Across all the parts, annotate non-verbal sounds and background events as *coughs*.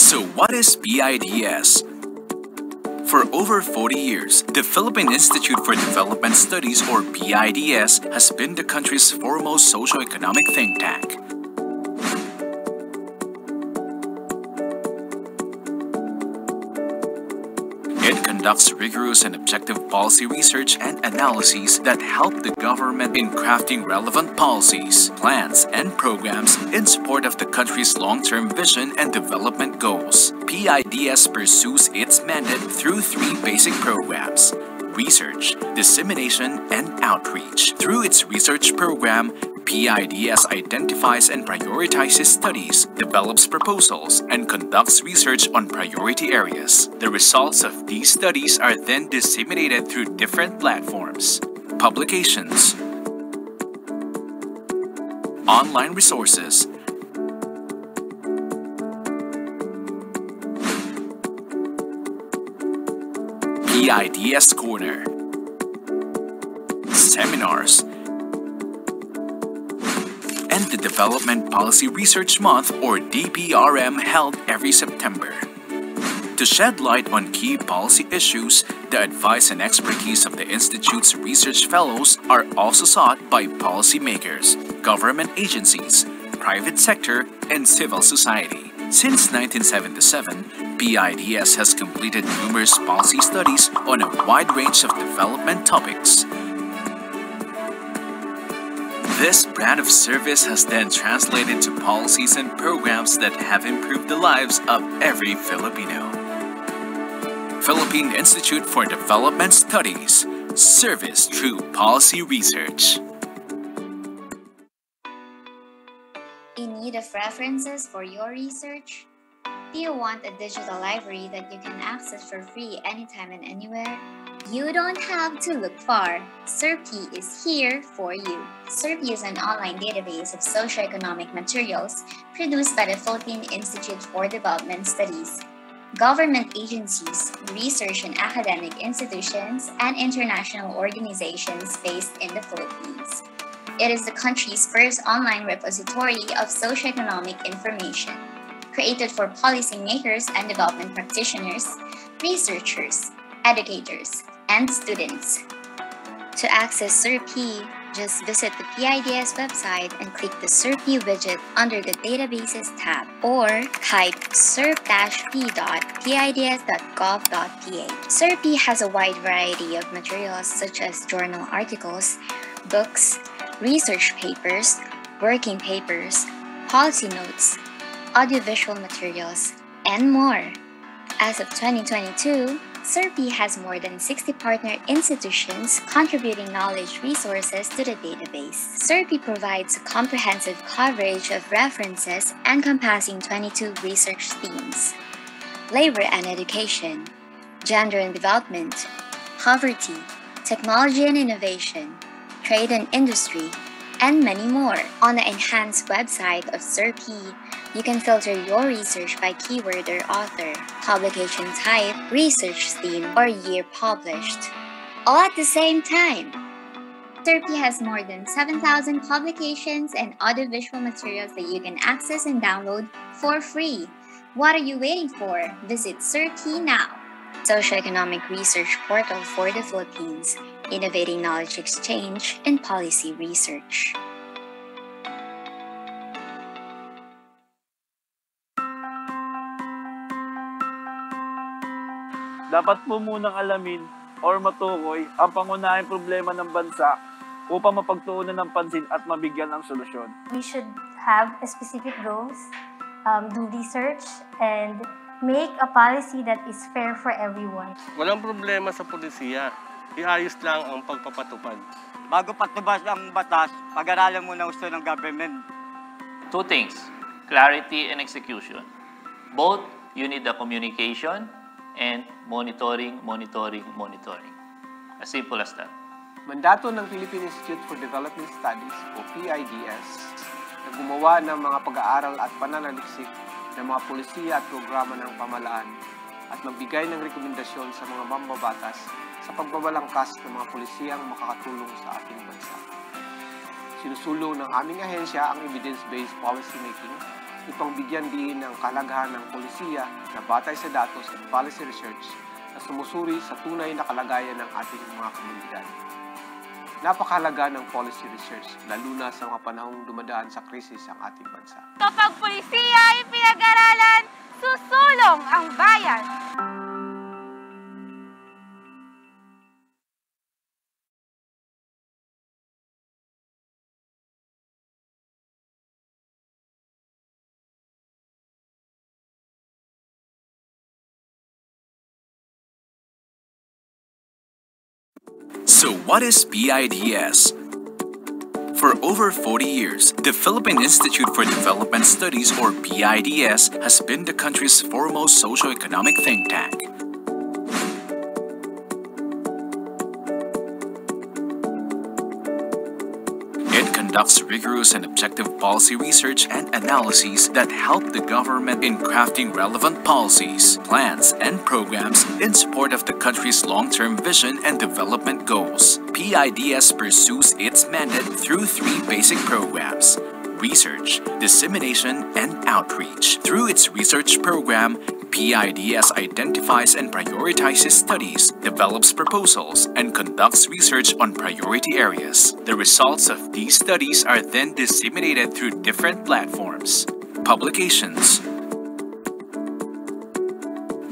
So what is PIDS? For over 40 years, the Philippine Institute for Development Studies or PIDS has been the country's foremost socio-economic think tank. Conducts rigorous and objective policy research and analyses that help the government in crafting relevant policies, plans, and programs in support of the country's long-term vision and development goals. PIDS pursues its mandate through three basic programs research, dissemination, and outreach. Through its research program, PIDS identifies and prioritizes studies, develops proposals, and conducts research on priority areas. The results of these studies are then disseminated through different platforms, publications, online resources, PIDS Corner, seminars, and the Development Policy Research Month or DPRM held every September. To shed light on key policy issues, the advice and expertise of the Institute's research fellows are also sought by policymakers, government agencies, private sector, and civil society. Since 1977, PIDS has completed numerous policy studies on a wide range of development topics. This brand of service has then translated to policies and programs that have improved the lives of every Filipino. Philippine Institute for Development Studies Service through Policy Research. In need of references for your research? Do you want a digital library that you can access for free anytime and anywhere? You don't have to look far. SERPI is here for you. SERPI is an online database of socioeconomic materials produced by the Philippine Institute for Development Studies. Government agencies, research and academic institutions, and international organizations based in the Philippines. It is the country's first online repository of socioeconomic information, created for policymakers and development practitioners, researchers, educators, and students. To access SERP, just visit the PIDS website and click the SERPI widget under the Databases tab or type serp-p.pids.gov.ph. SERPI has a wide variety of materials such as journal articles, books, research papers, working papers, policy notes, audiovisual materials, and more. As of 2022, SERPI has more than 60 partner institutions contributing knowledge resources to the database. SERPI provides a comprehensive coverage of references encompassing 22 research themes labor and education, gender and development, poverty, technology and innovation, trade and industry, and many more. On the enhanced website of SERPI, you can filter your research by keyword or author, publication type, research theme, or year published, all at the same time. SERPI has more than 7,000 publications and audiovisual materials that you can access and download for free. What are you waiting for? Visit SERPI now. Socioeconomic Research Portal for the Philippines, innovating knowledge exchange and policy research. Dapat mo munang alamin or matukoy ang pangunahing problema ng bansa upang mapagtuunan ng pansin at mabigyan ng solusyon. We should have a specific goals, um, do research, and make a policy that is fair for everyone. Walang problema sa polisiya. Iayos lang ang pagpapatupad. Bago patubas ang batas, pag-aralan muna gusto ng government. Two things, clarity and execution. Both, you need the communication and monitoring, monitoring, monitoring. As simple as that. Mandato ng Philippine Institute for Development Studies o PIDS na gumawa ng mga pag-aaral at pananaliksik ng mga polisiya at programa ng pamalaan at magbigay ng rekomendasyon sa mga mambabatas sa pagbabalangkas ng mga polisiyang makakatulong sa ating bansa. Sinusulong ng aming ahensya ang evidence-based policy upang bigyan din ng kalagahan ng polisiya na batay sa datos at policy research na sumusuri sa tunay na kalagayan ng ating mga komunidad. Napakahalaga ng policy research, lalo na sa mga panahong dumadaan sa krisis ang ating bansa. Kapag pulisiya ay pinag-aralan, susulong ang bayan. What is PIDS? For over 40 years, the Philippine Institute for Development Studies, or PIDS, has been the country's foremost socio-economic think tank. Conducts rigorous and objective policy research and analyses that help the government in crafting relevant policies, plans, and programs in support of the country's long-term vision and development goals. PIDS pursues its mandate through three basic programs research, dissemination, and outreach. Through its research program, PIDS identifies and prioritizes studies, develops proposals, and conducts research on priority areas. The results of these studies are then disseminated through different platforms, publications,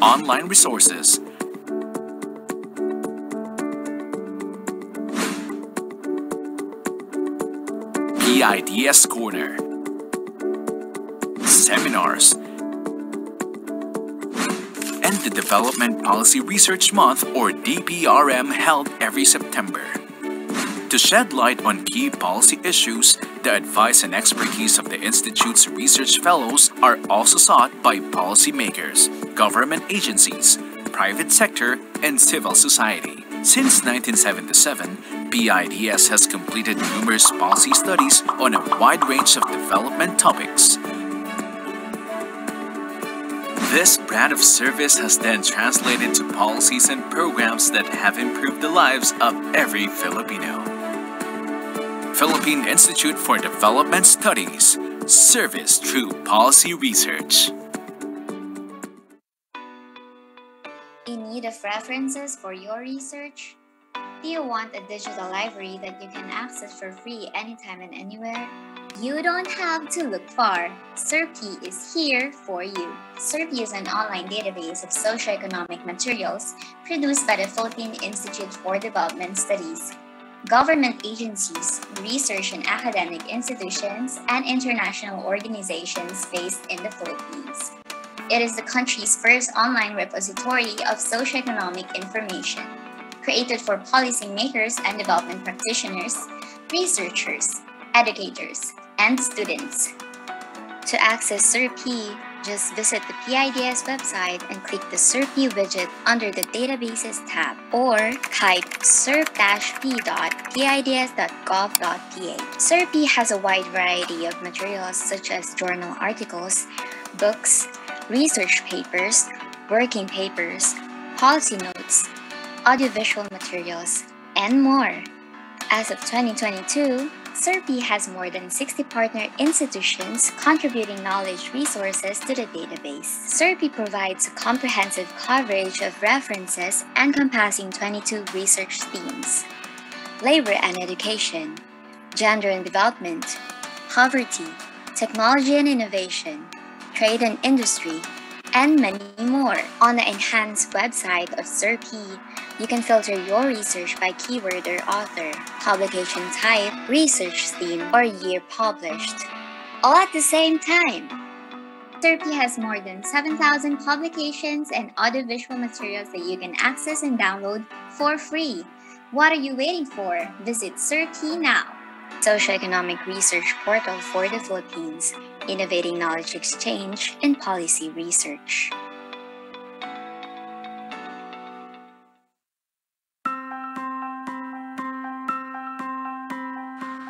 online resources, PIDS Corner, seminars, and the Development Policy Research Month or DPRM held every September. To shed light on key policy issues, the advice and expertise of the Institute's research fellows are also sought by policymakers, government agencies, private sector, and civil society. Since 1977, PIDS has completed numerous policy studies on a wide range of development topics. This brand of service has then translated to policies and programs that have improved the lives of every Filipino. Philippine Institute for Development Studies Service through Policy Research. In need of references for your research? Do you want a digital library that you can access for free anytime and anywhere? You don't have to look far. SERPI is here for you. SERPI is an online database of socioeconomic materials produced by the Philippine Institute for Development Studies. Government agencies, research and academic institutions, and international organizations based in the Philippines. It is the country's first online repository of socioeconomic information, created for policymakers and development practitioners, researchers, educators, and students. To access SERP, just visit the PIDS website and click the SERPI widget under the Databases tab or type serp-p.pids.gov.ph. SERPI has a wide variety of materials such as journal articles, books, research papers, working papers, policy notes, audiovisual materials, and more. As of 2022, SERPI has more than 60 partner institutions contributing knowledge resources to the database. SERPI provides a comprehensive coverage of references encompassing 22 research themes labor and education, gender and development, poverty, technology and innovation, trade and industry, and many more. On the enhanced website of SERPI, you can filter your research by keyword or author, publication type, research theme, or year published, all at the same time. SERPI has more than 7,000 publications and audiovisual materials that you can access and download for free. What are you waiting for? Visit SERPI now. Socioeconomic Research Portal for the Philippines, innovating knowledge exchange and policy research.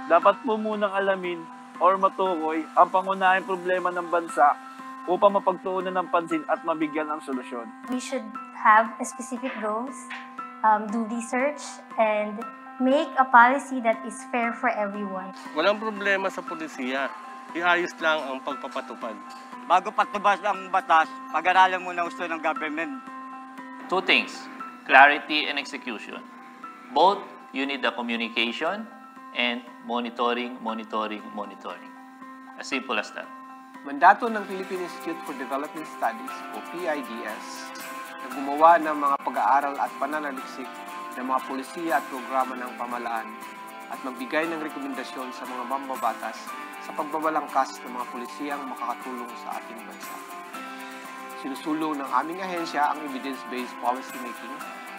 Dapat po munang alamin or matukoy ang pangunahing problema ng bansa upang mapagtuunan ng pansin at mabigyan ng solusyon. We should have specific goals, um, do research, and make a policy that is fair for everyone. Walang problema sa pulisiya. iayos lang ang pagpapatupad. Bago patubas ang batas, pag-aralan muna gusto ng government. Two things, clarity and execution. Both, you need the communication and monitoring, monitoring, monitoring. As simple as that. Mandato ng Philippine Institute for Development Studies o PIDS na gumawa ng mga pag-aaral at pananaliksik ng mga polisiya at programa ng pamalaan at magbigay ng rekomendasyon sa mga mambabatas sa pagbabalangkas ng mga polisiyang makakatulong sa ating bansa. Sinusulong ng aming ahensya ang evidence-based policy making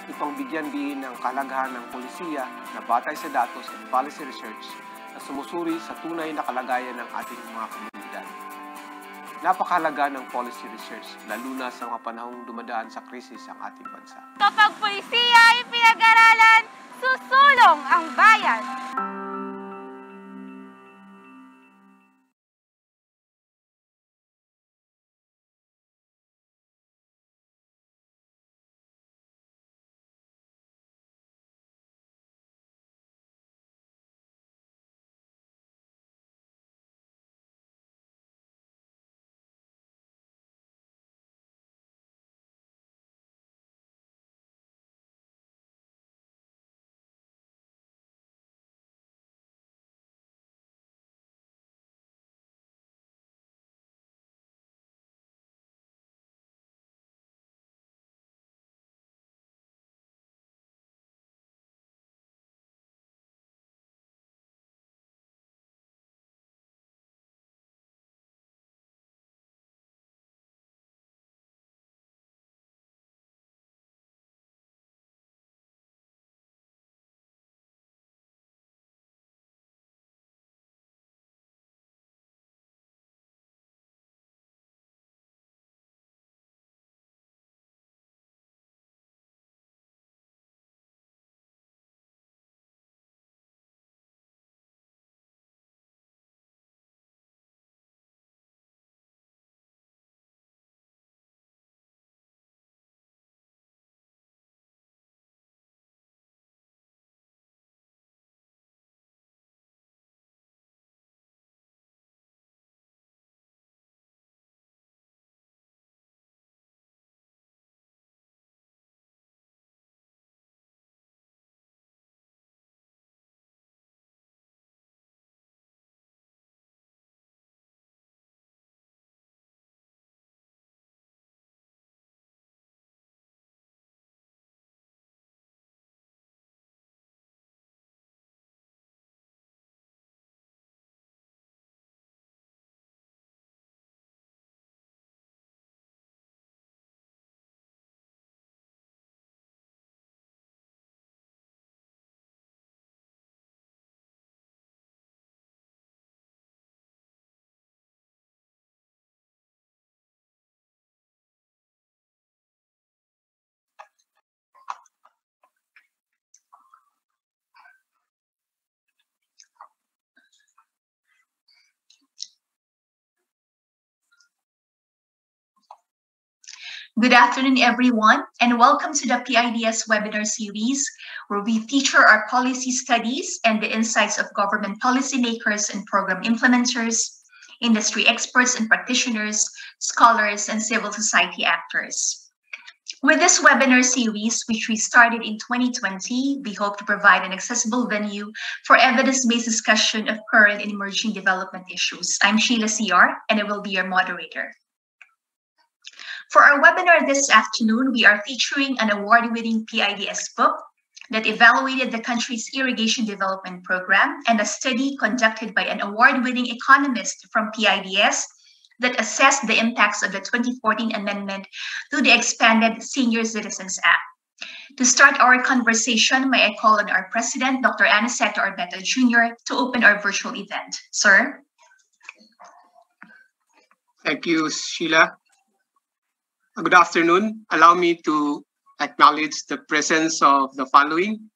upang bigyan din ng kalagahan ng polisiya na batay sa datos at policy research na sumusuri sa tunay na kalagayan ng ating mga komunidad. Napakahalaga ng policy research, lalo na sa mga panahong dumadaan sa krisis ang ating bansa. Kapag polisiya ay pinag-aralan, susulong ang bayan. Good afternoon, everyone, and welcome to the PIDS webinar series, where we feature our policy studies and the insights of government policymakers and program implementers, industry experts and practitioners, scholars, and civil society actors. With this webinar series, which we started in 2020, we hope to provide an accessible venue for evidence-based discussion of current and emerging development issues. I'm Sheila Siar, and I will be your moderator. For our webinar this afternoon, we are featuring an award-winning PIDS book that evaluated the country's irrigation development program and a study conducted by an award-winning economist from PIDS that assessed the impacts of the 2014 amendment to the expanded Senior Citizens Act. To start our conversation, may I call on our president, Dr. Aniceto Orbeta Jr., to open our virtual event. Sir? Thank you, Sheila. Good afternoon. Allow me to acknowledge the presence of the following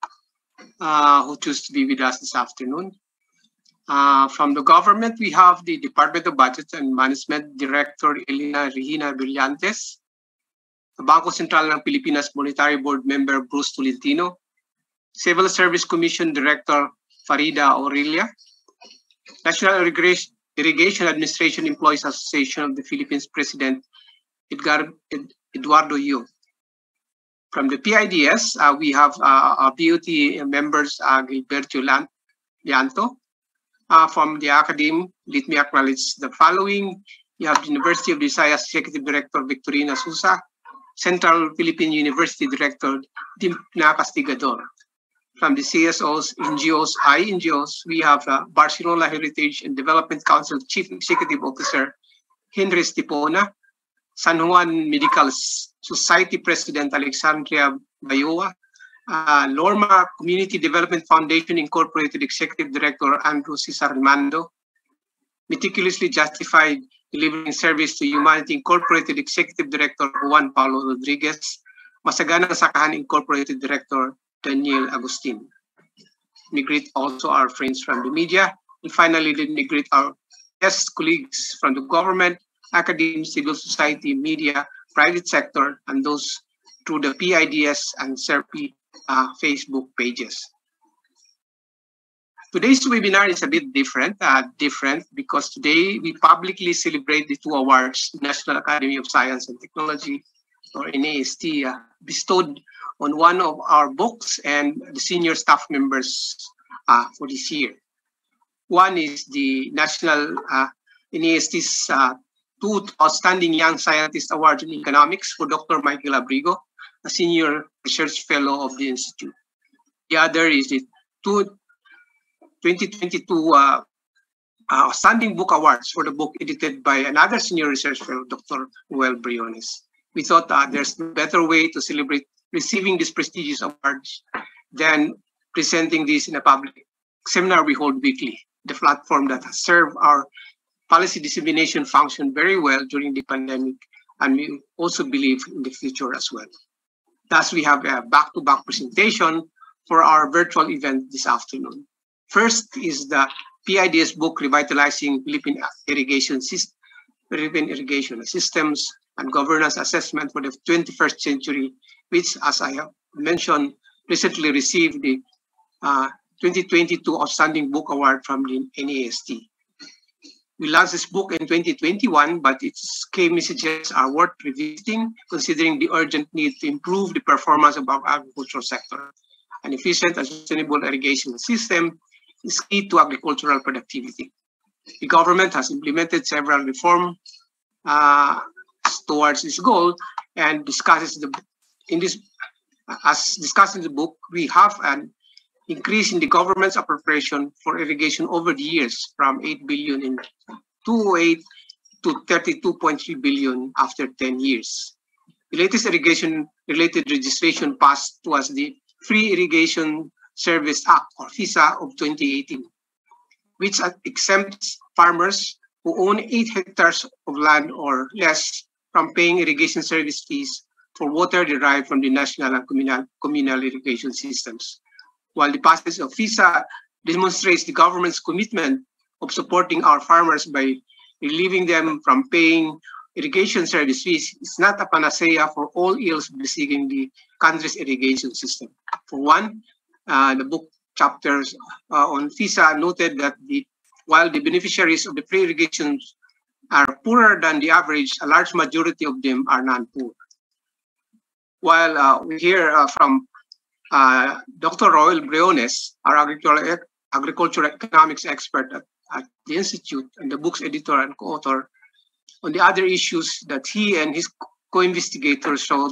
uh, who choose to be with us this afternoon. Uh, from the government, we have the Department of Budget and Management Director Elena Regina Brillantes, the Bangko Sentral ng Pilipinas Monetary Board Member Bruce Tolentino, Civil Service Commission Director Farida Aurelia, National Irrigation, Administration Employees Association of the Philippines President Eduardo Yu. From the PIDS, uh, we have uh, our BOT members, uh, Gilberto Llanto. Uh, from the academy, let me acknowledge the following. You have the University of Visayas Executive Director Victorina Sousa, Central Philippine University Director Dimpna Castigador. From the CSOs, NGOs, INGOs, we have uh, Barcelona Heritage and Development Council Chief Executive Officer Henry Stipona, San Juan Medical Society President Alexandria Bayoa, uh, Lorma Community Development Foundation Incorporated Executive Director Andrew Cesar Mando, meticulously justified delivering service to humanity Incorporated Executive Director Juan Paulo Rodriguez, Masaganang Sakahan Incorporated Director Daniel Agustin. We greet also our friends from the media. And finally, let me greet our guest colleagues from the government, academia, civil society, media, private sector, and those through the PIDS and SERPI uh, Facebook pages. Today's webinar is a bit different, uh, different because today we publicly celebrate the two awards National Academy of Science and Technology, or NAST, uh, bestowed on one of our books and the senior staff members uh, for this year. One is the National uh, NAST's uh, two Outstanding Young Scientist Awards in Economics for Dr. Michael Abrigo, a senior research fellow of the Institute. The other is the two 2022 uh, uh, Standing Book Awards for the book edited by another senior research fellow, Dr. Roel Briones. We thought uh, there's a better way to celebrate receiving these prestigious awards than presenting this in a public seminar we hold weekly, the platform that has served our policy dissemination function very well during the pandemic, and we also believe in the future as well. Thus, we have a back-to-back -back presentation for our virtual event this afternoon. First is the PIDS book, Revitalizing Philippine Irrigation, Philippine Irrigation Systems and Governance Assessment for the 21st Century, which, as I have mentioned, recently received the uh, 2022 Outstanding Book Award from the NAST. We launched this book in 2021, but its key messages are worth revisiting, considering the urgent need to improve the performance of our agricultural sector. An efficient and sustainable irrigation system is key to agricultural productivity. The government has implemented several reforms uh, towards this goal and discusses the in this as discussed in the book we have an increase in the government's appropriation for irrigation over the years from 8 billion in 2008 to 32.3 billion after 10 years. The latest irrigation related registration passed was the Free Irrigation Service Act or FISA of 2018, which uh, exempts farmers who own 8 hectares of land or less from paying irrigation service fees for water derived from the national and communal, communal irrigation systems. While the passage of FISA demonstrates the government's commitment of supporting our farmers by relieving them from paying irrigation service fees, it's not a panacea for all ills besieging the country's irrigation system. For one, uh, the book chapters uh, on FISA noted that the, while the beneficiaries of the free irrigation are poorer than the average, a large majority of them are non-poor. While uh, we hear uh, from uh, Dr. Roel Briones, our agricultural, agricultural economics expert at, at the Institute and the book's editor and co-author, on the other issues that he and his co-investigators showed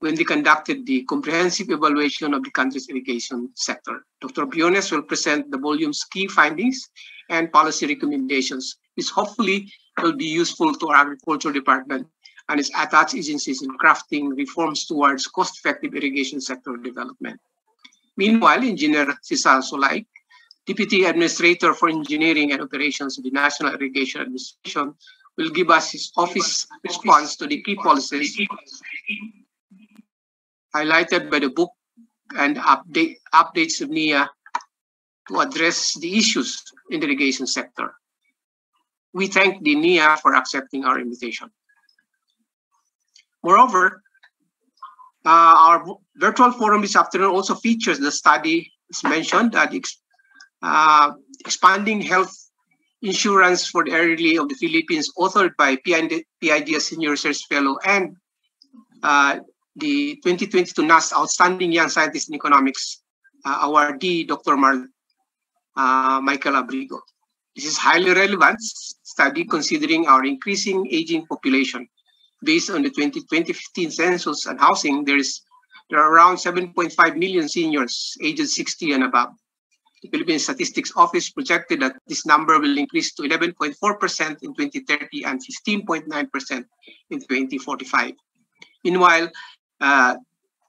when they conducted the comprehensive evaluation of the country's irrigation sector. Dr. Briones will present the volume's key findings and policy recommendations, which hopefully will be useful to our agriculture department and its attached agencies in crafting reforms towards cost-effective irrigation sector development. Meanwhile, Engineer Cesar Solay, Deputy Administrator for Engineering and Operations of the National Irrigation Administration, will give us his office response to the key policies highlighted by the book and update, updates of NIA to address the issues in the irrigation sector. We thank the NIA for accepting our invitation. Moreover, uh, our virtual forum this afternoon also features the study mentioned, uh, uh, expanding health Insurance for the Elderly of the Philippines, authored by PID, PIDS Senior Research Fellow and uh, the 2022 NAS Outstanding Young Scientist in Economics uh, awardee, Dr. Mar uh, Michael Abrigo. This is highly relevant study considering our increasing aging population. Based on the 2015 census and housing, there is there are around 7.5 million seniors aged 60 and above. The Philippine Statistics Office projected that this number will increase to 11.4% in 2030 and 15.9% in 2045. Meanwhile, uh,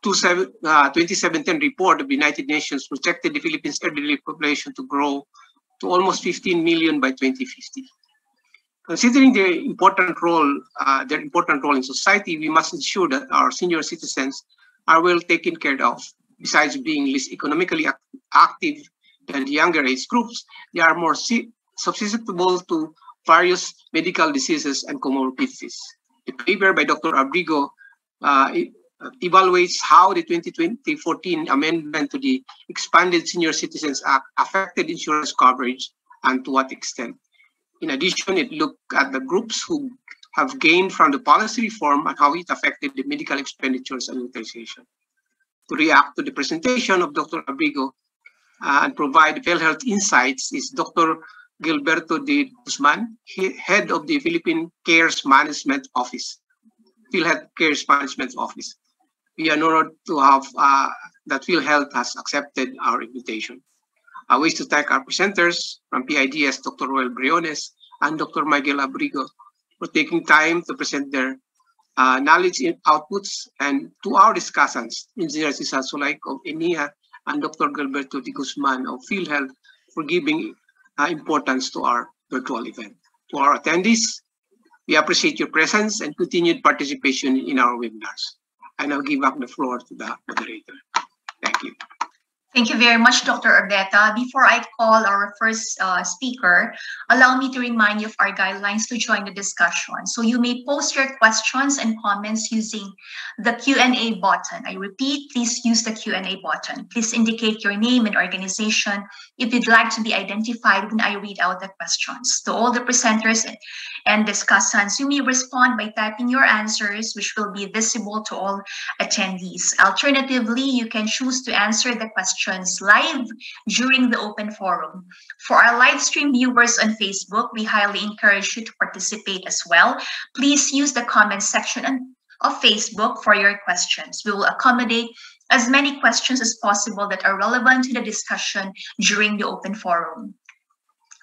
2017 report of the United Nations projected the Philippines elderly population to grow to almost 15 million by 2050. Considering their important role, uh, their important role in society, we must ensure that our senior citizens are well taken care of. Besides being less economically active than the younger age groups, they are more susceptible to various medical diseases and comorbidities. The paper by Dr. Abrigo uh, evaluates how the 2014 amendment to the Expanded Senior Citizens Act affected insurance coverage and to what extent. In addition, it looked at the groups who have gained from the policy reform and how it affected the medical expenditures and utilization. To react to the presentation of Dr. Abrigo uh, and provide well health insights is Dr. Gilberto de Guzman, head of the Philippine CARES Management Office, PhilHealth CARES Management Office we are honored to have uh, that PhilHealth has accepted our invitation. I wish to thank our presenters from PIDS, Dr. Roel Briones and Dr. Miguel Abrigo for taking time to present their uh, knowledge outputs and to our discussants, Engineer Cesar Sulaik of NIA and Dr. Gilberto de Guzman of PhilHealth for giving uh, importance to our virtual event. To our attendees, we appreciate your presence and continued participation in our webinars. I now give back the floor to the moderator. Thank you. Thank you very much, Dr. Orbeta. Before I call our first uh, speaker, allow me to remind you of our guidelines to join the discussion. So you may post your questions and comments using the Q&A button. I repeat, please use the Q&A button. Please indicate your name and organization if you'd like to be identified when I read out the questions. To all the presenters and discussants, you may respond by typing your answers, which will be visible to all attendees. Alternatively, you can choose to answer the question questions live during the open forum. For our live stream viewers on Facebook, we highly encourage you to participate as well. Please use the comment section of Facebook for your questions. We will accommodate as many questions as possible that are relevant to the discussion during the open forum.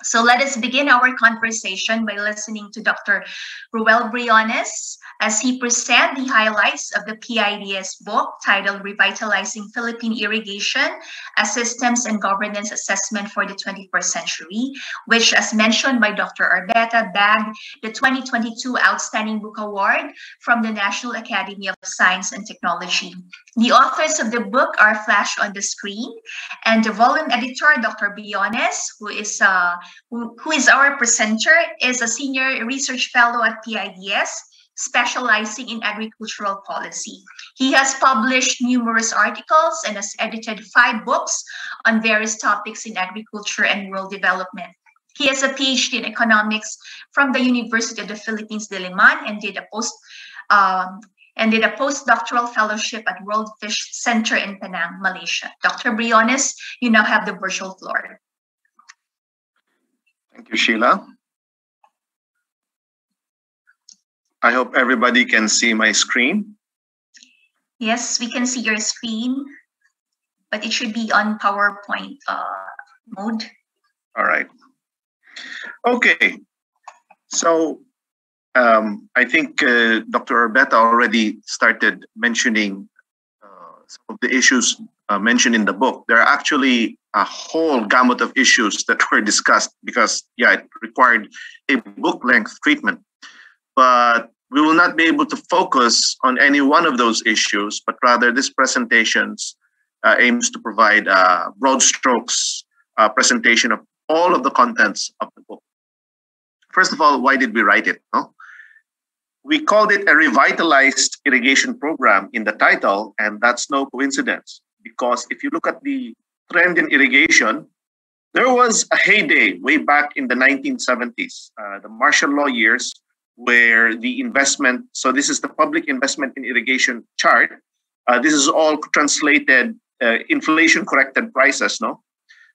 So let us begin our conversation by listening to Dr. Roel Briones as he present the highlights of the PIDS book titled Revitalizing Philippine Irrigation, a Systems and Governance Assessment for the 21st Century, which as mentioned by Dr. Orbeta bagged the 2022 Outstanding Book Award from the National Academy of Science and Technology. The authors of the book are flashed on the screen and the volume editor, Dr. Briones, who is uh, who, who is our presenter, is a senior research fellow at PIDS, specializing in agricultural policy. He has published numerous articles and has edited five books on various topics in agriculture and rural development. He has a PhD in economics from the University of the Philippines, Diliman, and did a post um, and did a postdoctoral fellowship at World Fish Center in Penang, Malaysia. Dr. Briones, you now have the virtual floor. Thank you, Sheila. I hope everybody can see my screen. Yes, we can see your screen, but it should be on PowerPoint uh, mode. All right. Okay. So um, I think uh, Dr. Orbeta already started mentioning uh, some of the issues uh, mentioned in the book. There are actually a whole gamut of issues that *laughs* were discussed because, yeah, it required a book length treatment. But we will not be able to focus on any one of those issues, but rather this presentation uh, aims to provide a broad strokes uh, presentation of all of the contents of the book. First of all, why did we write it? No? We called it a revitalized irrigation program in the title, and that's no coincidence because if you look at the trend in irrigation, There was a heyday way back in the 1970s, uh, the martial law years, where the investment, so this is the public investment in irrigation chart. Uh, this is all translated uh, inflation corrected prices, no?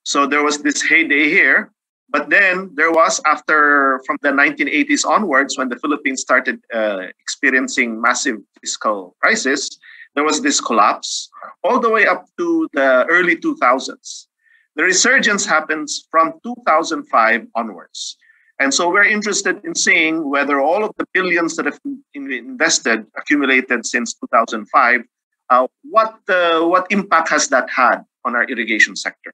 So there was this heyday here, but then there was after from the 1980s onwards when the Philippines started uh, experiencing massive fiscal crisis, there was this collapse all the way up to the early 2000s. The resurgence happens from 2005 onwards. And so we're interested in seeing whether all of the billions that have been invested, accumulated since 2005, uh, what, uh, what impact has that had on our irrigation sector?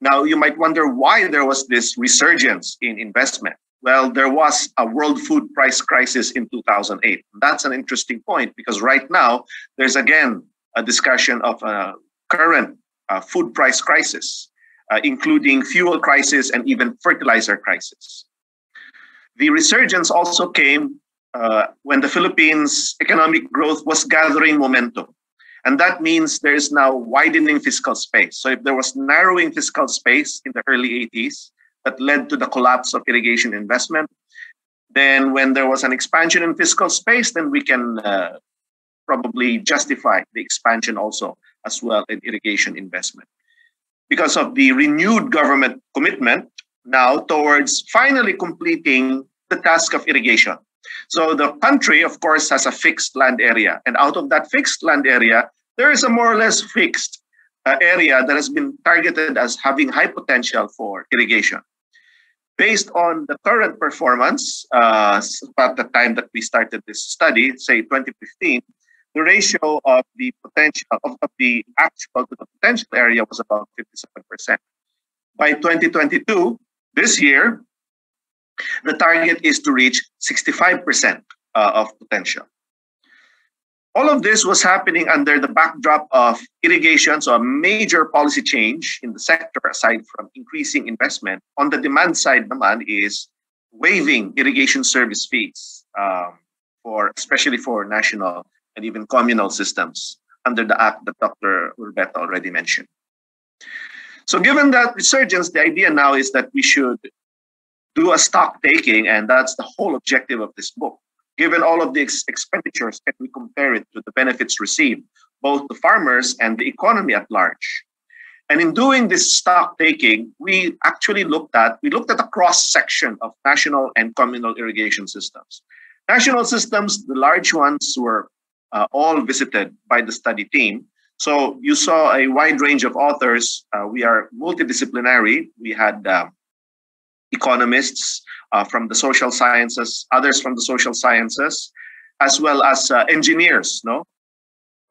Now, you might wonder why there was this resurgence in investment. Well, there was a world food price crisis in 2008. That's an interesting point because right now there's again a discussion of a current uh, food price crisis, uh, including fuel crisis and even fertilizer crisis. The resurgence also came uh, when the Philippines' economic growth was gathering momentum. And that means there is now widening fiscal space. So if there was narrowing fiscal space in the early 80s that led to the collapse of irrigation investment, then when there was an expansion in fiscal space, then we can uh, probably justify the expansion also as well in irrigation investment. Because of the renewed government commitment now towards finally completing the task of irrigation. So the country, of course, has a fixed land area. And out of that fixed land area, there is a more or less fixed uh, area that has been targeted as having high potential for irrigation. Based on the current performance, uh, the time that we started this study, say 2015, the ratio of the potential of, of the actual to the potential area was about 57%. By 2022, this year, the target is to reach 65% uh, of potential. All of this was happening under the backdrop of irrigation, so a major policy change in the sector aside from increasing investment. On the demand side, naman is waiving irrigation service fees um, for especially for national and even communal systems under the act that Dr. Orbeta already mentioned. So given that resurgence, the idea now is that we should do a stock taking, and that's the whole objective of this book. Given all of the ex- expenditures, can we compare it to the benefits received, both the farmers and the economy at large? And in doing this stock taking, we actually looked at we looked at a cross section of national and communal irrigation systems. National systems, the large ones, were uh, all visited by the study team. So you saw a wide range of authors. Uh, we are multidisciplinary. We had uh, economists uh, from the social sciences, others from the social sciences, as well as uh, engineers, no?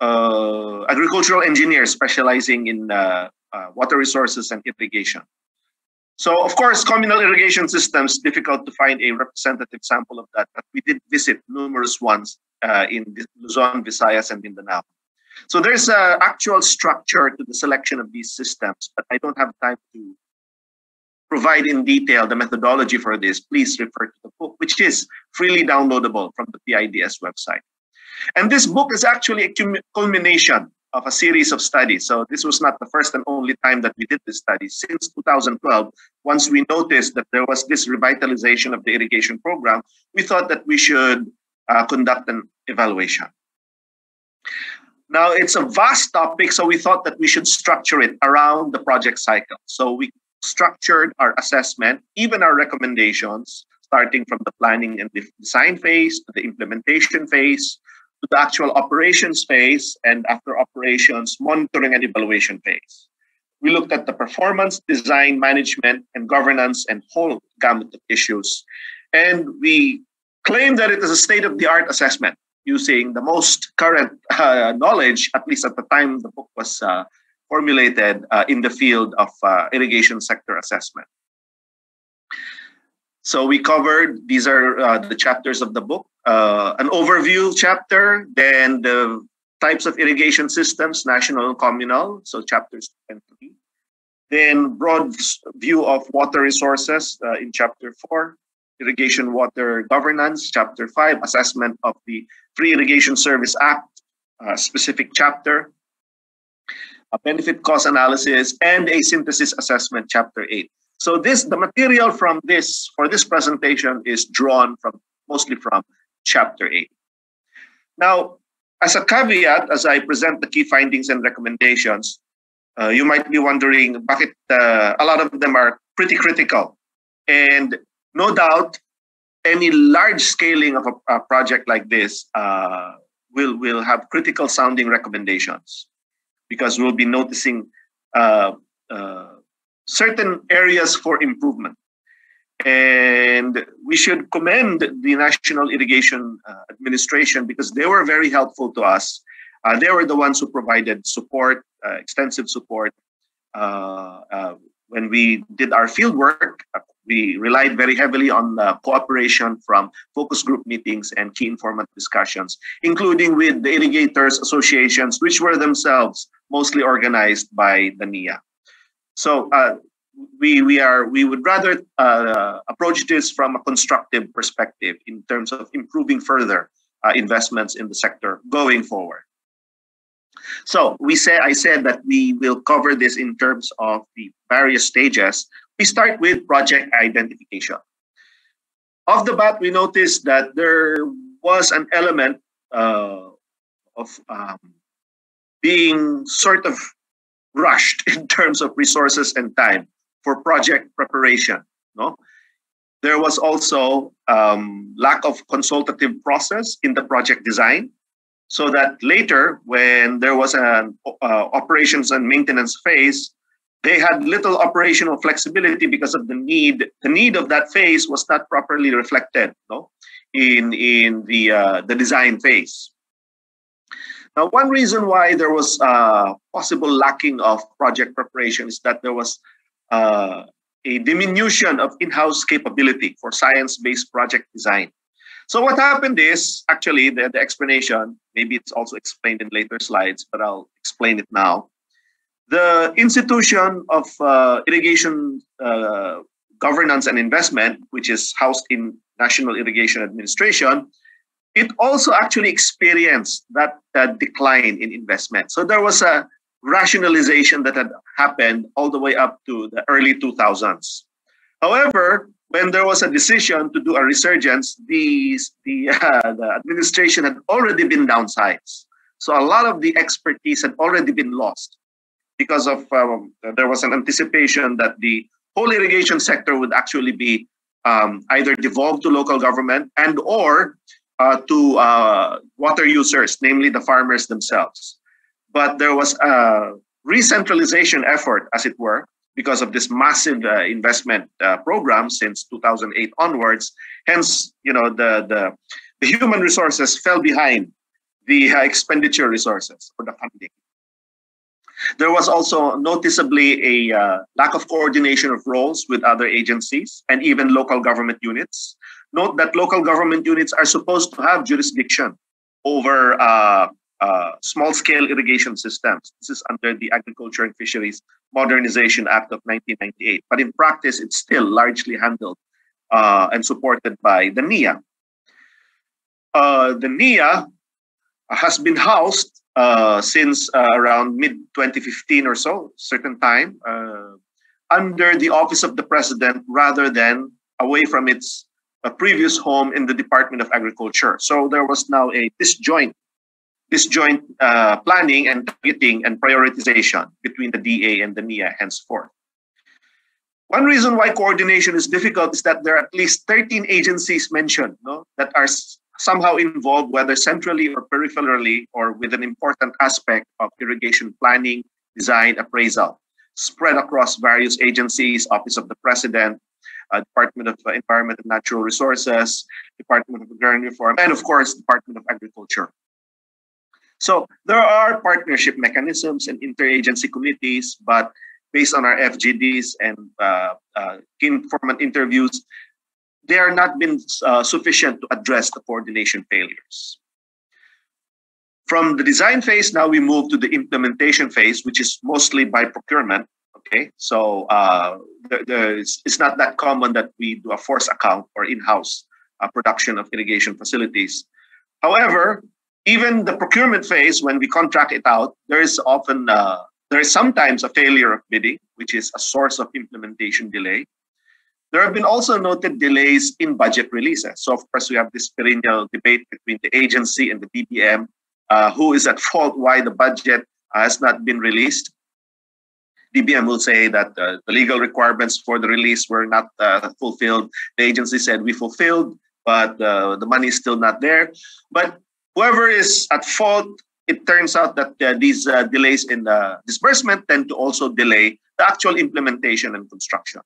Uh, agricultural engineers specializing in water resources and irrigation. So, of course, communal irrigation systems, difficult to find a representative sample of that, but we did visit numerous ones uh, in Luzon, Visayas, and Mindanao. So there's an actual structure to the selection of these systems, but I don't have time to provide in detail the methodology for this. Please refer to the book, which is freely downloadable from the PIDS website. And this book is actually a culmination of a series of studies. So this was not the first and only time that we did this study. Since 2012, once we noticed that there was this revitalization of the irrigation program, we thought that we should uh, conduct an evaluation. Now, it's a vast topic, so we thought that we should structure it around the project cycle. So we structured our assessment, even our recommendations, starting from the planning and design phase to the implementation phase to the actual operations phase, and after operations, monitoring and evaluation phase. We looked at the performance, design, management, and governance and whole gamut of issues. And we claim that it is a state of the art assessment using the most current *laughs* uh, knowledge, at least at the time the book was uh, formulated uh, in the field of uh, irrigation sector assessment. So we covered, these are uh, the chapters of the book, uh, an overview chapter, then the types of irrigation systems, national and communal, so chapters 2 and 3. Then broad view of water resources in chapter 4, Irrigation Water Governance, Chapter 5, Assessment of the Free Irrigation Service Act, uh, specific chapter. A benefit cost analysis, and a synthesis assessment, chapter 8. So this, the material from this, for this presentation is drawn from, mostly from chapter 8. Now, as a caveat, as I present the key findings and recommendations, uh, you might be wondering, bakit uh, a lot of them are pretty critical. And no doubt, any large scaling of a, a project like this uh, will, will have critical sounding recommendations because we'll be noticing uh, uh, certain areas for improvement. And we should commend the National Irrigation uh, Administration because they were very helpful to us. Uh, they were the ones who provided support, uh, extensive support. Uh, when we did our field work, we relied very heavily on cooperation from focus group meetings and key informant discussions, including with the irrigators associations, which were themselves mostly organized by the NIA. So we we are we would rather uh, approach this from a constructive perspective in terms of improving further uh, investments in the sector going forward. So we say I said that we will cover this in terms of the various stages. We start with project identification. Off the bat, we noticed that there was an element uh, of um, being sort of rushed *laughs* in terms of resources and time for project preparation. No, there was also um, lack of consultative process in the project design, so that later, when there was an uh, operations and maintenance phase, they had little operational flexibility because of the need. The need of that phase was not properly reflected, no, in in the uh, the design phase. Now, one reason why there was uh, possible lacking of project preparation is that there was uh, a diminution of in-house capability for science-based project design. So what happened is, actually, the, the explanation, maybe it's also explained in later slides, but I'll explain it now. The institution of uh, irrigation uh, governance and investment, which is housed in National Irrigation Administration, it also actually experienced that, that decline in investment. So there was a rationalization that had happened all the way up to the early 2000s. However, when there was a decision to do a resurgence, the, the, *laughs* uh, the administration had already been downsized. So a lot of the expertise had already been lost because of um, there was an anticipation that the whole irrigation sector would actually be um, either devolved to local government and or uh, to uh, water users, namely the farmers themselves but there was a re-centralization effort, as it were, because of this massive uh, investment uh, program since 2008 onwards. Hence, you know, the, the, the human resources fell behind the uh, expenditure resources for the funding. There was also noticeably a uh, lack of coordination of roles with other agencies and even local government units. Note that local government units are supposed to have jurisdiction over uh, uh, small scale irrigation systems. This is under the Agriculture and Fisheries Modernization Act of 1998. But in practice, it's still largely handled uh, and supported by the NIA. Uh, the NIA has been housed uh, since uh, around mid 2015 or so, certain time, uh, under the Office of the President rather than away from its previous home in the Department of Agriculture. So there was now a disjoint disjoint uh, planning and targeting and prioritization between the DA and the NIA henceforth. One reason why coordination is difficult is that there are at least 13 agencies mentioned no, that are somehow involved, whether centrally or peripherally, or with an important aspect of irrigation planning, design, appraisal, spread across various agencies, Office of the President, uh, Department of uh, Environment and Natural Resources, Department of Agrarian Reform, and of course, Department of Agriculture. So there are partnership mechanisms and interagency committees, but based on our FGDs and uh, uh, informant interviews, they are not been uh, sufficient to address the coordination failures. From the design phase, now we move to the implementation phase, which is mostly by procurement. Okay, so uh, the, the, it's not that common that we do a force account or in-house uh, production of irrigation facilities. However, even the procurement phase, when we contract it out, there is often uh, There is sometimes a failure of bidding, which is a source of implementation delay. There have been also noted delays in budget releases. So, of course, we have this perennial debate between the agency and the DBM uh, who is at *laughs* fault why the budget has not been released. DBM will say that uh, the legal requirements for the release were not uh, fulfilled. The agency said we fulfilled, but uh, the money is still not there. But whoever is at fault, it turns out that uh, these uh, delays in the disbursement tend to also delay the actual implementation and construction.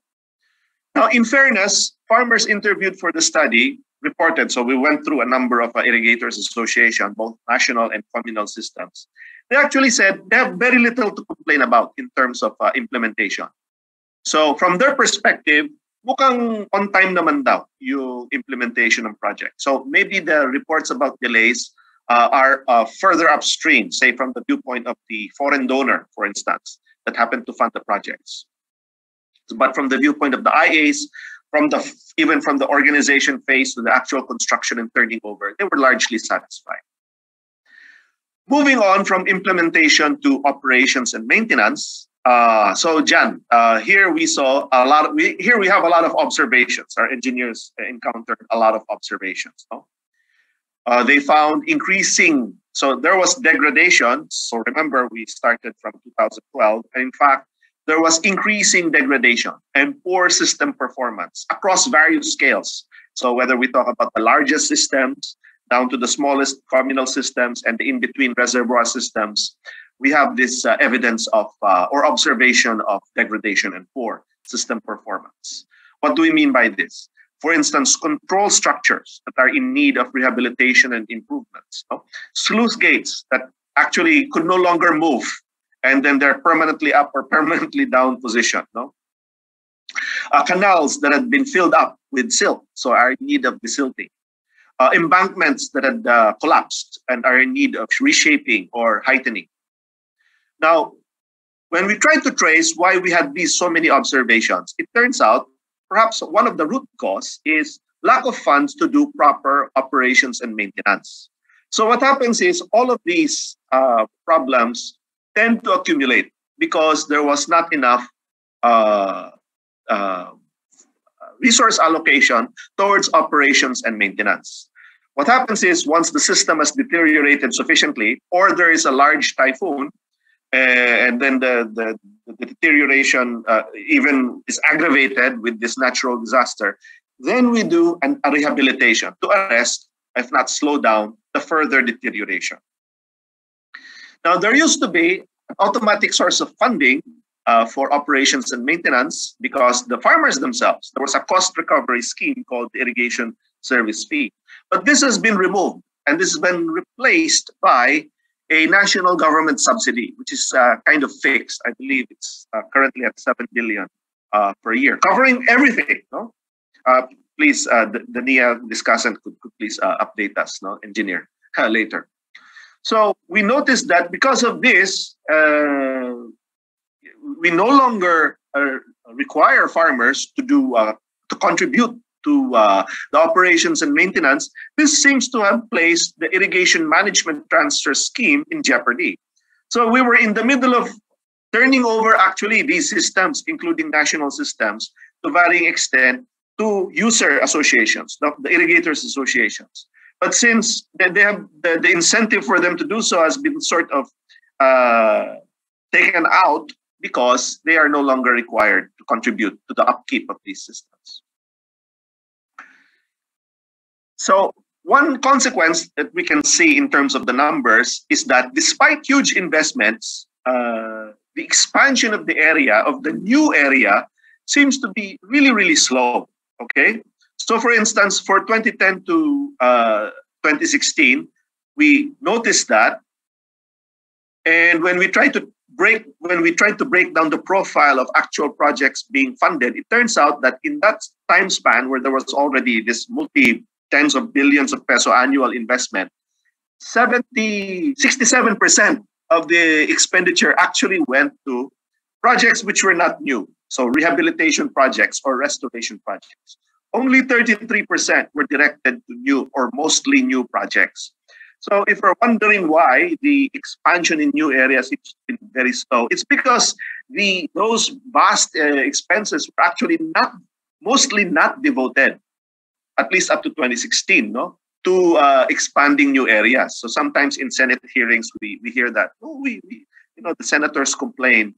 Now, in fairness, farmers interviewed for the study reported, so we went through a number of uh, irrigators association, both national and communal systems. They actually said they have very little to complain about in terms of uh, implementation. So from their perspective, mukhang on time naman daw yung implementation ng project. So maybe the reports about delays uh, are uh, further upstream, say from the viewpoint of the foreign donor, for instance, that happened to fund the projects. But from the viewpoint of the IAs, from the even from the organization phase to the actual construction and turning over, they were largely satisfied. Moving on from implementation to operations and maintenance. Uh, so Jan, uh, here we saw a lot. Of, we here we have a lot of observations. Our engineers encountered a lot of observations. Uh, they found increasing. So there was degradation. So remember, we started from 2012. And in fact, there was increasing degradation and poor system performance across various scales. So whether we talk about the largest systems down to the smallest communal systems and the in-between reservoir systems, we have this uh, evidence of uh, or observation of degradation and poor system performance. What do we mean by this? For instance, control structures that are in need of rehabilitation and improvements. No? Sluice gates that actually could no longer move and then they're permanently up or permanently down position. No, uh, canals that had been filled up with silt, so are in need of desilting. Uh, embankments that had uh, collapsed and are in need of reshaping or heightening. Now, when we try to trace why we had these so many observations, it turns out perhaps one of the root cause is lack of funds to do proper operations and maintenance. So what happens is all of these uh, problems tend to accumulate because there was not enough uh, uh, resource allocation towards operations and maintenance. What happens is once the system has deteriorated sufficiently, or there is a large typhoon, uh, and then the, the, the deterioration uh, even is aggravated with this natural disaster, then we do an, a rehabilitation to arrest, if not slow down, the further deterioration. Now, there used to be automatic source of funding uh, for operations and maintenance because the farmers themselves, there was a cost recovery scheme called the irrigation service fee. But this has been removed and this has been replaced by a national government subsidy, which is uh, kind of fixed. I believe it's uh, currently at 7 billion uh, per year, covering everything. No? Uh, please, uh, the, the NIA discussant could, could please update us, no, engineer, *laughs* later. So we noticed that because of this, uh, we no longer uh, require farmers to do uh, to contribute to uh, the operations and maintenance. This seems to have placed the irrigation management transfer scheme in jeopardy. So we were in the middle of turning over actually these systems, including national systems, to varying extent to user associations, the, the irrigators associations. But since they have the, the incentive for them to do so has been sort of uh, taken out because they are no longer required to contribute to the upkeep of these systems. So one consequence that we can see in terms of the numbers is that despite huge investments, uh, the expansion of the area, of the new area, seems to be really, really slow. Okay. So, for instance, for 2010 to uh, 2016, we noticed that, and when we try to break when we try to break down the profile of actual projects being funded, it turns out that in that time span where there was already this multi tens of billions of peso annual investment, 70, 67% of the expenditure actually went to projects which were not new. So rehabilitation projects or restoration projects. Only 33% were directed to new or mostly new projects. So if you're wondering why the expansion in new areas has been very slow, it's because the those vast uh, expenses were actually not mostly not devoted, at least up to 2016, no, to uh, expanding new areas. So sometimes in Senate hearings, we, we hear that, oh, we, we you know, the senators complain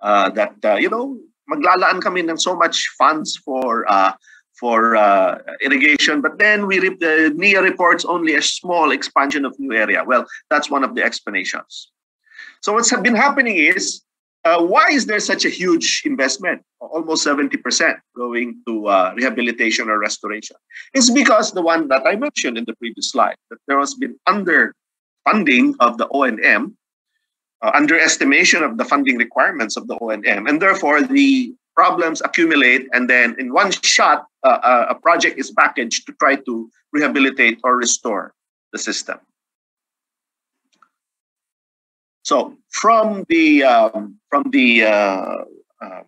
uh, that, uh, you know, maglalaan kami ng so much funds for uh, for uh, irrigation, but then we re- the NIA reports only a small expansion of new area. Well, that's one of the explanations. So what's been happening is, uh, why is there such a huge investment, almost 70% going to uh, rehabilitation or restoration? It's because the one that I mentioned in the previous slide, that there has been underfunding of the O&M, uh, underestimation of the funding requirements of the O&M, and therefore the problems accumulate, and then in one shot, uh, uh, a project is packaged to try to rehabilitate or restore the system. So from the um, from the uh, uh,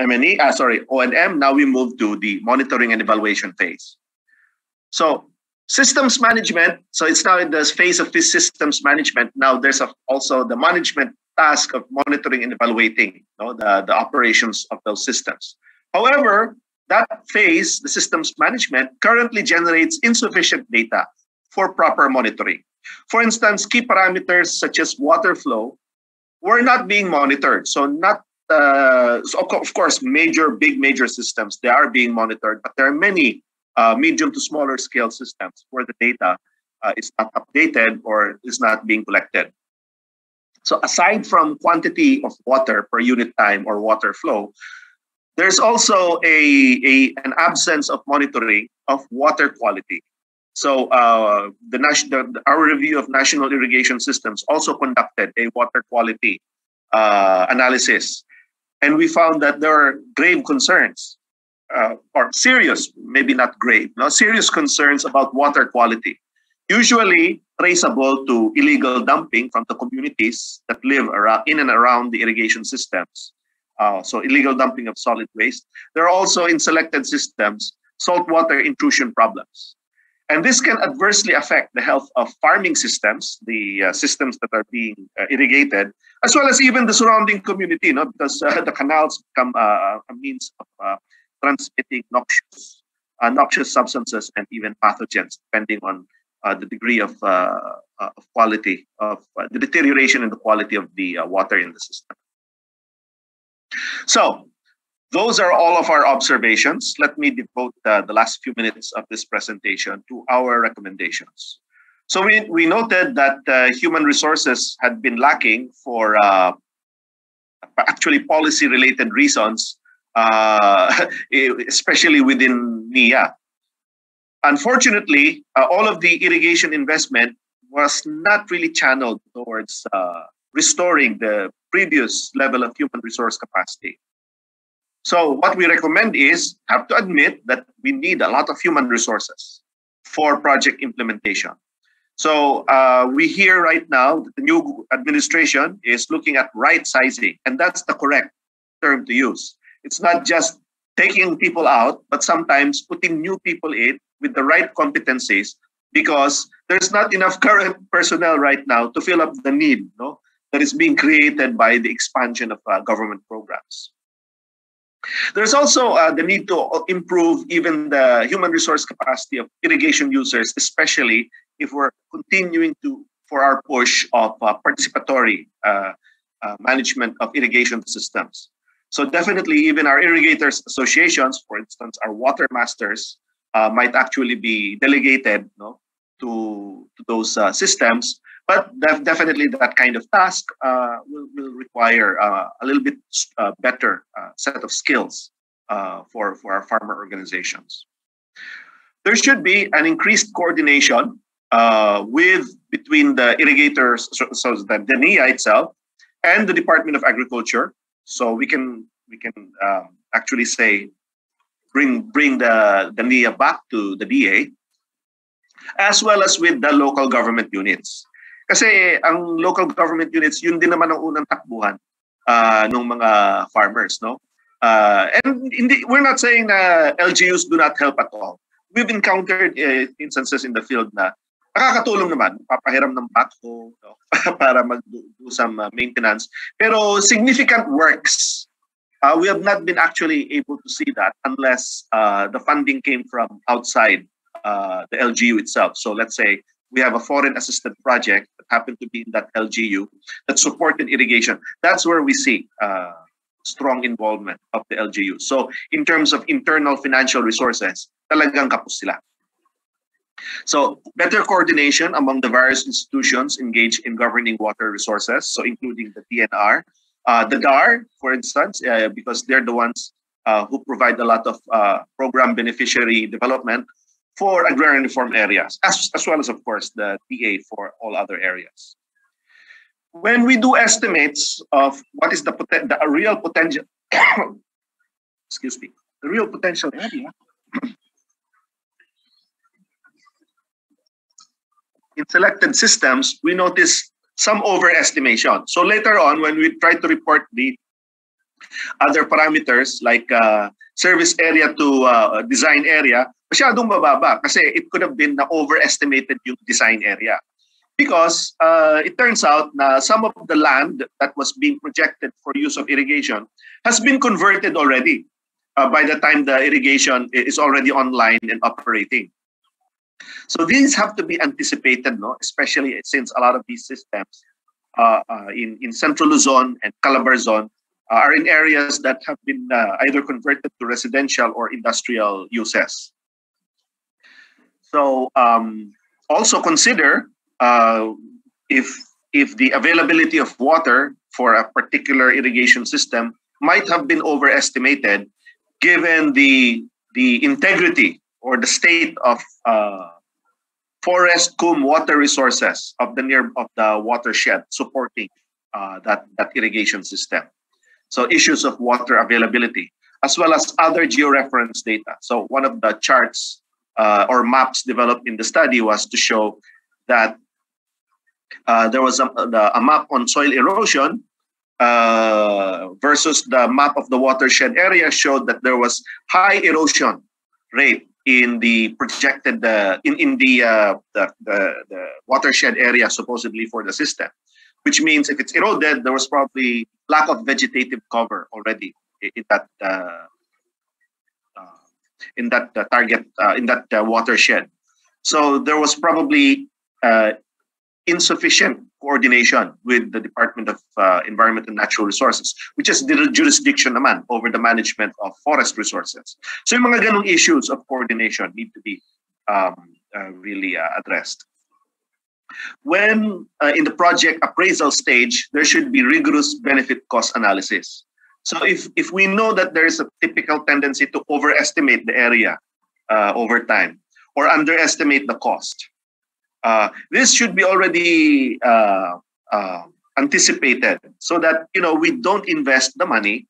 MNE, uh, sorry, O&M, now we move to the monitoring and evaluation phase. So systems management, so it's now in the phase of this systems management. Now there's a, also the management task of monitoring and evaluating you know, the, the operations of those systems. However, that phase, the systems management, currently generates insufficient data for proper monitoring. For instance, key parameters such as water flow were not being monitored. So not uh, so of course, major, big major systems, they are being monitored, but there are many uh, medium to smaller scale systems where the data uh, is not updated or is not being collected. So aside from quantity of water per unit time or water flow, there's also a, a an absence of monitoring of water quality. So uh, the, the, our review of national irrigation systems also conducted a water quality uh, analysis, and we found that there are grave concerns, uh, or serious, maybe not grave, no serious concerns about water quality usually traceable to illegal dumping from the communities that live around, in and around the irrigation systems. Uh, so illegal dumping of solid waste. There are also in selected systems saltwater intrusion problems. And this can adversely affect the health of farming systems, the uh, systems that are being uh, irrigated, as well as even the surrounding community, no? because uh, *laughs* the canals become uh, a means of uh, transmitting noxious, noxious substances and even pathogens, depending on uh, the degree of, uh, uh, of quality of the deterioration in the quality of the water in the system. So those are all of our observations. Let me devote the last few minutes of this presentation to our recommendations. So we, we noted that uh, human resources had been lacking for uh, actually policy related reasons, uh, *laughs* especially within NIA. Unfortunately, uh, all of the irrigation investment was not really channeled towards uh, restoring the previous level of human resource capacity. So what we recommend is have to admit that we need a lot of human resources for project implementation. So uh, we hear right now that the new administration is looking at right sizing, and that's the correct term to use. It's not just taking people out, but sometimes putting new people in with the right competencies because there's not enough current personnel right now to fill up the need no, that is being created by the expansion of uh, government programs. There's also uh, the need to improve even the human resource capacity of irrigation users, especially if we're continuing to for our push of uh, participatory uh, uh, management of irrigation systems. So definitely, even our irrigators associations, for instance, our water masters, uh, might actually be delegated no, to, to those uh, systems. But def- definitely that kind of task uh, will, will require uh, a little bit uh, better uh, set of skills for, for our farmer organizations. There should be an increased coordination with between the irrigators, so, so the, the NIA itself, and the Department of Agriculture. So we can we can um, actually say bring bring the, the NIA back to the DA, as well as with the local government units. Kasi ang local government units, yun din naman ang unang takbuhan uh, ng mga farmers. no uh, And hindi, we're not saying na LGUs do not help at all. We've encountered uh, instances in the field na nakakatulong naman, papahiram ng backhoe no? *laughs* para mag-do some uh, maintenance. Pero significant works, uh, we have not been actually able to see that unless uh, the funding came from outside uh, the LGU itself. So let's say we have a foreign assisted project that happened to be in that LGU that supported irrigation. That's where we see uh, strong involvement of the LGU. So in terms of internal financial resources, talagang kapos sila. So better coordination among the various institutions engaged in governing water resources, so including the DNR, uh, the DAR, for instance, uh, because they're the ones uh, who provide a lot of uh, program beneficiary development for agrarian reform areas, as, as well as, of course, the DA for all other areas. When we do estimates of what is the, poten- the real potential, *coughs* excuse me, the real potential area, in selected systems, we notice some overestimation. So later on, when we try to report the other parameters like uh, service area to uh, design area, masyadong mababa kasi it could have been na overestimated yung design area. Because uh, it turns out na some of the land that was being projected for use of irrigation has been converted already uh, by the time the irrigation is already online and operating. So these have to be anticipated, no? especially since a lot of these systems uh, uh, in, in Central Luzon and CALABARZON uh, are in areas that have been uh, either converted to residential or industrial uses. So um, also consider uh, if if the availability of water for a particular irrigation system might have been overestimated given the the integrity or the state of uh, forest cum water resources of the near of the watershed supporting uh, that that irrigation system. So issues of water availability as well as other georeference data. So one of the charts uh, or maps developed in the study was to show that uh, there was a, a map on soil erosion uh, versus the map of the watershed area showed that there was high erosion rate in the projected uh, in in the, uh, the, the the watershed area supposedly for the system, which means if it's eroded, there was probably lack of vegetative cover already in that uh, uh in that uh, target uh, in that watershed. So there was probably insufficient coordination with the Department of uh, Environment and Natural Resources, which is the jurisdiction naman over the management of forest resources. So yung mga ganong issues of coordination need to be um, uh, really uh, addressed. When uh, in the project appraisal stage, there should be rigorous benefit cost analysis. So if, if we know that there is a typical tendency to overestimate the area uh, over time or underestimate the cost, uh, this should be already uh, uh, anticipated so that you know we don't invest the money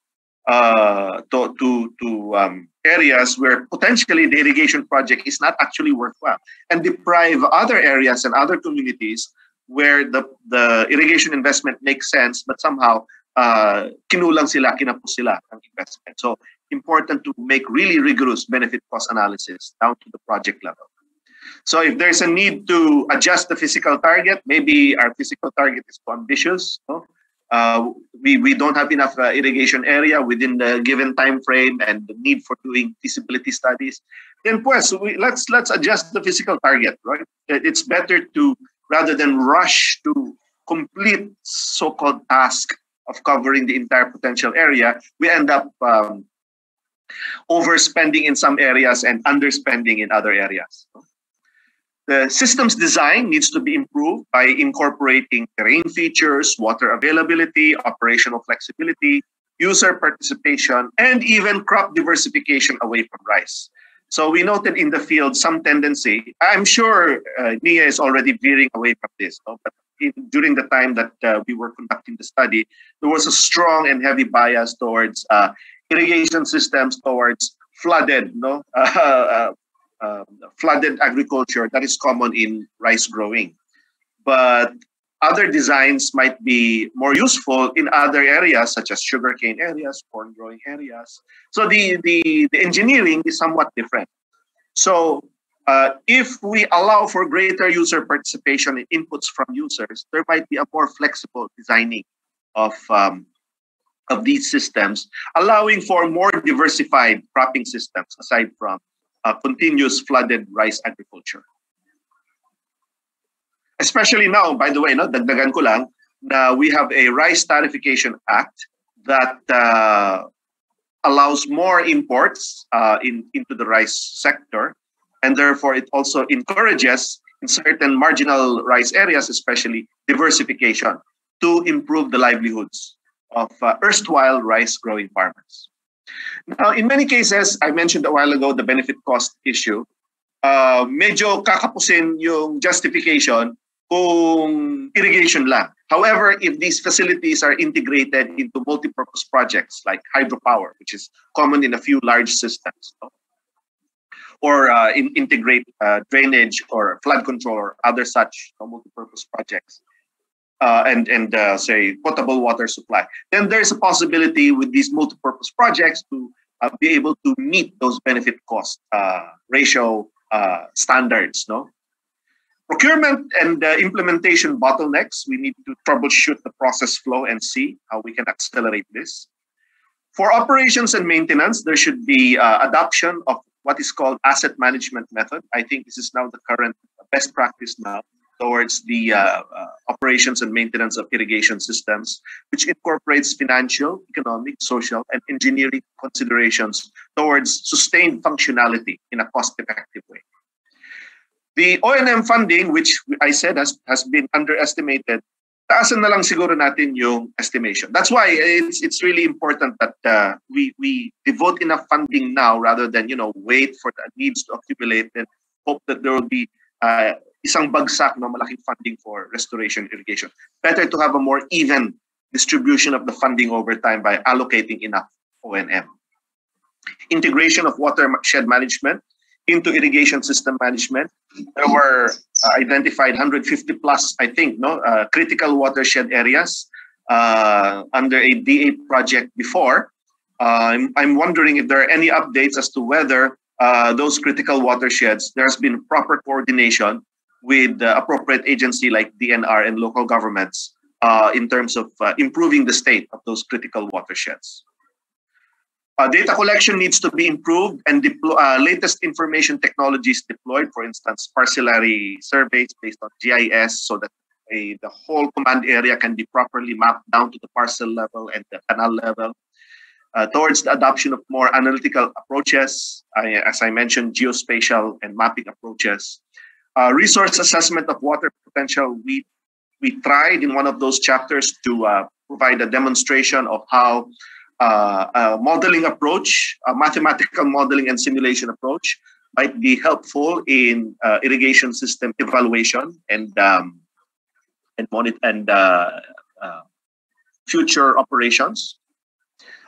uh, to to to um, areas where potentially the irrigation project is not actually worthwhile and deprive other areas and other communities where the the irrigation investment makes sense but somehow uh, kinulang sila kinapos sila ng investment. So important to make really rigorous benefit cost analysis down to the project level so if there's a need to adjust the physical target, maybe our physical target is too ambitious. No? Uh, we, we don't have enough uh, irrigation area within the given time frame and the need for doing feasibility studies. Then pues, we, let's let's adjust the physical target, right? It's better to rather than rush to complete so-called task of covering the entire potential area, we end up um, overspending in some areas and underspending in other areas. The system's design needs to be improved by incorporating terrain features, water availability, operational flexibility, user participation, and even crop diversification away from rice. So we noted in the field some tendency. I'm sure uh, NIA is already veering away from this, no? but in, during the time that uh, we were conducting the study, there was a strong and heavy bias towards uh, irrigation systems, towards flooded, no, *laughs* uh, um, flooded agriculture that is common in rice growing. But other designs might be more useful in other areas such as sugarcane areas, corn growing areas. So the, the, the engineering is somewhat different. So Uh, if we allow for greater user participation and inputs from users, there might be a more flexible designing of um, of these systems, allowing for more diversified cropping systems aside from uh, continuous flooded rice agriculture. Especially now, by the way, no, dagdagan ko lang, na we have a Rice Tariffication Act that uh, allows more imports uh, in, into the rice sector and therefore it also encourages in certain marginal rice areas, especially diversification to improve the livelihoods of uh, erstwhile rice growing farmers. Now, in many cases, I mentioned a while ago the benefit cost issue. Uh, medyo kakapusin yung justification kung irrigation lang. However, if these facilities are integrated into multi-purpose projects like hydropower, which is common in a few large systems, or uh, in, integrate uh, drainage or flood control or other such uh, multi-purpose projects uh, and and uh, say potable water supply. Then there's a possibility with these multi-purpose projects to uh, be able to meet those benefit cost ratio standards no? Procurement and implementation bottlenecks. We need to troubleshoot the process flow and see how we can accelerate this. For operations and maintenance there should be adoption of what is called asset management method. I think this is now the current best practice now towards the uh, uh, operations and maintenance of irrigation systems, which incorporates financial, economic, social, and engineering considerations towards sustained functionality in a cost-effective way. The O&M funding, which I said has, has been underestimated, taasan na lang siguro natin yung estimation. That's why it's it's really important that uh, we we devote enough funding now rather than you know wait for the needs to accumulate and hope that there will be uh, isang bagsak no malaking funding for restoration irrigation. Better to have a more even distribution of the funding over time by allocating enough O&M. Integration of watershed management into irrigation system management. There were uh, identified 150 plus, I think, no uh, critical watershed areas uh, under a DA project before. Uh, I'm, I'm wondering if there are any updates as to whether uh, those critical watersheds, there's been proper coordination with the appropriate agency like DNR and local governments uh, in terms of improving the state of those critical watersheds. Uh, data collection needs to be improved and deplo- uh, latest information technologies deployed, for instance, parcellary surveys based on GIS so that a, the whole command area can be properly mapped down to the parcel level and the canal level. Uh, towards the adoption of more analytical approaches, I, as I mentioned, geospatial and mapping approaches. Uh, resource assessment of water potential, we, we tried in one of those chapters to uh, provide a demonstration of how uh, a modeling approach, a mathematical modeling and simulation approach might be helpful in uh, irrigation system evaluation and um, and monitor and uh, uh, future operations.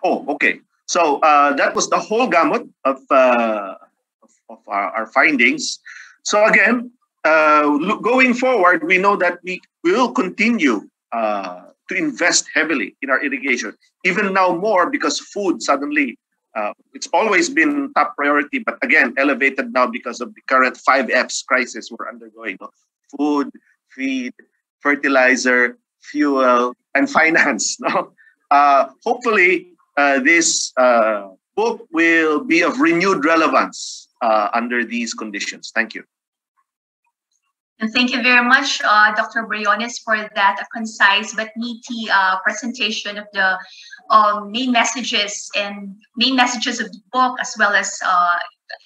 Oh, okay. So that was the whole gamut of of, of our, our, findings. So again, going forward, we know that we will continue to invest heavily in our irrigation. Even now more because food suddenly, uh, it's always been top priority, but again, elevated now because of the current five F's crisis we're undergoing. No? Food, feed, fertilizer, fuel, and finance. *laughs* No? Uh, hopefully, uh, this uh, book will be of renewed relevance uh, under these conditions. Thank you. And thank you very much, uh, Dr. Briones, for that concise but meaty uh, presentation of the um, main messages and main messages of the book, as well as uh,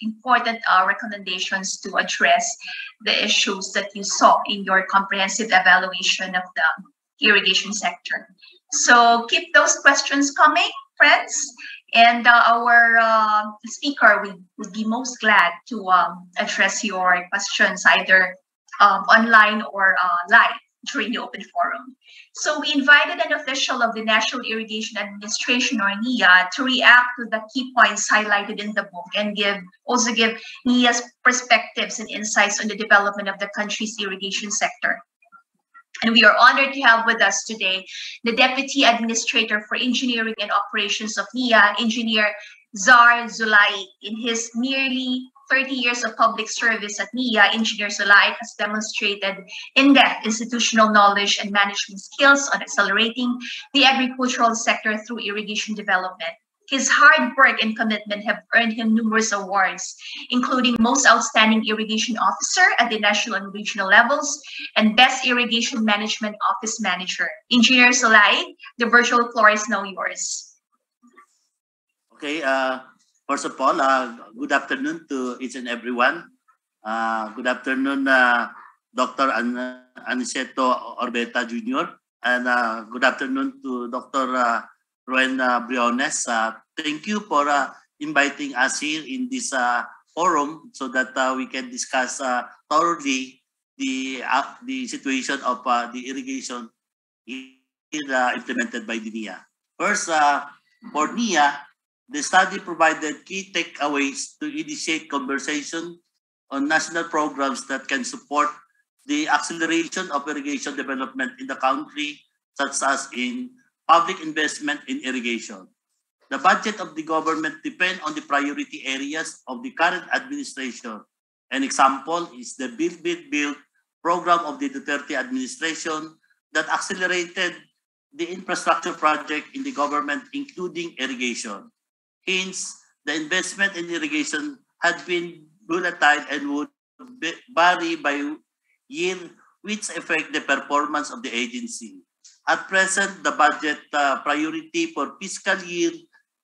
important uh, recommendations to address the issues that you saw in your comprehensive evaluation of the irrigation sector. So keep those questions coming, friends. And uh, our uh, speaker would, would be most glad to um, address your questions either um, online or uh, live during the open forum. So we invited an official of the National Irrigation Administration or NIA to react to the key points highlighted in the book and give also give NIA's perspectives and insights on the development of the country's irrigation sector. And we are honored to have with us today the Deputy Administrator for Engineering and Operations of NIA, Engineer Zar Zulai, in his nearly 30 years of public service at NIA, Engineer Sulaik has demonstrated in-depth institutional knowledge and management skills on accelerating the agricultural sector through irrigation development. His hard work and commitment have earned him numerous awards, including Most Outstanding Irrigation Officer at the national and regional levels and Best Irrigation Management Office Manager. Engineer Sulaik, the virtual floor is now yours. Okay, uh, first of all, uh, good afternoon to each and everyone. Uh, good afternoon, uh, Dr. An Aniceto Orbeta Jr. And uh, good afternoon to Dr. Uh, Ruen uh, Briones. Uh, thank you for uh, inviting us here in this uh, forum so that uh, we can discuss uh, thoroughly the uh, the situation of uh, the irrigation in, uh, implemented by the NIA. First, uh, for NIA, the study provided key takeaways to initiate conversation on national programs that can support the acceleration of irrigation development in the country, such as in public investment in irrigation. The budget of the government depends on the priority areas of the current administration. An example is the Build, Build, Build program of the Duterte administration that accelerated the infrastructure project in the government, including irrigation. Hence, the investment in irrigation had been volatile and would vary by year, which affect the performance of the agency. At present, the budget uh, priority for fiscal year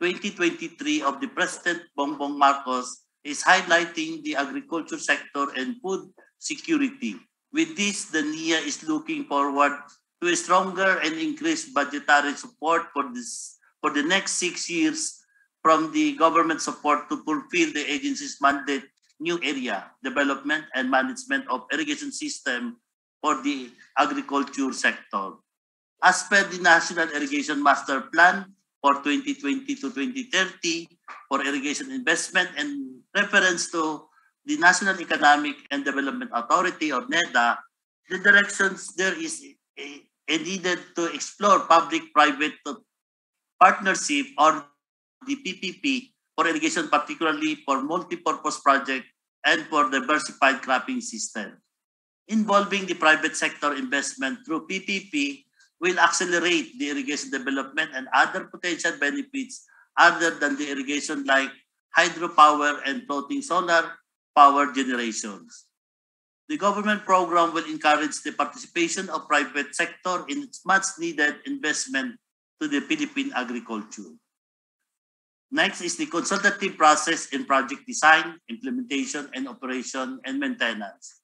2023 of the President Bongbong Marcos is highlighting the agriculture sector and food security. With this, the NIA is looking forward to a stronger and increased budgetary support for this for the next six years from the government support to fulfill the agency's mandate new area development and management of irrigation system for the agriculture sector. As per the National Irrigation Master Plan for 2020 to 2030 for irrigation investment and reference to the National Economic and Development Authority or NEDA, the directions there is a, a needed to explore public-private partnership or the PPP for irrigation, particularly for multi-purpose project and for diversified cropping system. Involving the private sector investment through PPP will accelerate the irrigation development and other potential benefits other than the irrigation like hydropower and floating solar power generations. The government program will encourage the participation of private sector in its much needed investment to the Philippine agriculture. Next is the consultative process in project design, implementation, and operation and maintenance.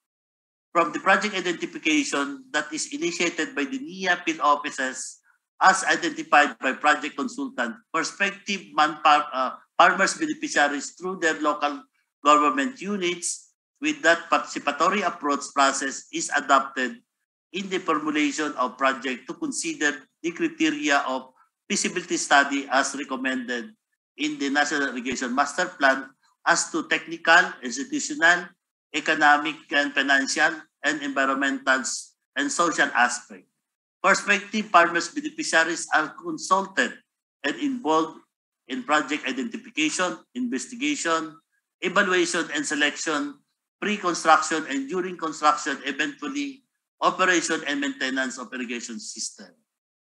From the project identification that is initiated by the NIA field offices as identified by project consultant, prospective manpower, uh, farmers beneficiaries through their local government units with that participatory approach process is adopted in the formulation of project to consider the criteria of feasibility study as recommended in the National Irrigation Master Plan as to technical, institutional, economic and financial, and environmental and social aspect. Prospective farmers beneficiaries are consulted and involved in project identification, investigation, evaluation and selection, pre-construction and during construction, eventually operation and maintenance of irrigation system.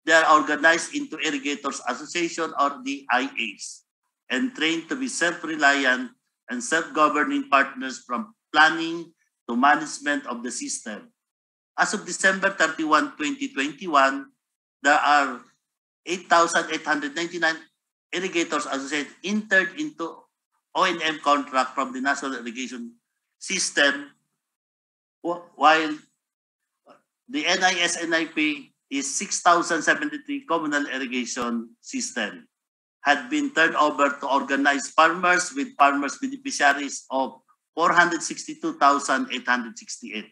They are organized into Irrigators Association or the IAs and trained to be self-reliant and self-governing partners from planning to management of the system. As of December 31, 2021, there are 8,899 irrigators associated entered into O&M contract from the National Irrigation System, while the NIS-NIP is 6,073 communal irrigation system had been turned over to organized farmers with farmers beneficiaries of 462,868.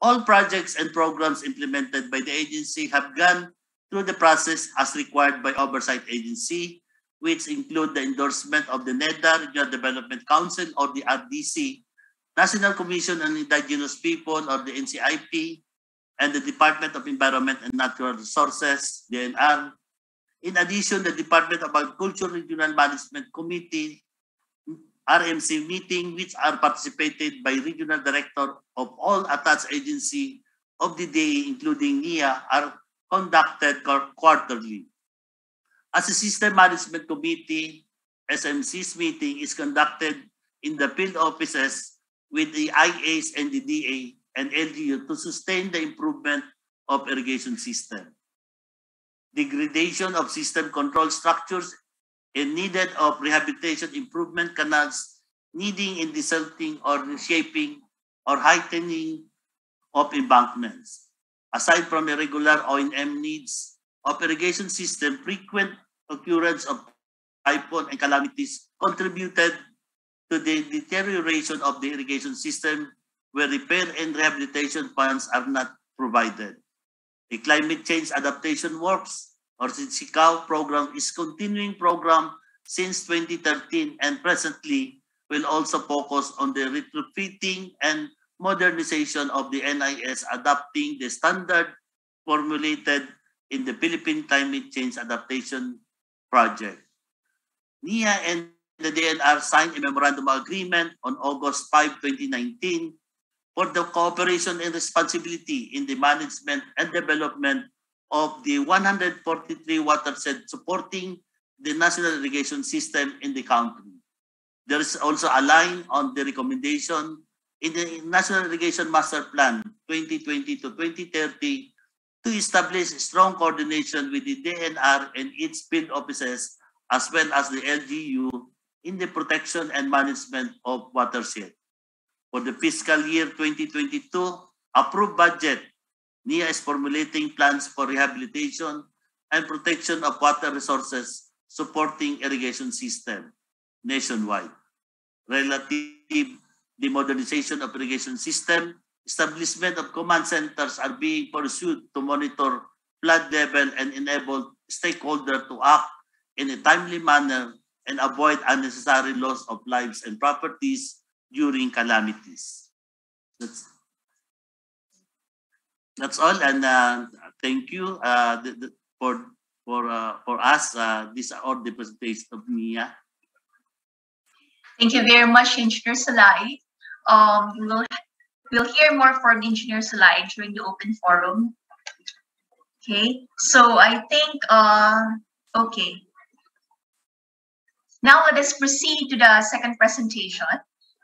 All projects and programs implemented by the agency have gone through the process as required by Oversight Agency, which include the endorsement of the NEDA, Regional Development Council, or the RDC, National Commission on Indigenous People, or the NCIP, and the Department of Environment and Natural Resources, DENR. In addition, the Department of Agriculture Regional Management Committee RMC meeting which are participated by regional director of all attached agency of the day, including NIA, are conducted quarterly. As a system management committee, SMC's meeting is conducted in the field offices with the IAs and the DA and LGU to sustain the improvement of irrigation system. Degradation of system control structures and needed of rehabilitation improvement canals needing in desilting or reshaping or heightening of embankments. Aside from irregular O&M needs of irrigation system, frequent occurrence of typhoon and calamities contributed to the deterioration of the irrigation system where repair and rehabilitation funds are not provided. The climate change adaptation works or CICAO program is continuing program since 2013 and presently will also focus on the retrofitting and modernization of the NIS adapting the standard formulated in the Philippine Climate Change Adaptation Project. NIA and the DNR signed a memorandum agreement on August 5, 2019 for the cooperation and responsibility in the management and development of the 143 watershed supporting the national irrigation system in the country. There is also a line on the recommendation in the National Irrigation Master Plan 2020 to 2030 to establish strong coordination with the DENR and its field offices as well as the LGU in the protection and management of watershed. For the fiscal year 2022, approved budget, NIA is formulating plans for rehabilitation and protection of water resources supporting irrigation system nationwide. Relative the modernization of irrigation system, establishment of command centers are being pursued to monitor flood level and enable stakeholders to act in a timely manner and avoid unnecessary loss of lives and properties during calamities. That's, that's all, and uh, thank you uh, the, the, for for uh, for us. Uh, these are all the presentations of NIA. Thank you very much, Engineer Sulaik. Um, we'll we'll hear more from Engineer Sulaik during the open forum. Okay, so I think uh, okay. Now let us proceed to the second presentation.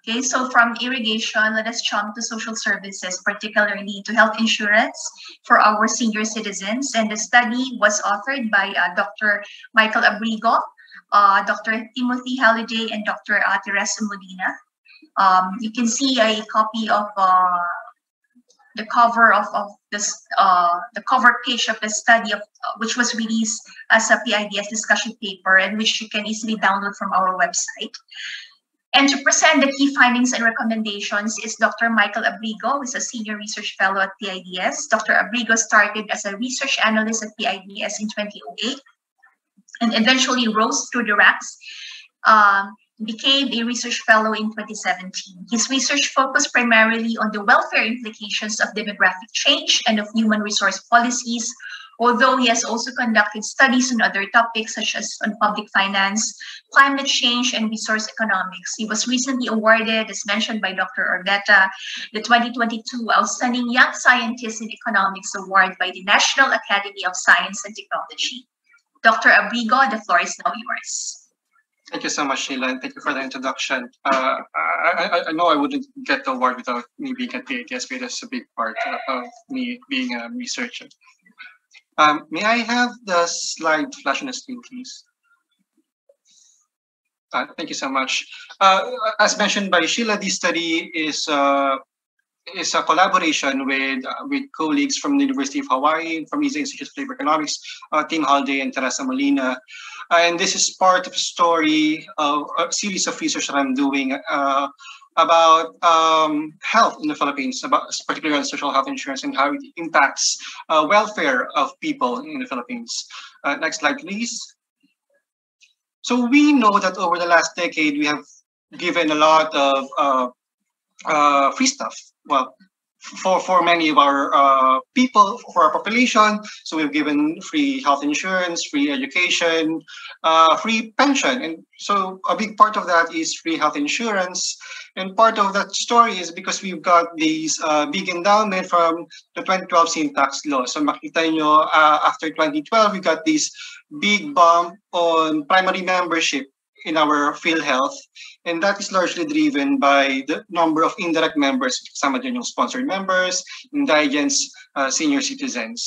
Okay, so from irrigation, let us jump to social services, particularly to health insurance for our senior citizens. And the study was authored by uh, Dr. Michael Abrigo, uh, Dr. Timothy Halliday, and Dr. Uh, Teresa Molina. Um, you can see a copy of uh, the cover of, of this uh, the cover page of the study of uh, which was released as a PIDS discussion paper and which you can easily download from our website. And to present the key findings and recommendations is Dr. Michael Abrigo, who is a senior research fellow at PIDS. Dr. Abrigo started as a research analyst at PIDS in 2008 and eventually rose through the ranks um, became a research fellow in 2017. His research focused primarily on the welfare implications of demographic change and of human resource policies, although he has also conducted studies on other topics such as on public finance, climate change, and resource economics. He was recently awarded, as mentioned by Dr. Orbeta, the 2022 Outstanding Young Scientist in Economics Award by the National Academy of Science and Technology. Dr. Abrigo, the floor is now yours. Thank you so much, Sheila, and thank you for the introduction. Uh, I, I, know I wouldn't get the award without me being at PIDS, but that's a big part of me being a researcher. Um, may I have the slide flash on the screen, please? Uh, thank you so much. Uh, as mentioned by Sheila, this study is uh, is a collaboration with uh, with colleagues from the University of Hawaii, from IZA Institute of Labor Economics, uh, Tim Halliday and Teresa Molina. and this is part of a story of a series of research that I'm doing uh, about um, health in the Philippines, about particularly on social health insurance and how it impacts uh, welfare of people in the Philippines. Uh, next slide, please. So we know that over the last decade, we have given a lot of uh, uh, free stuff well, for for many of our uh, people, for our population. So we've given free health insurance, free education, uh, free pension, and so a big part of that is free health insurance. And part of that story is because we've got these uh, big endowment from the 2012 sin tax law. So makita nyo, uh, after 2012, we got this big bump on primary membership in our PhilHealth, And that is largely driven by the number of indirect members, kasama din yung sponsored members, indigents, uh, senior citizens.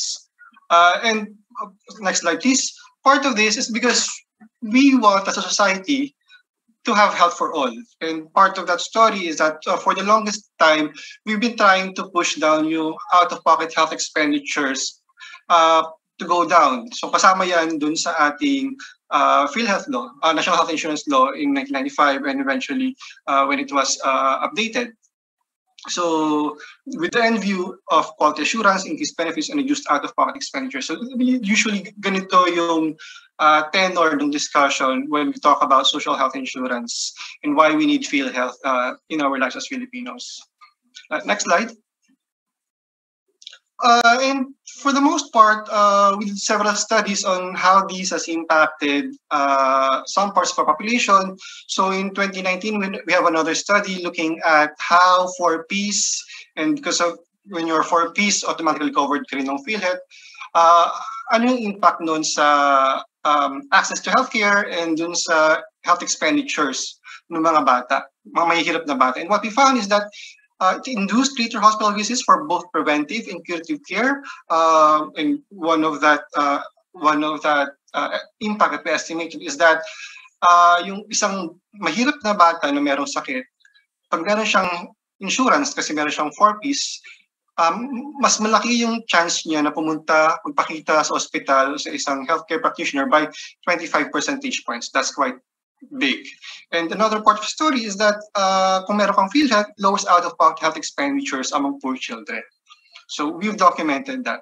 Uh, and uh, next slide, please. Part of this is because we want as a society to have health for all. And part of that story is that uh, for the longest time, we've been trying to push down yung out-of-pocket health expenditures uh, to go down. So kasama yan dun sa ating uh, PhilHealth law, uh, National Health Insurance Law in 1995 and eventually uh, when it was uh, updated. So with the end view of quality assurance, increased benefits, and reduced out-of-pocket expenditure. So usually ganito yung uh, tenor ng discussion when we talk about social health insurance and why we need PhilHealth uh, in our lives as Filipinos. Uh, next slide. Uh, and for the most part, uh, we did several studies on how these has impacted uh, some parts of our population. So in 2019, we have another study looking at how four Ps, and because of when you're four Ps, automatically covered ka rin ng uh, ano yung impact nun sa um, access to healthcare and dun sa health expenditures ng mga bata, mga mahihirap na bata. And what we found is that uh, to induce greater hospital visits for both preventive and curative care. Uh, and one of that uh, one of that uh, impact that we estimated is that uh, yung isang mahirap na bata na merong sakit, pag meron siyang insurance kasi meron siyang four-piece, um, mas malaki yung chance niya na pumunta, magpakita sa ospital sa isang healthcare practitioner by 25 percentage points. That's quite big. And another part of the story is that uh, kung meron kang lowest out-of-pocket health expenditures among poor children. So we've documented that.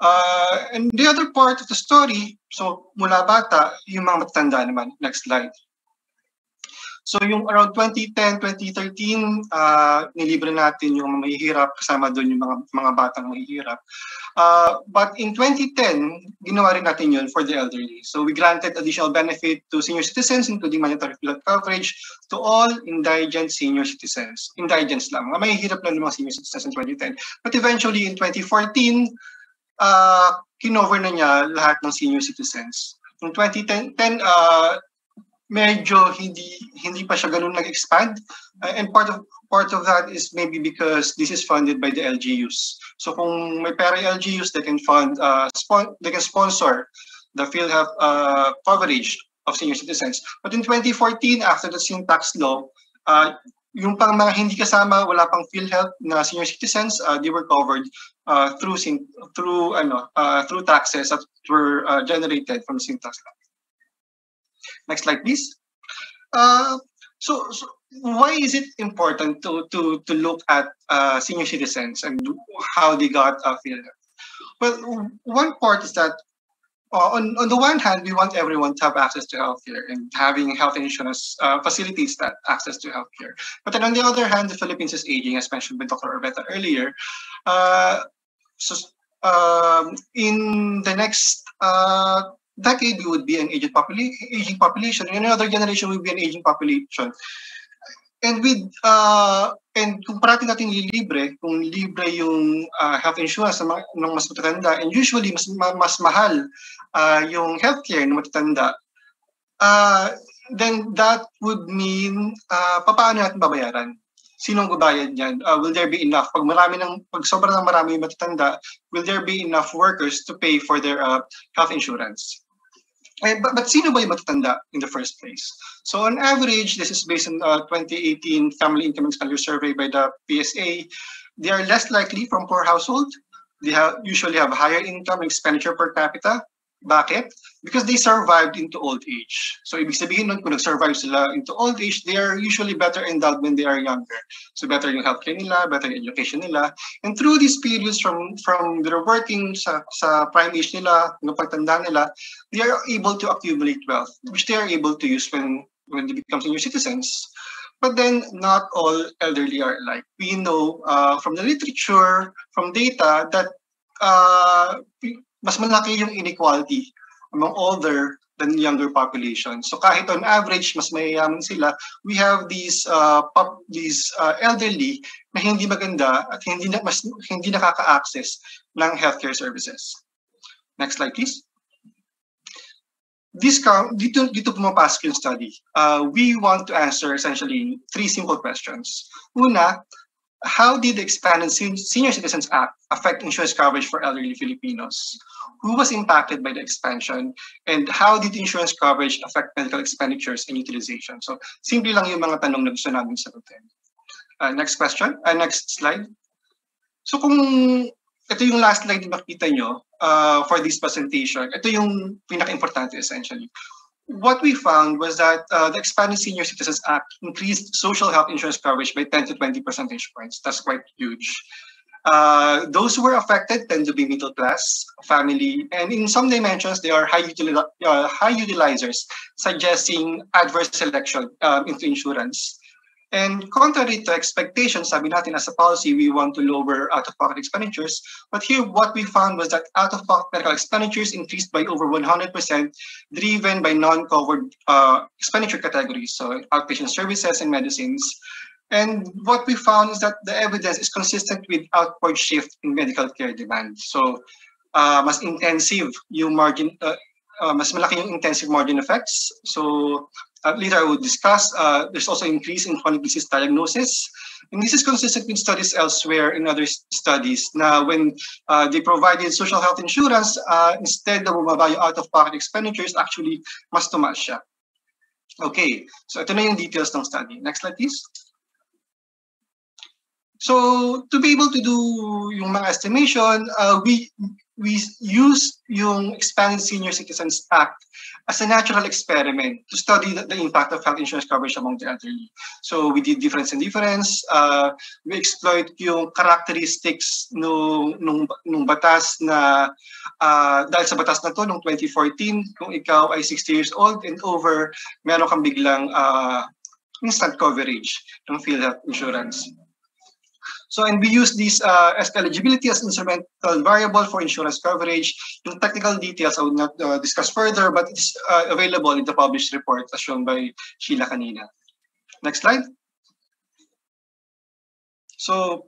Uh, and the other part of the story, so mula bata, yung mga matatanda naman. Next slide. So yung around 2010, 2013, uh, nilibre natin yung mga mahihirap, kasama doon yung mga, mga batang mahihirap. Uh, but in 2010, ginawa rin natin yun for the elderly. So we granted additional benefit to senior citizens, including blood coverage to all indigent senior citizens. Indigents lang. Mga mahihirap lang ng mga senior citizens in 2010. But eventually in 2014, uh, kinover na niya lahat ng senior citizens. In 2010, uh, medyo hindi hindi pa siya ganun nag-expand uh, and part of part of that is maybe because this is funded by the LGUs. So kung may pera LGUs they can fund uh, spon they can sponsor the PhilHealth uh, coverage of senior citizens. But in 2014 after the sin tax law uh, yung pang mga hindi kasama wala pang PhilHealth na senior citizens uh, they were covered uh, through sin through ano uh, through taxes that were uh, generated from sin tax law. Next slide, please. Uh, so, so, why is it important to to to look at uh, senior citizens and how they got uh, PhilHealth? Well, one part is that uh, on on the one hand, we want everyone to have access to healthcare and having health insurance uh, facilitates that access to healthcare. But then on the other hand, the Philippines is aging, as mentioned by Dr. Orbeta earlier. Uh, so um, in the next uh, decade, we would be an aging, popula- aging population. In another generation, we would be an aging population. And with, uh, and kung parati natin libre, kung libre yung uh, health insurance ng, ng mas matatanda, and usually mas, mas mahal uh, yung healthcare ng matatanda, uh, then that would mean, uh, paano natin babayaran? Sinong gubayad niyan? Uh, will there be enough? Pag marami ng, pag sobrang marami yung matatanda, will there be enough workers to pay for their uh, health insurance? Eh, but, but sino ba yung matatanda in the first place? So on average, this is based on uh, 2018 Family Income and Expenditure Survey by the PSA. They are less likely from poor household. They have usually have higher income expenditure per capita. Bakit? Because they survived into old age. So ibig sabihin nun, kung nag-survive sila into old age, they are usually better endowed when they are younger. So better yung healthcare nila, better yung education nila. And through these periods from from their working sa, sa prime age nila, ng pagtanda nila, they are able to accumulate wealth, which they are able to use when when they become senior citizens. But then not all elderly are alike. We know uh, from the literature, from data, that uh, mas malaki yung inequality among older than younger population. So kahit on average mas mayayaman sila, we have these uh, pop, these uh, elderly na hindi maganda at hindi na, mas hindi nakaka-access ng healthcare services. Next slide please. This dito dito pumapasok yung study. Uh, we want to answer essentially three simple questions. Una, how did the expanded Senior Citizens Act affect insurance coverage for elderly Filipinos? Who was impacted by the expansion? And how did insurance coverage affect medical expenditures and utilization? So, simple lang yung mga tanong na gusto namin sagutin. Uh, next question, uh, next slide. So kung ito yung last slide na makita nyo uh, for this presentation, ito yung pinaka-importante essentially what we found was that uh, the Expanded Senior Citizens Act increased social health insurance coverage by 10 to 20 percentage points. That's quite huge. Uh, those who were affected tend to be middle class, family, and in some dimensions, they are high, util uh, high utilizers, suggesting adverse selection um, into insurance. And contrary to expectations, sabi natin as a policy, we want to lower out-of-pocket expenditures. But here, what we found was that out-of-pocket medical expenditures increased by over 100%, driven by non-covered uh, expenditure categories, so outpatient services and medicines. And what we found is that the evidence is consistent with outward shift in medical care demand. So, uh, mas intensive yung margin, uh, uh, mas malaki yung intensive margin effects. So, uh, later I will discuss, uh, there's also increase in chronic disease diagnosis. And this is consistent with studies elsewhere in other studies. Now, when uh, they provided social health insurance, uh, instead of bumaba yung out-of-pocket expenditures, actually mas tumaas siya. Okay, so ito na yung details ng study. Next slide, please. So, to be able to do yung mga estimation, uh, we we use yung Expanded Senior Citizens Act as a natural experiment to study the, the, impact of health insurance coverage among the elderly. So we did difference and difference. Uh, we exploit yung characteristics nung, nung, nung batas na, uh, dahil sa batas na to, nung 2014, kung ikaw ay 60 years old and over, meron kang biglang uh, instant coverage ng PhilHealth insurance. So, and we use this uh, eligibility as instrumental variable for insurance coverage. Yung technical details I will not uh, discuss further, but it's uh, available in the published report as shown by Sheila kanina. Next slide. So,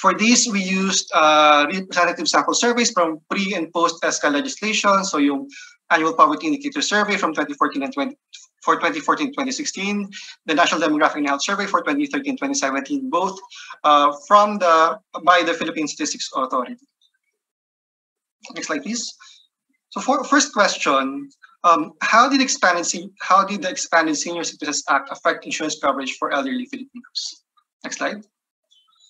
for this, we used uh, representative sample surveys from pre and post ESCA legislation. So, yung annual poverty indicator survey from 2014 and 20, for 2014-2016, the National Demographic and Health Survey for 2013-2017, both uh, from the by the Philippine Statistics Authority. Next slide, please. So for first question, um, how did expanded how did the expanded Senior Citizens Act affect insurance coverage for elderly Filipinos? Next slide.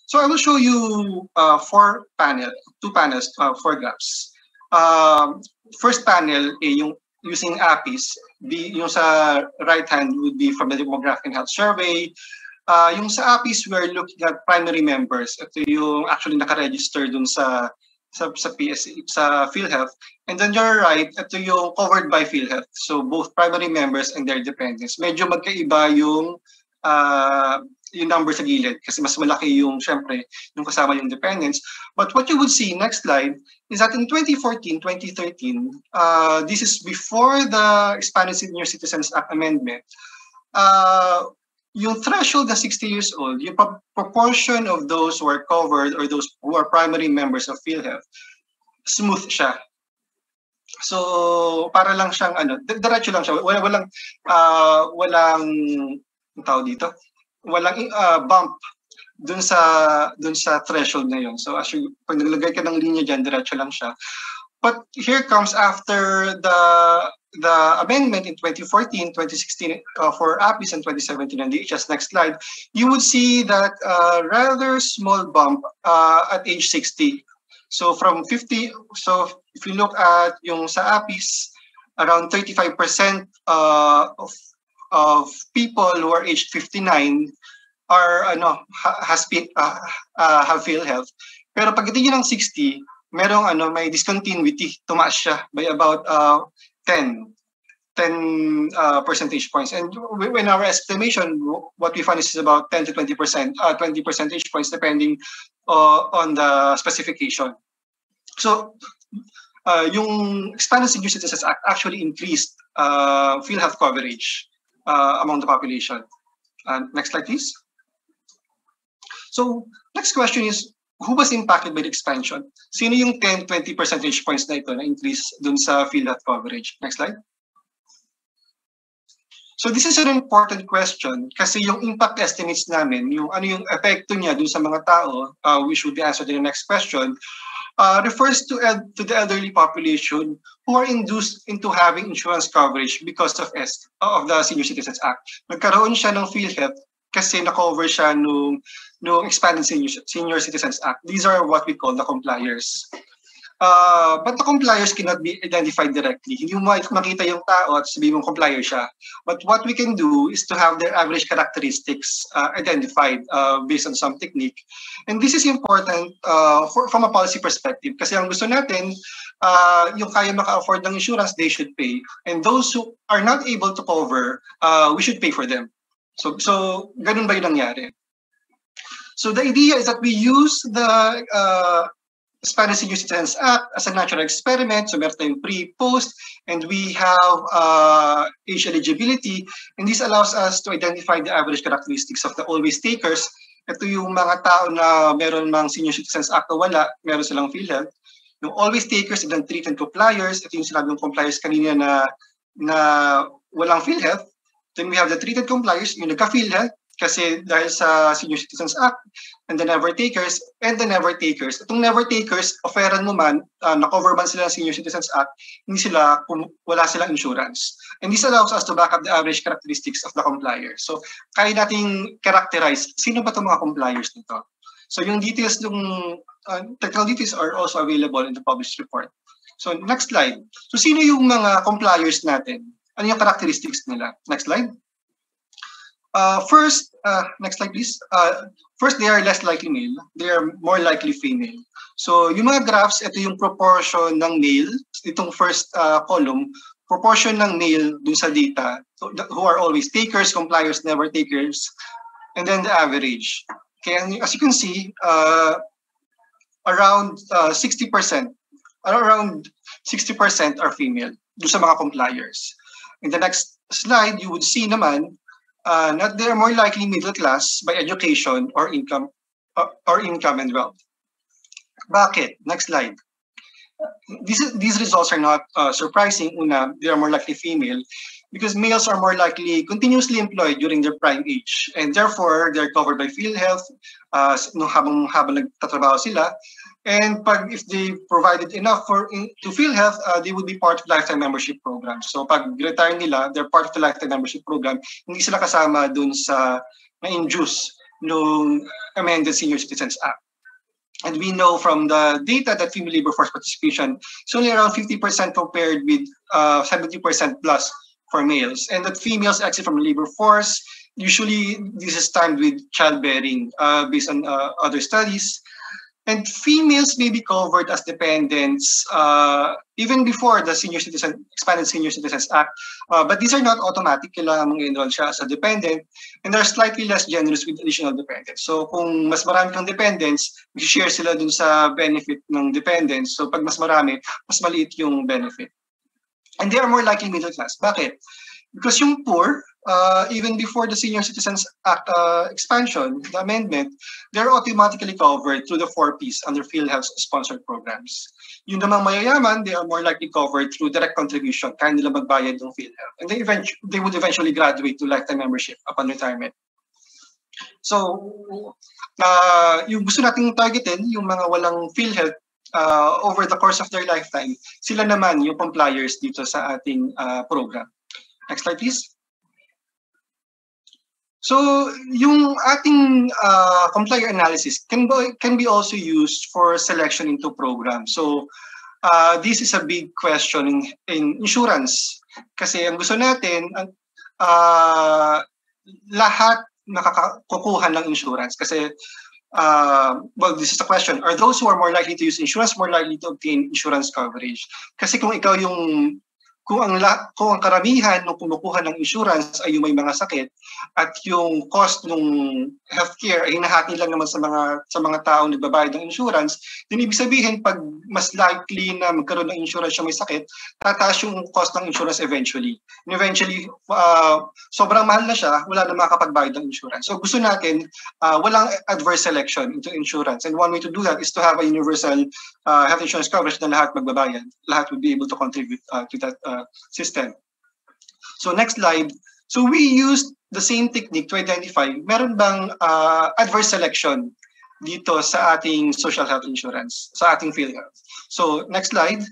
So I will show you uh, four panel, two panels, uh, four graphs. Um, first panel, eh, yung using APIs, be, yung sa right hand would be from the Demographic and Health Survey. Uh, yung sa APIs, we're looking at primary members. Ito yung actually naka-register dun sa sa sa PS sa PhilHealth. And then your right, ito yung covered by PhilHealth. So both primary members and their dependents. Medyo magkaiba yung uh, yung number sa gilid kasi mas malaki yung, syempre, yung kasama yung dependents. But what you would see, next slide, is that in 2014, 2013, uh, this is before the Expanded Senior Citizens Act amendment, uh, yung threshold na 60 years old, yung proportion of those who are covered or those who are primary members of PhilHealth, smooth siya. So, para lang siyang ano, diretso lang siya. Wala, walang, uh, walang, ang tawag dito? Walang uh, bump dun sa dun sa threshold na yun. So as you, pag naglagay ka ng linya dyan, diretso lang siya. But here comes after the the amendment in 2014, 2016 uh, for APIS and 2017 and DHS. Next slide. You would see that uh, rather small bump uh, at age 60. So from 50, so if you look at yung sa APIS, around 35% uh, of of people who are aged 59 are ano has uh, uh, have PhilHealth. Pero pag ng 60, merong ano may discontinuity, tumaas siya by about uh, 10. 10 uh, percentage points. And in our estimation, what we find is about 10 to 20 percent, uh, 20 percentage points, depending uh, on the specification. So, uh, yung expanded senior citizens act actually increased uh, field health coverage uh, among the population. Uh, next slide, please. So, next question is, who was impacted by the expansion? Sino yung 10, 20 percentage points na ito na increase dun sa field health coverage? Next slide. So this is an important question kasi yung impact estimates namin, yung ano yung epekto niya dun sa mga tao, uh, which will be answered in the next question, uh, refers to, ed- to the elderly population who are induced into having insurance coverage because of S of the Senior Citizens Act. Nagkaroon siya ng PhilHealth kasi na-cover siya nung, nung Expanded Senior, Senior Citizens Act. These are what we call the compliers. Uh, but the compliers cannot be identified directly. Hindi mo makita yung tao at sabihin mong complier siya. But what we can do is to have their average characteristics uh, identified uh, based on some technique. And this is important uh, for, from a policy perspective kasi ang gusto natin, uh, yung kaya maka-afford ng insurance, they should pay. And those who are not able to cover, uh, we should pay for them. So, so ganun ba yung nangyari? So the idea is that we use the uh, Spanish Citizens Act as a natural experiment. So meron tayong pre-post and we have uh, age eligibility and this allows us to identify the average characteristics of the always takers. Ito yung mga tao na meron mang Senior Citizens Act o wala, meron silang PhilHealth. Yung always takers and then treat compliers, ito yung sinabi ng compliers kanina na, na walang PhilHealth. Then we have the treated compliers, yung nagka-PhilHealth, kasi dahil sa Senior Citizens Act and the never takers and the never takers. Itong never takers, offeran mo man, uh, na-cover man sila ng Senior Citizens Act, hindi sila, kung wala silang insurance. And this allows us to back up the average characteristics of the compliers. So, kaya nating characterize, sino ba itong mga compliers nito? So, yung details, yung uh, technical details are also available in the published report. So, next slide. So, sino yung mga compliers natin? Ano yung characteristics nila? Next slide. Uh, first, uh, next slide please. Uh, first, they are less likely male. They are more likely female. So yung mga graphs, ito yung proportion ng male. Itong first uh, column, proportion ng male dun sa data so, who are always takers, compliers, never takers, and then the average. Okay, and as you can see, uh, around uh, 60%, around 60% are female dun sa mga compliers. In the next slide, you would see naman uh, not they are more likely middle class by education or income uh, or income and wealth. Bakit? Next slide. These, these results are not uh, surprising. Una, they are more likely female because males are more likely continuously employed during their prime age and therefore they're covered by PhilHealth uh, nung habang habang nagtatrabaho sila and pag if they provided enough for in, to field health, uh, they would be part of lifetime membership program. So pag retire nila, they're part of the lifetime membership program. Hindi sila kasama dun sa na-induce nung amended Senior Citizens Act. And we know from the data that female labor force participation is only around 50% compared with uh, 70% plus for males. And that females exit from the labor force, usually this is timed with childbearing uh, based on uh, other studies. And females may be covered as dependents uh, even before the Senior Citizen Expanded Senior Citizens Act. Uh, but these are not automatic. Kailangan mong enroll siya as a dependent. And they're slightly less generous with additional dependents. So kung mas marami kang dependents, share sila dun sa benefit ng dependents. So pag mas marami, mas maliit yung benefit. And they are more likely middle class. Bakit? Because yung poor, uh, even before the Senior Citizens Act uh, expansion, the amendment, they're automatically covered through the four Ps under PhilHealth sponsored programs. Yung namang mayayaman, they are more likely covered through direct contribution, kaya nila magbayad ng PhilHealth. And they, eventually, they would eventually graduate to lifetime membership upon retirement. So, uh, yung gusto nating targetin, yung mga walang PhilHealth uh, over the course of their lifetime, sila naman yung compliers dito sa ating uh, program. Next slide, please. So, yung ating uh, complier analysis can be, can be also used for selection into program. So, uh, this is a big question in, in insurance. Kasi ang gusto natin, uh, lahat nakakakukuha ng insurance. Kasi, uh, well, this is a question. Are those who are more likely to use insurance more likely to obtain insurance coverage? Kasi kung ikaw yung kung ang la, kung ang karamihan ng kumukuha ng insurance ay yung may mga sakit at yung cost ng healthcare ay hinahati lang naman sa mga sa mga taong nagbabayad ng insurance, din ibig sabihin pag mas likely na magkaroon ng insurance yung may sakit, tataas yung cost ng insurance eventually. And eventually, uh, sobrang mahal na siya, wala na makakapagbayad ng insurance. So gusto natin, uh, walang adverse selection into insurance. And one way to do that is to have a universal uh, health insurance coverage na lahat magbabayad. Lahat would be able to contribute uh, to that uh, system. So next slide. So we used the same technique to identify meron bang uh, adverse selection dito sa ating social health insurance, sa ating PhilHealth. So next slide.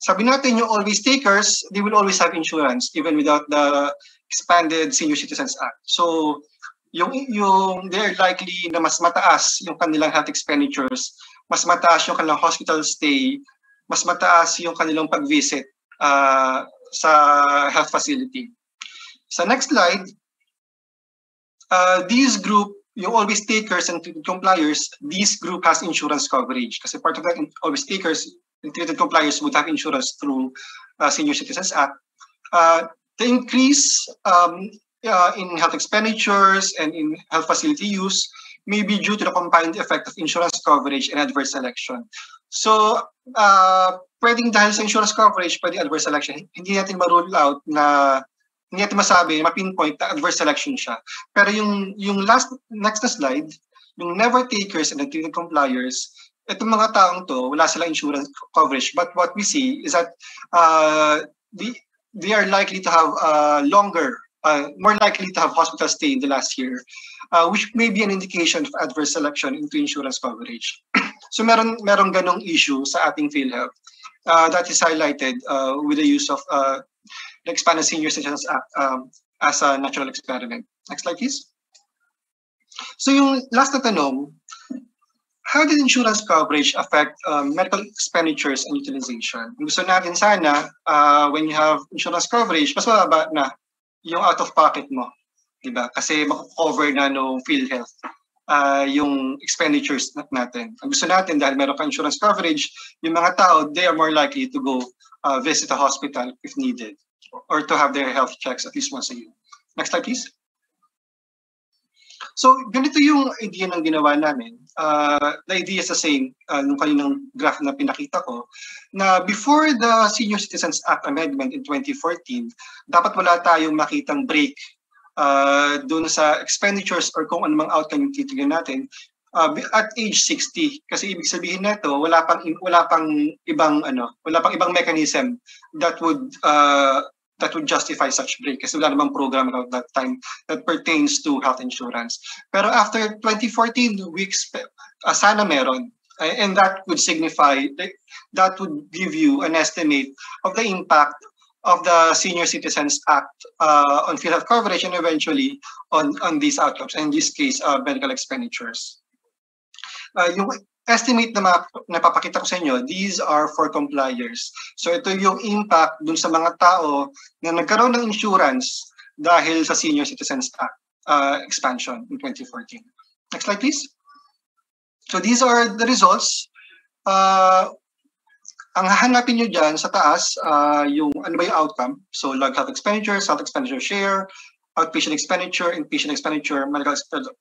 Sabi natin yung always takers, they will always have insurance even without the expanded Senior Citizens Act. So yung yung they're likely na mas mataas yung kanilang health expenditures, mas mataas yung kanilang hospital stay, mas mataas yung kanilang pag-visit uh, sa health facility. Sa next slide, uh, these group, yung always takers and treated compliers, this group has insurance coverage. Kasi part of that always takers and treated compliers would have insurance through uh, Senior Citizens Act. Uh, the increase um, uh, in health expenditures and in health facility use may be due to the combined effect of insurance coverage and adverse selection. So, uh, pwedeng dahil sa insurance coverage, pwede adverse selection. Hindi natin ma-rule out na hindi natin masabi, ma-pinpoint na adverse selection siya. Pero yung yung last next na slide, yung never takers and treated compliers, itong mga taong to, wala silang insurance coverage. But what we see is that uh, they, they are likely to have uh, longer, uh, more likely to have hospital stay in the last year, uh, which may be an indication of adverse selection into insurance coverage. *clears throat* so meron merong ganong issue sa ating PhilHealth uh, that is highlighted uh, with the use of uh, the Expanded Senior Citizens Act um, as a natural experiment. Next slide, please. So yung last na tanong, how did insurance coverage affect um, medical expenditures and utilization? Gusto natin sana, uh, when you have insurance coverage, mas mababa na yung out-of-pocket mo. Diba? Kasi mako-cover na no PhilHealth uh, yung expenditures natin. Ang gusto natin dahil meron kang insurance coverage, yung mga tao, they are more likely to go uh, visit a hospital if needed or to have their health checks at least once a year. Next slide, please. So, ganito yung idea ng ginawa namin. Uh, the idea is the same uh, nung kaninang graph na pinakita ko, na before the Senior Citizens Act Amendment in 2014, dapat wala tayong makitang break uh, doon sa expenditures or kung anumang outcome yung titignan natin uh, at age 60 kasi ibig sabihin nito wala pang wala pang ibang ano wala pang ibang mechanism that would uh, that would justify such break. Kasi wala namang program at that time that pertains to health insurance. Pero after 2014 we expect uh, sana meron. And that would signify that would give you an estimate of the impact of the Senior Citizens Act uh, on field health coverage and eventually on, on these outcomes, in this case, uh, medical expenditures. Uh, yung estimate na napapakita ko sa inyo, these are for compliers. So ito yung impact dun sa mga tao na nagkaroon ng insurance dahil sa Senior Citizens Act uh, expansion in 2014. Next slide, please. So these are the results. Uh, ang hahanapin nyo dyan sa taas, uh, yung ano ba yung outcome. So log health expenditures, health expenditure share, outpatient expenditure, inpatient expenditure, medical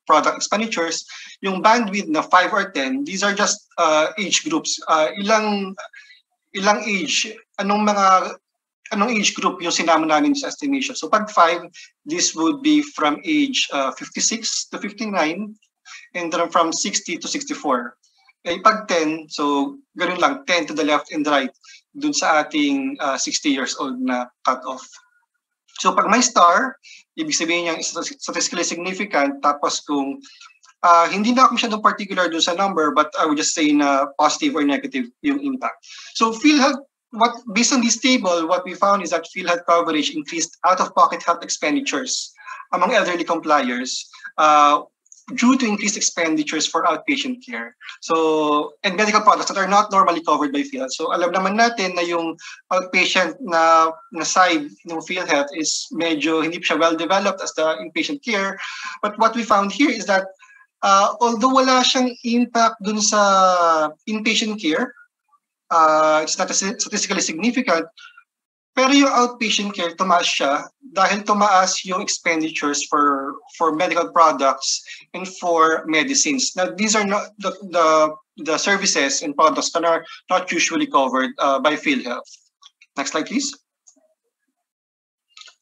product expenditures. Yung bandwidth na 5 or 10, these are just uh, age groups. Uh, ilang ilang age, anong mga anong age group yung sinama namin sa estimation. So pag 5, this would be from age uh, 56 to 59 and then from 60 to 64. Eh, pag 10, so ganun lang, 10 to the left and right, dun sa ating uh, 60 years old na cut-off. So pag may star, ibig sabihin niya statistically significant, tapos kung uh, hindi na ako masyadong particular dun sa number, but I would just say na positive or negative yung impact. So PhilHealth, what, based on this table, what we found is that PhilHealth coverage increased out-of-pocket health expenditures among elderly compliers, uh, due to increased expenditures for outpatient care. So, and medical products that are not normally covered by PhilHealth. So, alam naman natin na yung outpatient na, na side ng PhilHealth is medyo hindi siya well developed as the inpatient care. But what we found here is that uh, although wala siyang impact dun sa inpatient care, uh, it's not statistically significant, Pero yung outpatient care, tumaas siya dahil tumaas yung expenditures for for medical products and for medicines. Now, these are not the, the, the services and products that are not usually covered uh, by PhilHealth. Next slide, please.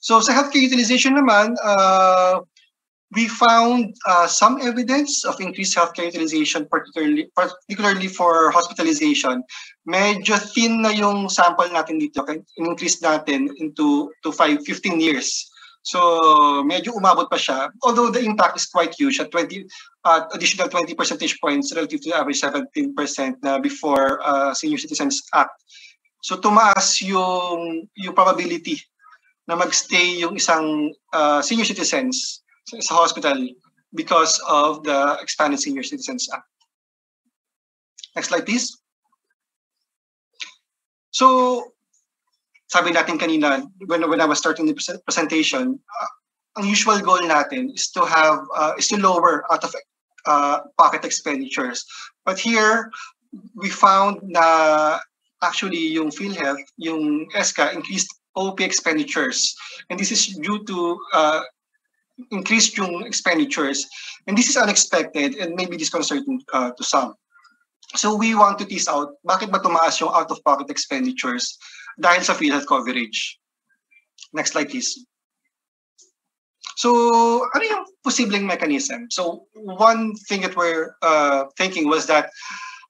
So sa healthcare utilization naman, uh, we found uh, some evidence of increased healthcare utilization, particularly particularly for hospitalization. Medyo thin na yung sample natin dito, in-increase natin into to 5, 15 years. So medyo umabot pa siya, although the impact is quite huge at 20 uh, additional 20 percentage points relative to the average 17% na before uh, Senior Citizens Act. So tumaas yung yung probability na magstay yung isang uh, senior citizens sa hospital because of the Expanded Senior Citizens Act. Next slide, please. So, sabi natin kanina, when, when I was starting the presentation, uh, ang usual goal natin is to have, uh, is to lower out of uh, pocket expenditures. But here, we found na actually yung PhilHealth, yung ESCA, increased OP expenditures. And this is due to uh, increased yung expenditures. And this is unexpected and maybe disconcerting uh, to some. So we want to tease out, bakit ba tumaas yung out-of-pocket expenditures dahil sa PhilHealth coverage? Next slide, please. So, ano yung posibleng mechanism? So, one thing that we're uh, thinking was that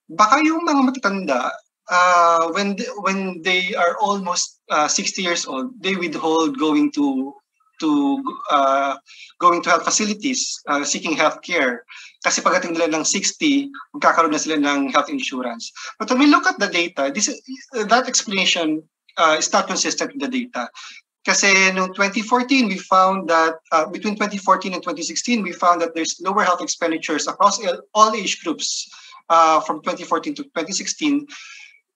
baka yung mga matatanda, uh, when, they, when they are almost uh, 60 years old, they withhold going to to uh, going to health facilities, uh, seeking health care. Kasi pagdating nila ng 60, magkakaroon na sila ng health insurance. But when we look at the data, this that explanation uh, is not consistent with the data. Kasi noong 2014, we found that uh, between 2014 and 2016, we found that there's lower health expenditures across all age groups uh, from 2014 to 2016.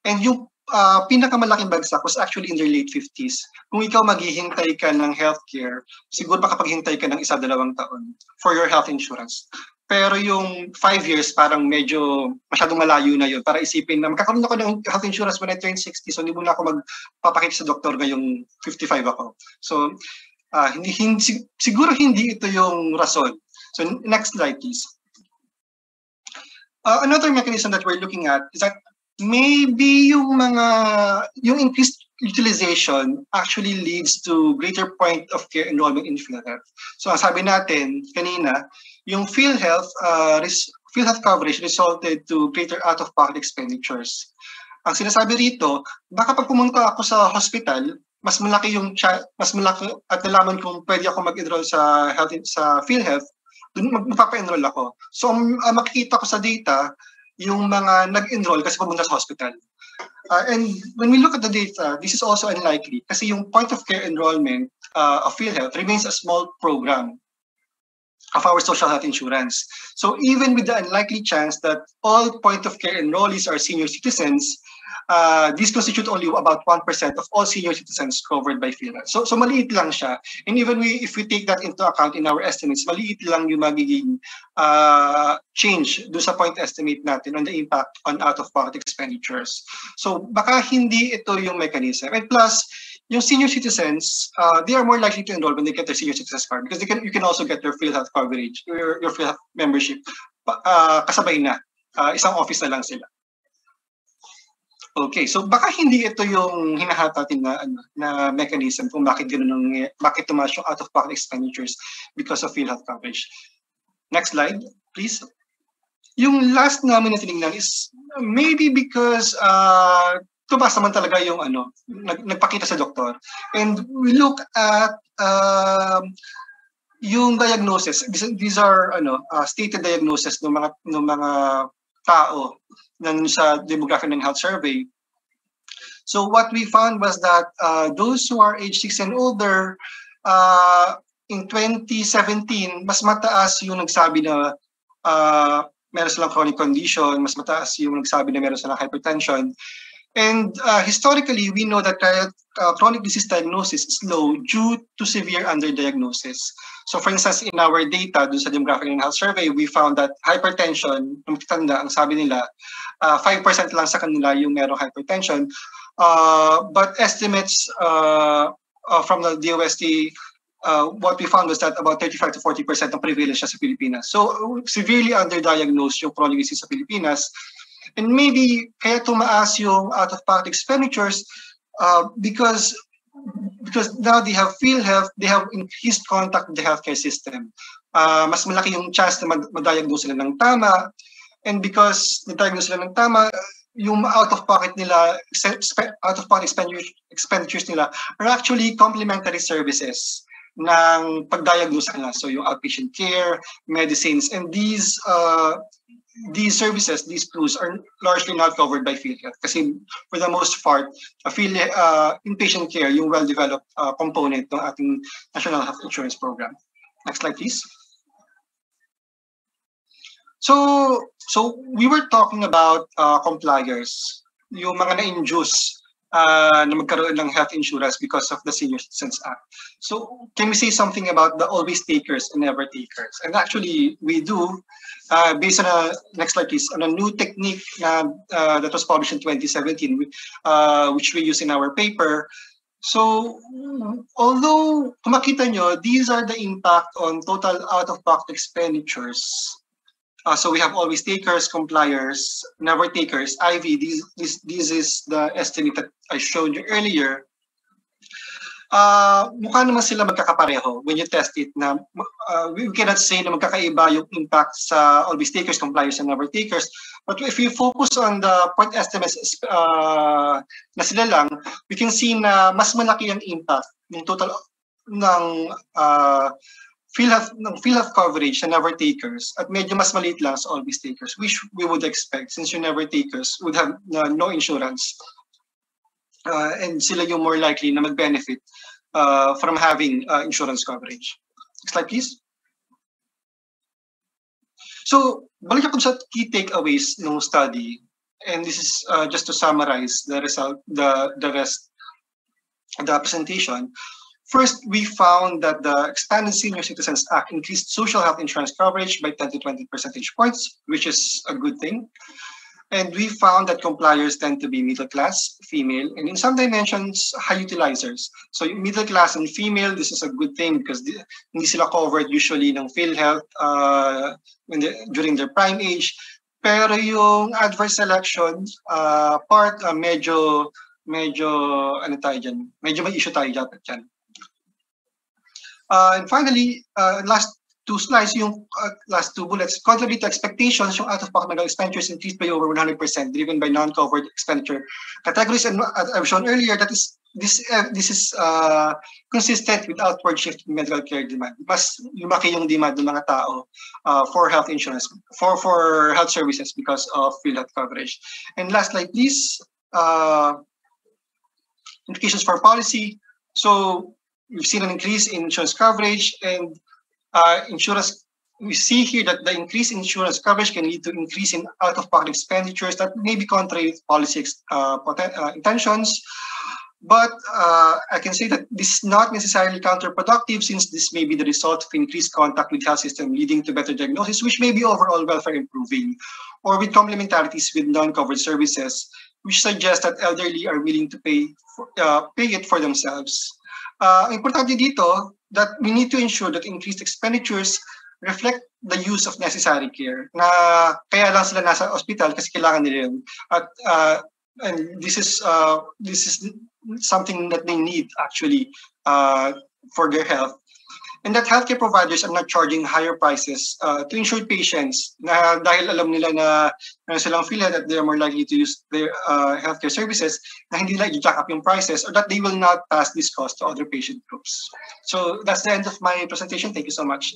And yung uh, pinakamalaking bagsak was actually in their late 50s. Kung ikaw maghihintay ka ng healthcare, siguro makapaghintay ka ng isa dalawang taon for your health insurance. Pero yung five years, parang medyo masyadong malayo na yun para isipin na magkakaroon ako ng health insurance when I turn 60, so hindi muna ako magpapakita sa doktor ngayong 55 ako. So, uh, hindi, hindi, siguro hindi ito yung rason. So, next slide, please. Uh, another mechanism that we're looking at is that maybe yung mga, yung increased utilization actually leads to greater point of care enrollment in PhilHealth. So ang sabi natin kanina, yung PhilHealth, uh, res- PhilHealth coverage resulted to greater out-of-pocket expenditures. Ang sinasabi rito, baka pag pumunta ako sa hospital, mas malaki yung mas malaki at nalaman kung pwede ako mag-enroll sa health sa PhilHealth, doon magpapa-enroll ako. So uh, makikita ko sa data yung mga nag-enroll kasi pumunta sa hospital. Uh, and when we look at the data, this is also unlikely kasi yung point of care enrollment uh, of PhilHealth remains a small program of our social health insurance. So even with the unlikely chance that all point of care enrollees are senior citizens, uh, these constitute only about 1% of all senior citizens covered by PhilHealth. So, so maliit lang siya. And even we, if we take that into account in our estimates, maliit lang yung magiging uh, change do sa point estimate natin on the impact on out-of-pocket expenditures. So baka hindi ito yung mechanism. And plus, yung senior citizens, uh, they are more likely to enroll when they get their senior citizens card because they can, you can also get your PhilHealth coverage, your, your PhilHealth membership. Uh, kasabay na. Uh, isang office na lang sila. Okay, so baka hindi ito yung hinahata natin na ano, na mechanism kung bakit ganoon ng bakit tumaas yung out of pocket expenditures because of PhilHealth coverage. Next slide, please. Yung last namin na tinignan is maybe because uh, tumaas naman talaga yung ano, nag, nagpakita sa doktor. And we look at uh, yung diagnosis. These, these are ano, uh, stated diagnosis ng mga ng mga tao ng sa demographic ng health survey. So what we found was that uh, those who are age 6 and older, uh, in 2017, mas mataas yung nagsabi na uh, meron silang chronic condition, mas mataas yung nagsabi na meron silang hypertension. And uh, historically, we know that uh, chronic disease diagnosis is low due to severe underdiagnosis. So for instance, in our data dun sa Demographic and Health Survey, we found that hypertension, nung kitanda, ang sabi nila, uh, 5% lang sa kanila yung merong hypertension, Uh, but estimates uh, uh, from the DOST, uh, what we found was that about 35 to 40% ng prevalence siya sa Pilipinas. So severely underdiagnosed yung chronic disease sa Pilipinas. And maybe kaya tumaas yung out-of-pocket expenditures uh, because because now they have field health, they have increased contact with the healthcare system. Uh, mas malaki yung chance na mag-diagnose sila ng tama. And because na-diagnose sila ng tama, yung out-of-pocket nila, out-of-pocket expenditures nila are actually complementary services ng pag-diagnose nila. So yung outpatient care, medicines, and these uh, these services, these tools are largely not covered by PhilHealth kasi for the most part, uh, field, uh, inpatient care, yung well-developed uh, component ng ating National Health Insurance Program. Next slide, please. So, so we were talking about uh, compliers, yung mga na-induce uh, na magkaroon ng health insurance because of the Senior Citizens Act. So can we say something about the always takers and never takers? And actually, we do, uh, based on a, next slide please, on a new technique uh, uh, that was published in 2017, uh, which we use in our paper. So, although kumakita nyo, these are the impact on total out-of-pocket expenditures uh, so we have always takers, compliers, never takers, IV. This, this, this is the estimate that I showed you earlier. Uh, mukha naman sila magkakapareho when you test it na uh, we cannot say na magkakaiba yung impact sa always takers, compliers, and never takers. But if you focus on the point estimates uh, na sila lang, we can see na mas malaki ang impact ng total ng uh, PhilHealth, ng PhilHealth coverage sa never takers at medyo mas maliit lang sa always takers, which we would expect since yung never takers would have uh, no insurance. Uh, and sila yung more likely na mag-benefit uh, from having uh, insurance coverage. Next slide, please. So, balik ako sa key takeaways ng study. And this is uh, just to summarize the result, the, the rest the presentation. First, we found that the Expanded Senior Citizens Act increased social health insurance coverage by 10 to 20 percentage points, which is a good thing. And we found that compliers tend to be middle class, female, and in some dimensions, high utilizers. So middle class and female, this is a good thing because hindi sila covered usually ng PhilHealth uh, when during their prime age. Pero yung adverse selection uh, part, uh, medyo, medyo, ano tayo dyan, medyo may issue tayo dyan. Uh, and finally, uh, last two slides, yung uh, last two bullets, contrary to expectations, yung out-of-pocket medical expenditures increased by over 100%, driven by non-covered expenditure categories. And uh, I've shown earlier that is this uh, this is uh, consistent with outward shift in medical care demand. Mas lumaki yung demand ng mga tao uh, for health insurance, for for health services because of health coverage. And last slide, please. Uh, implications for policy. So we've seen an increase in insurance coverage and uh, insurance we see here that the increase in insurance coverage can lead to increase in out-of-pocket expenditures that may be contrary to policy uh, uh, intentions. But uh, I can say that this is not necessarily counterproductive since this may be the result of increased contact with health system leading to better diagnosis, which may be overall welfare improving, or with complementarities with non-covered services, which suggests that elderly are willing to pay, for, uh, pay it for themselves. Uh, importante dito that we need to ensure that increased expenditures reflect the use of necessary care na kaya lang sila nasa hospital kasi kailangan nila yun. At uh, and this is uh, this is something that they need actually uh, for their health and that healthcare providers are not charging higher prices uh, to ensure patients na dahil alam nila na meron silang feel that they're more likely to use their uh, healthcare services na hindi nila i-jack up yung prices or that they will not pass this cost to other patient groups. So that's the end of my presentation. Thank you so much.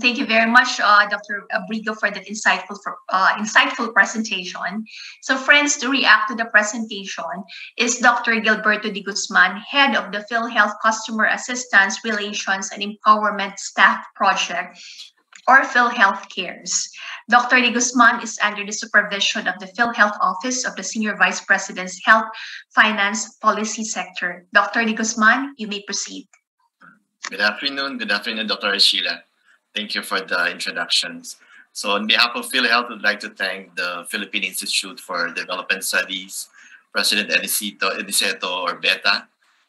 Thank you very much, uh, Dr. Abrigo, for that insightful for, uh, insightful presentation. So, friends, to react to the presentation is Dr. Gilberto De Guzman, head of the PhilHealth Customer Assistance Relations and Empowerment Staff Project, or PhilHealth Cares. Dr. De Guzman is under the supervision of the PhilHealth Office of the Senior Vice President's Health Finance Policy Sector. Dr. De Guzman, you may proceed. Good afternoon. Good afternoon, Dr. Sheila. Thank you for the introductions. So on behalf of PhilHealth, I'd like to thank the Philippine Institute for Development Studies President Elisito, Aniceto Orbeta.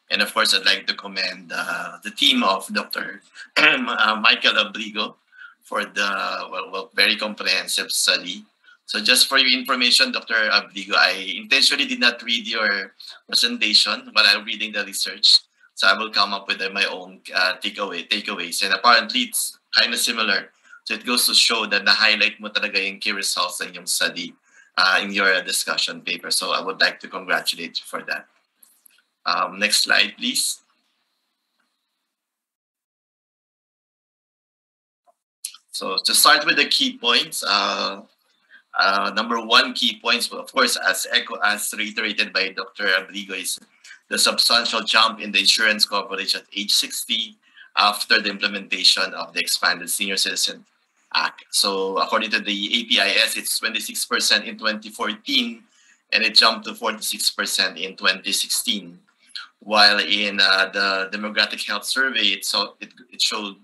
And of course, I'd like to commend uh, the team of Dr. *clears throat* Michael Abrigo for the well, well, very comprehensive study. So just for your information, Dr. Abrigo, I intentionally did not read your presentation while I'm reading the research. So I will come up with my own uh, takeaway, takeaways. And apparently it's kind of similar. So it goes to show that na-highlight mo talaga yung key results in your study uh, in your discussion paper. So I would like to congratulate you for that. Um, next slide, please. So to start with the key points, uh, uh, number one key points, of course, as echo, as reiterated by Dr. Abrigo, is the substantial jump in the insurance coverage at age 60 after the implementation of the expanded senior citizen act. So according to the APIS, it's 26% in 2014, and it jumped to 46% in 2016. While in uh, the demographic health survey, it, saw, it, it showed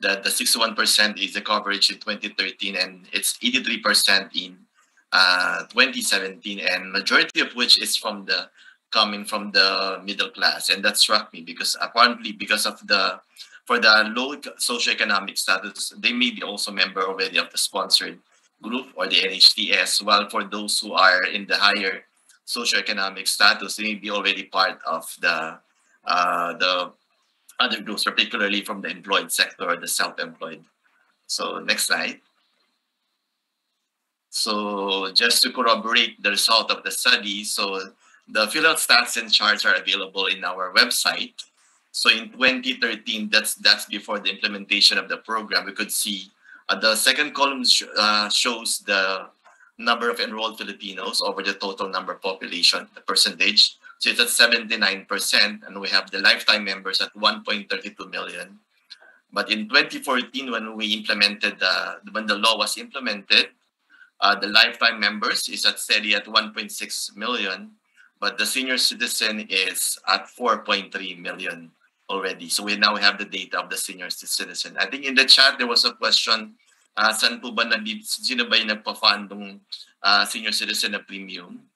that the 61% is the coverage in 2013 and it's 83% in uh, 2017 and majority of which is from the coming from the middle class and that struck me because apparently because of the for the low socioeconomic status they may be also member already of the sponsored group or the NHTS while for those who are in the higher socioeconomic status they may be already part of the uh, the other groups, particularly from the employed sector or the self-employed. So next slide. So just to corroborate the result of the study, so the PhilHealth stats and charts are available in our website. So in 2013, that's that's before the implementation of the program, we could see uh, the second column sh uh, shows the number of enrolled Filipinos over the total number population, the percentage. So it's at 79%, and we have the lifetime members at 1.32 million. But in 2014, when we implemented, the, when the law was implemented, uh, the lifetime members is at steady at 1.6 million, but the senior citizen is at 4.3 million already. So we now have the data of the senior citizen. I think in the chat, there was a question, uh, saan po ba na, sino ba yung nagpa-fund ng uh, senior citizen na premium?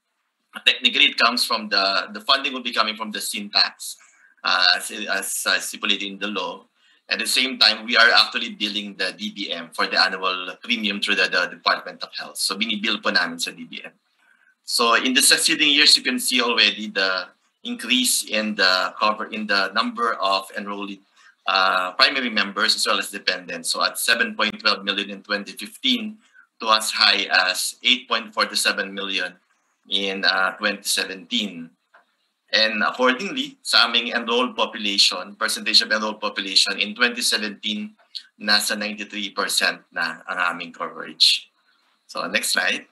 technically it comes from the the funding will be coming from the sin tax uh, as, as uh, stipulated in the law at the same time we are actually billing the DBM for the annual premium through the, the Department of Health so binibill po namin sa DBM so in the succeeding years you can see already the increase in the cover in the number of enrolled uh, primary members as well as dependents so at 7.12 million in 2015 to as high as 8.47 million in uh, 2017. And accordingly, sa aming enrolled population, percentage of enrolled population, in 2017, nasa 93% na ang aming coverage. So next slide.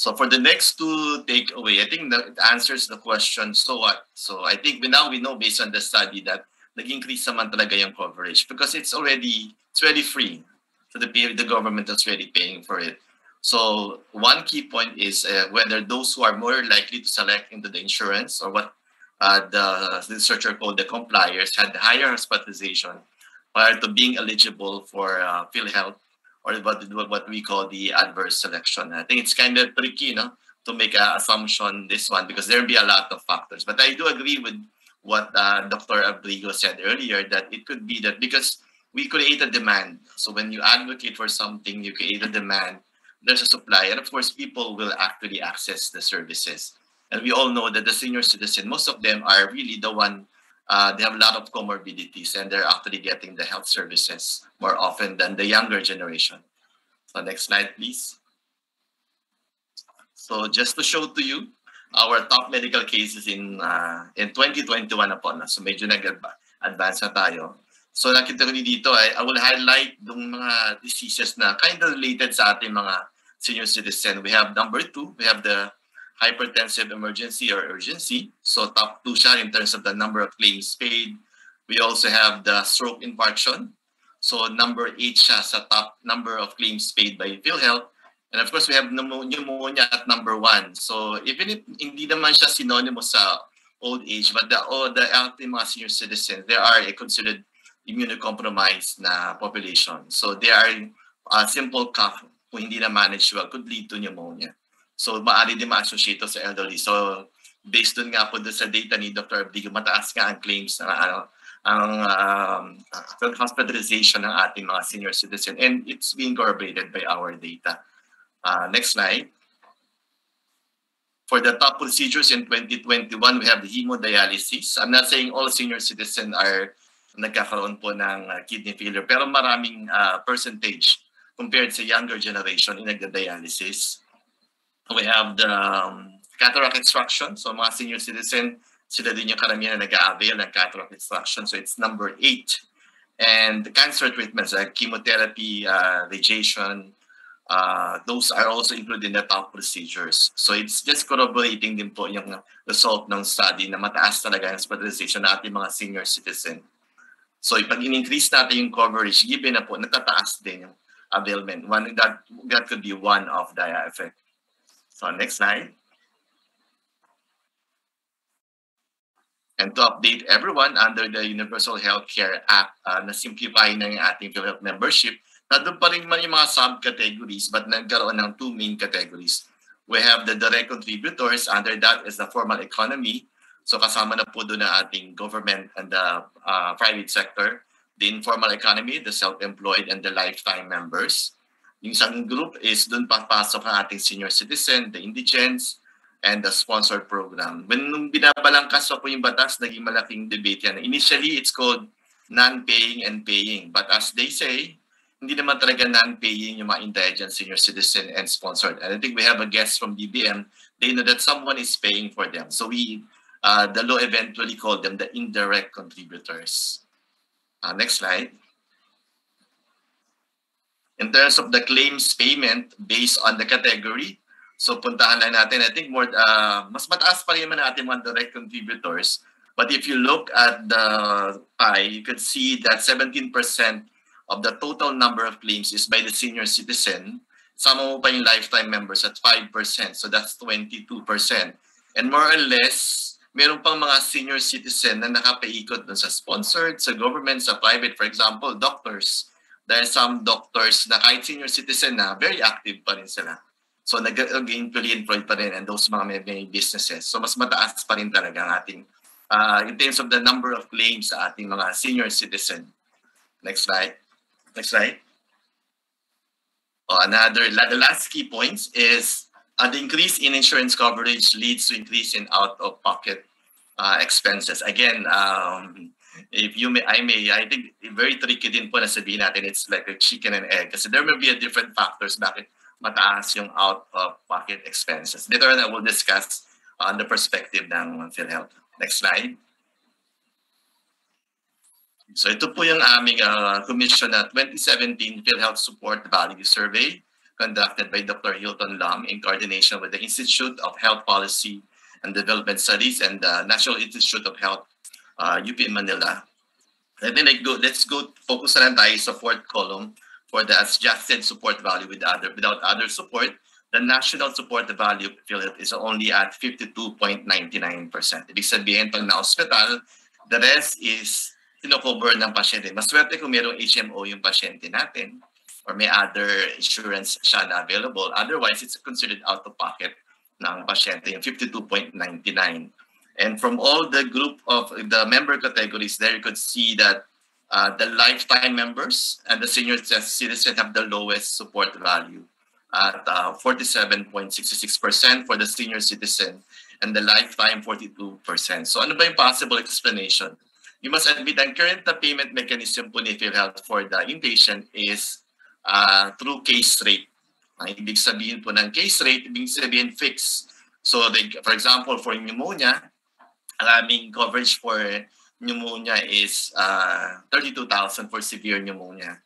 So for the next two takeaway, I think that answers the question, so what? So I think we now we know based on the study that nag-increase naman talaga yung coverage because it's already, it's already free. So the, the government is already paying for it. So one key point is uh, whether those who are more likely to select into the insurance or what uh, the researcher called the compliers had higher hospitalization prior to being eligible for uh, PhilHealth or what, what we call the adverse selection. I think it's kind of tricky know, to make an assumption this one because there will be a lot of factors. But I do agree with what uh, Dr. Abrigo said earlier that it could be that because we create a demand. So when you advocate for something, you create a demand there's a supply. And of course, people will actually access the services. And we all know that the senior citizen, most of them are really the one, uh, they have a lot of comorbidities and they're actually getting the health services more often than the younger generation. So next slide, please. So just to show to you our top medical cases in uh, in 2021 na po na. So medyo nag-advance na tayo. So nakita ko dito ay I will highlight yung mga diseases na kind of related sa ating mga senior citizen. We have number two, we have the hypertensive emergency or urgency. So top two siya in terms of the number of claims paid. We also have the stroke infarction. So number eight siya sa top number of claims paid by PhilHealth. And of course, we have pneumonia at number one. So even if hindi naman siya synonymous sa old age, but the, all the ating mga senior citizens, they are considered immunocompromised na population. So they are a simple cough kung hindi na manage well could lead to pneumonia. So maaari din ma-associate sa elderly. So based dun nga po dun sa data ni Dr. Abdigo, mataas nga ang claims na ano, ang um, hospitalization ng ating mga senior citizen and it's being corroborated by our data. Uh, next slide. For the top procedures in 2021, we have the hemodialysis. I'm not saying all senior citizens are nagkakaroon po ng uh, kidney failure, pero maraming uh, percentage compared sa younger generation in nagda-dialysis. We have the um, cataract extraction. So mga senior citizen, sila din yung karamihan na nag-avail ng cataract extraction. So it's number eight. And the cancer treatments like chemotherapy, uh, radiation, uh, those are also included in the top procedures. So it's just corroborating din po yung result ng study na mataas talaga ang hospitalization ng ating mga senior citizen. So pag in-increase natin yung coverage, given na po, natataas din yung availment. One, that, that could be one of the effect. So next slide. And to update everyone under the Universal Healthcare Act uh, na simplify na yung ating PhilHealth membership, Nandun pa rin man yung mga subcategories but nagkaroon ng two main categories. We have the direct contributors. Under that is the formal economy. So kasama na po doon na ating government and the uh, private sector. The informal economy, the self-employed, and the lifetime members. Yung isang group is doon papasok ang ating senior citizen, the indigents, and the sponsored program. When nung binabalangkas po yung batas, naging malaking debate yan. Initially, it's called non-paying and paying. But as they say, hindi naman talaga non-paying yung mga indigent senior citizen and sponsored. And I think we have a guest from BBM. They know that someone is paying for them. So we, uh, the law eventually called them the indirect contributors. Uh, next slide. In terms of the claims payment based on the category, so puntahan lang natin, I think more, uh, mas mataas pa rin naman natin mga direct contributors. But if you look at the pie, you could see that 17% of the total number of claims is by the senior citizen, sama mo pa yung lifetime members at 5%. So that's 22%. And more or less, meron pang mga senior citizen na nakapaikot dun sa sponsored, sa government, sa private, for example, doctors. Are some doctors na kahit senior citizen na, very active pa rin sila. So nag-gainfully employed pa rin and those mga may, may businesses. So mas mataas pa rin talaga ang ating, uh, in terms of the number of claims sa ating mga senior citizen. Next slide. Next slide. Oh, another, the last key points is uh, the increase in insurance coverage leads to increase in out-of-pocket uh, expenses. Again, um, if you may, I may, I think very tricky din po na sabihin natin it's like a chicken and egg kasi there may be a different factors bakit mataas yung out-of-pocket expenses. Later on, I will discuss on the perspective ng PhilHealth. Next slide. So ito po yung aming uh, commission na 2017 PhilHealth Support Value Survey conducted by Dr. Hilton Lam in coordination with the Institute of Health Policy and Development Studies and the National Institute of Health, uh, UP Manila. And then like, go, let's go focus on tayo sa fourth column for the adjusted support value with other, without other support. The national support value PhilHealth is only at 52.99%. Ibig sabihin, pag na-hospital, the rest is kino-cover ng pasyente. Maswerte kung mayroong HMO yung pasyente natin or may other insurance siya na available. Otherwise, it's considered out-of-pocket ng pasyente, yung 52.99. And from all the group of the member categories there, you could see that uh, the lifetime members and the senior citizen have the lowest support value at uh, 47.66% for the senior citizen and the lifetime 42%. So ano ba yung possible explanation? you must admit ang current payment mechanism po ni PhilHealth for the inpatient is uh, through case rate. Ang ibig sabihin po ng case rate, ibig sabihin fixed. So, they, for example, for pneumonia, ang aming coverage for pneumonia is uh, 32,000 for severe pneumonia.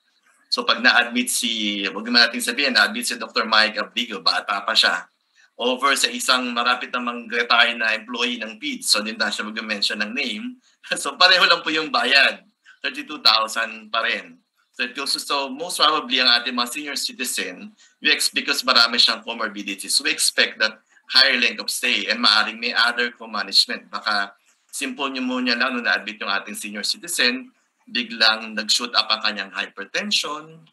So, pag na-admit si, wag naman natin sabihin, na-admit si Dr. Mike Abdigo, bata pa siya, over sa isang marapit na mag-retire na employee ng PIDS. So, din na siya mag-mention ng name. *laughs* so, pareho lang po yung bayad. 32,000 pa rin. So, it so most probably ang ating mga senior citizen, we expect because marami siyang comorbidities, we expect that higher length of stay and maaring may other co-management. Baka simple pneumonia lang nung na-admit yung ating senior citizen, biglang nag-shoot up ang kanyang hypertension,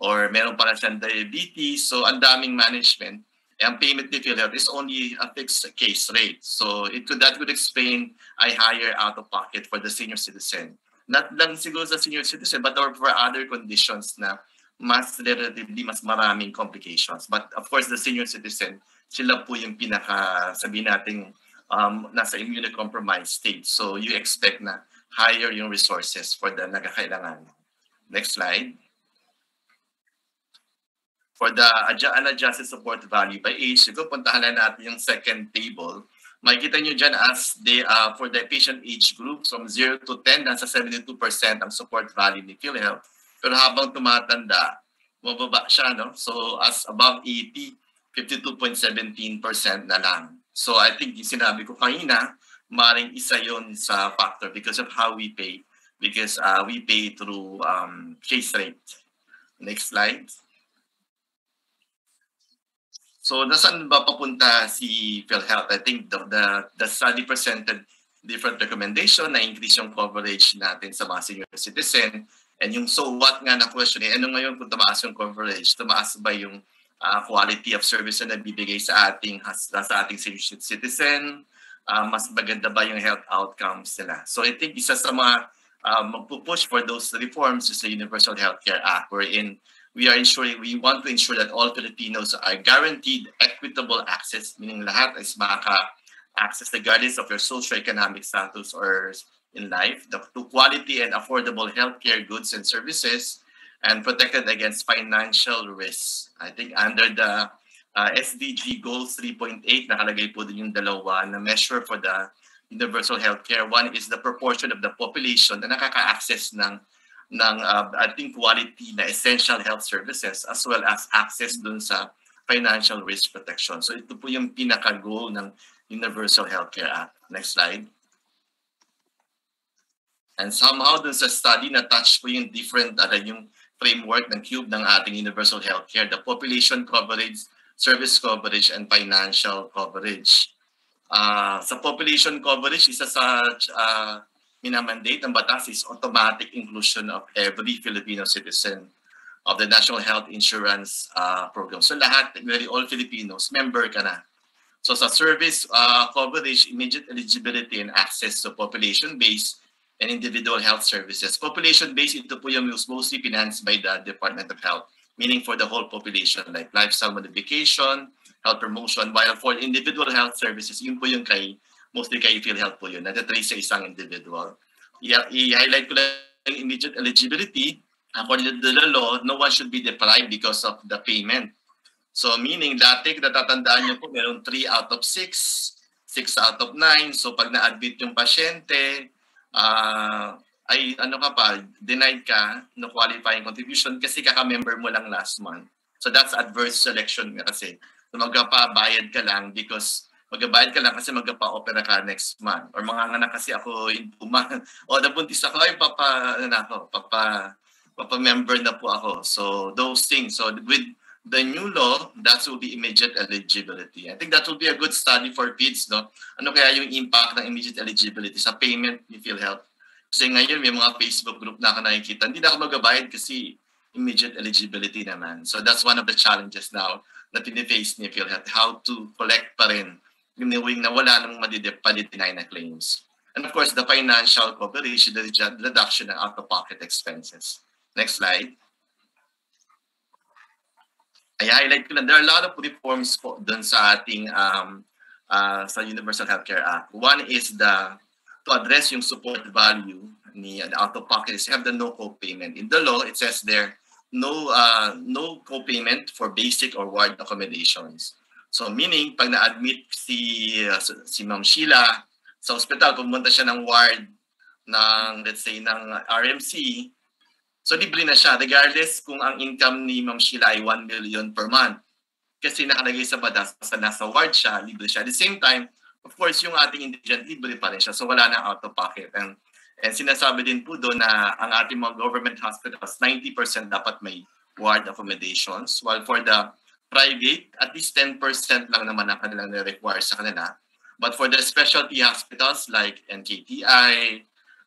or meron pala siyang diabetes. So, ang daming management ang payment PhilHealth is only a fixed case rate. So it could, that would explain a higher out-of-pocket for the senior citizen. Not lang siguro sa senior citizen, but or for other conditions na mas relatively mas maraming complications. But of course, the senior citizen, sila po yung pinaka, sabi natin, um, nasa immunocompromised state. So you expect na higher yung resources for the nagkakailangan. Next slide. For the unadjusted support value by age, siguro puntahan na natin yung second table. Makikita nyo dyan as they, uh, for the patient age group from 0 to 10, nasa 72% ang support value ni PhilHealth. Pero habang tumatanda, mababa siya, no? So as above 80, 52.17% na lang. So I think yung sinabi ko kanina, maring isa yon sa factor because of how we pay. Because uh, we pay through um, case rate. Next slide. So nasaan ba papunta si PhilHealth? I think the, the, the study presented different recommendation na increase yung coverage natin sa mga senior citizen. And yung so what nga na question, eh, ano ngayon kung tumaas yung coverage? Tumaas ba yung uh, quality of service na nabibigay sa ating sa ating citizen? Uh, mas maganda ba yung health outcomes nila? So I think isa sa mga uh, magpupush for those reforms is the Universal Healthcare Act wherein we are ensuring, we want to ensure that all Filipinos are guaranteed equitable access, meaning lahat is maka-access regardless of your socioeconomic status or in life, the, to quality and affordable healthcare goods and services, and protected against financial risks. I think under the uh, SDG Goals 3.8, nakalagay po din yung dalawa na measure for the universal healthcare. One is the proportion of the population na nakaka-access ng ng uh, ating quality na essential health services as well as access dun sa financial risk protection. So ito po yung pinaka-goal ng Universal Healthcare Act. Next slide. And somehow dun sa study na touch po yung different uh, yung framework ng cube ng ating universal healthcare, the population coverage, service coverage, and financial coverage. Uh, sa population coverage, isa sa uh, minamandate ng batas is automatic inclusion of every Filipino citizen of the National Health Insurance uh, Program. So lahat, very all Filipinos, member ka na. So sa service uh, coverage, immediate eligibility and access to population-based and individual health services. Population-based, ito po yung mostly financed by the Department of Health, meaning for the whole population, like lifestyle modification, health promotion, while for individual health services, yun po yung kay mostly kay PhilHealth po yun, natatrace sa isang individual. I-highlight ko lang immediate eligibility. According to the law, no one should be deprived because of the payment. So meaning, dati natatandaan niyo po, meron 3 out of 6, 6 out of 9. So pag na-admit yung pasyente, uh, ay ano ka pa, denied ka no qualifying contribution kasi kaka-member mo lang last month. So that's adverse selection kasi. So magpapabayad ka lang because magbabayad ka lang kasi magpa-opera ka next month. Or mga anak kasi ako in two months. o nabuntis ako, ay papa, ano ako, papa, papa-member na po ako. So those things. So with the new law, that will be immediate eligibility. I think that will be a good study for kids, no? Ano kaya yung impact ng immediate eligibility sa payment ni PhilHealth? Kasi ngayon may mga Facebook group na ako nakikita, hindi na ako magbabayad kasi immediate eligibility naman. So that's one of the challenges now na tiniface ni PhilHealth, how to collect pa rin knowing na wala namang madidepalidinay na claims. And of course, the financial coverage, the reduction ng out-of-pocket expenses. Next slide. I highlight ko lang, there are a lot of reforms po dun sa ating um, uh, sa Universal Healthcare Act. One is the to address yung support value ni the out-of-pocket is have the no co-payment. In the law, it says there, no uh, no co-payment for basic or ward accommodations. So meaning, pag na-admit si, uh, si Ma'am Sheila sa hospital, pumunta siya ng ward ng, let's say, ng RMC, so libre na siya, regardless kung ang income ni Ma'am Sheila ay 1 million per month. Kasi nakalagay sa batas, basta nasa ward siya, libre siya. At the same time, of course, yung ating indigent, libre pa rin siya. So wala na out of pocket. And, and sinasabi din po doon na ang ating mga government hospitals, 90% dapat may ward accommodations. While for the private, at least 10% lang naman ang kanilang na-require sa kanila. But for the specialty hospitals like NKTI,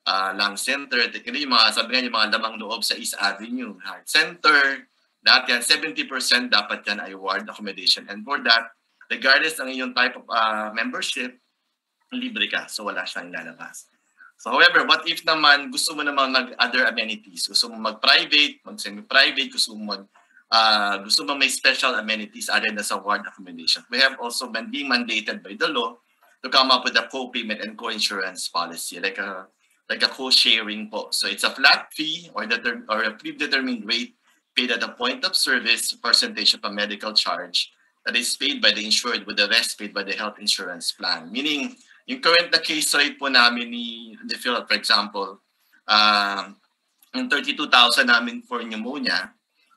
uh, Lung Center, yung mga, sabi nga yung mga lamang loob sa East Avenue, Heart Center, lahat yan, 70% dapat yan ay ward accommodation. And for that, regardless ng iyong type of uh, membership, libre ka. So wala siyang lalabas. So however, what if naman gusto mo naman mag other amenities? Gusto mo mag-private, mag-semi-private, gusto mo mag uh, gusto mo may special amenities other than sa ward accommodation. We have also been being mandated by the law to come up with a co-payment and co-insurance policy, like a like a co-sharing po. So it's a flat fee or the or a predetermined rate paid at the point of service percentage of a medical charge that is paid by the insured with the rest paid by the health insurance plan. Meaning, yung current na case rate po namin ni the Philip, for example, uh, yung 32,000 namin for pneumonia,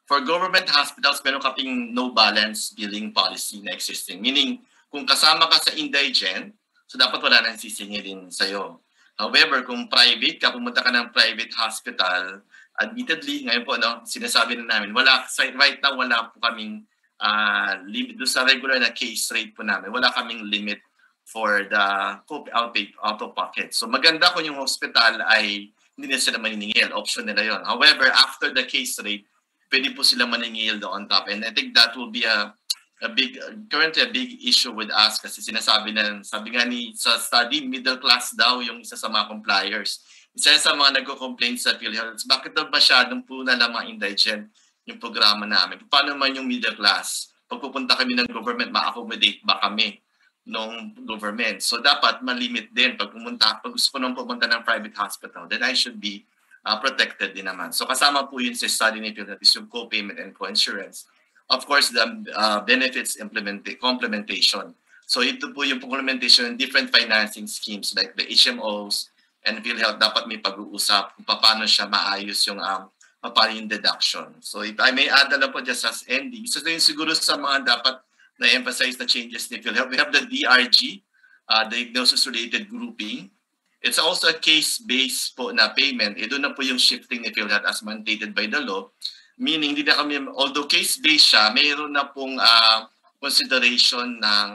for government hospitals, meron kaping no balance billing policy na existing. Meaning, kung kasama ka sa indigent, so dapat wala nang sisingilin sa'yo. However, kung private ka, pumunta ka ng private hospital, admittedly, ngayon po, no, sinasabi na namin, wala, right now, wala po kaming uh, limit, doon sa regular na case rate po namin, wala kaming limit for the out-of-pocket. Out so maganda kung yung hospital ay hindi na sila maniningil. Option nila yon. However, after the case rate, pwede po sila maningil on top. And I think that will be a a big currently a big issue with us kasi sinasabi na sabi nga ni sa study middle class daw yung isa sa mga compliers. Isa sa mga nagko-complain sa PhilHealth bakit daw masyadong puna lang mga indigent yung programa namin? Paano man yung middle class? Pagpupunta kami ng government ma-accommodate ba kami ng government? So dapat ma-limit din pag pumunta pag gusto ko nang pumunta ng private hospital then I should be uh, protected din naman. So kasama po yun sa study ni PhilHealth is yung co-payment and co-insurance of course, the uh, benefits implement complementation. So ito po yung complementation ng different financing schemes like the HMOs and PhilHealth dapat may pag-uusap kung paano siya maayos yung um, paano yung deduction. So if I may add na po just as ending, so yun siguro sa mga dapat na-emphasize na changes ni PhilHealth, we have the DRG, uh, diagnosis-related grouping. It's also a case-based po na payment. Ito na po yung shifting ni PhilHealth as mandated by the law Meaning, hindi na kami, although case-based siya, mayroon na pong uh, consideration ng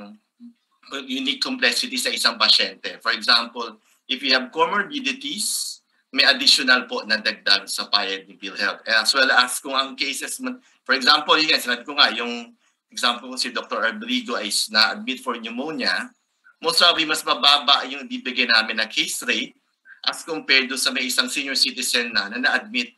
unique complexity sa isang pasyente. For example, if you have comorbidities, may additional po na dagdag sa payag ni PhilHealth. As well as kung ang cases, for example, yun, sinabi ko nga, yung example ko si Dr. Arbrigo ay na-admit for pneumonia, most probably mas mababa yung bibigyan namin na case rate as compared do sa may isang senior citizen na na na-admit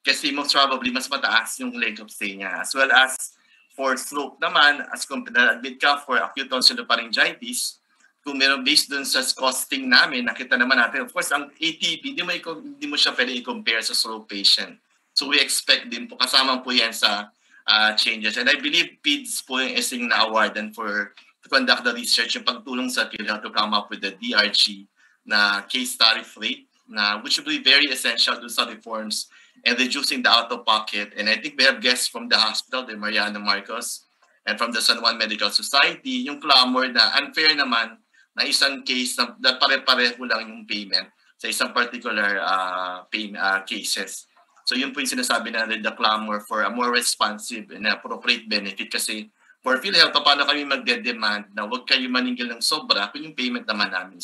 kasi most probably mas mataas yung length of stay niya. As well as for stroke naman, as na-admit ka for acute tonsilopharyngitis, kung meron based dun sa costing namin, nakita naman natin, of course, ang ATP, hindi mo, hindi mo siya pwede i-compare sa stroke patient. So we expect din po, kasama po yan sa uh, changes. And I believe PIDS po yung ising na award and for to conduct the research, yung pagtulong sa PhilHealth to come up with the DRG na case tariff rate, na, which will be very essential to sa reforms and reducing the out-of-pocket. And I think we have guests from the hospital, the Mariana Marcos, and from the San Juan Medical Society, yung clamor na unfair naman na isang case na, na pare-pareho lang yung payment sa isang particular uh, pay, uh, cases. So yun po yung sinasabi na the clamor for a more responsive and appropriate benefit kasi for PhilHealth, paano kami magde-demand na huwag kayo maningil ng sobra kung yung payment naman namin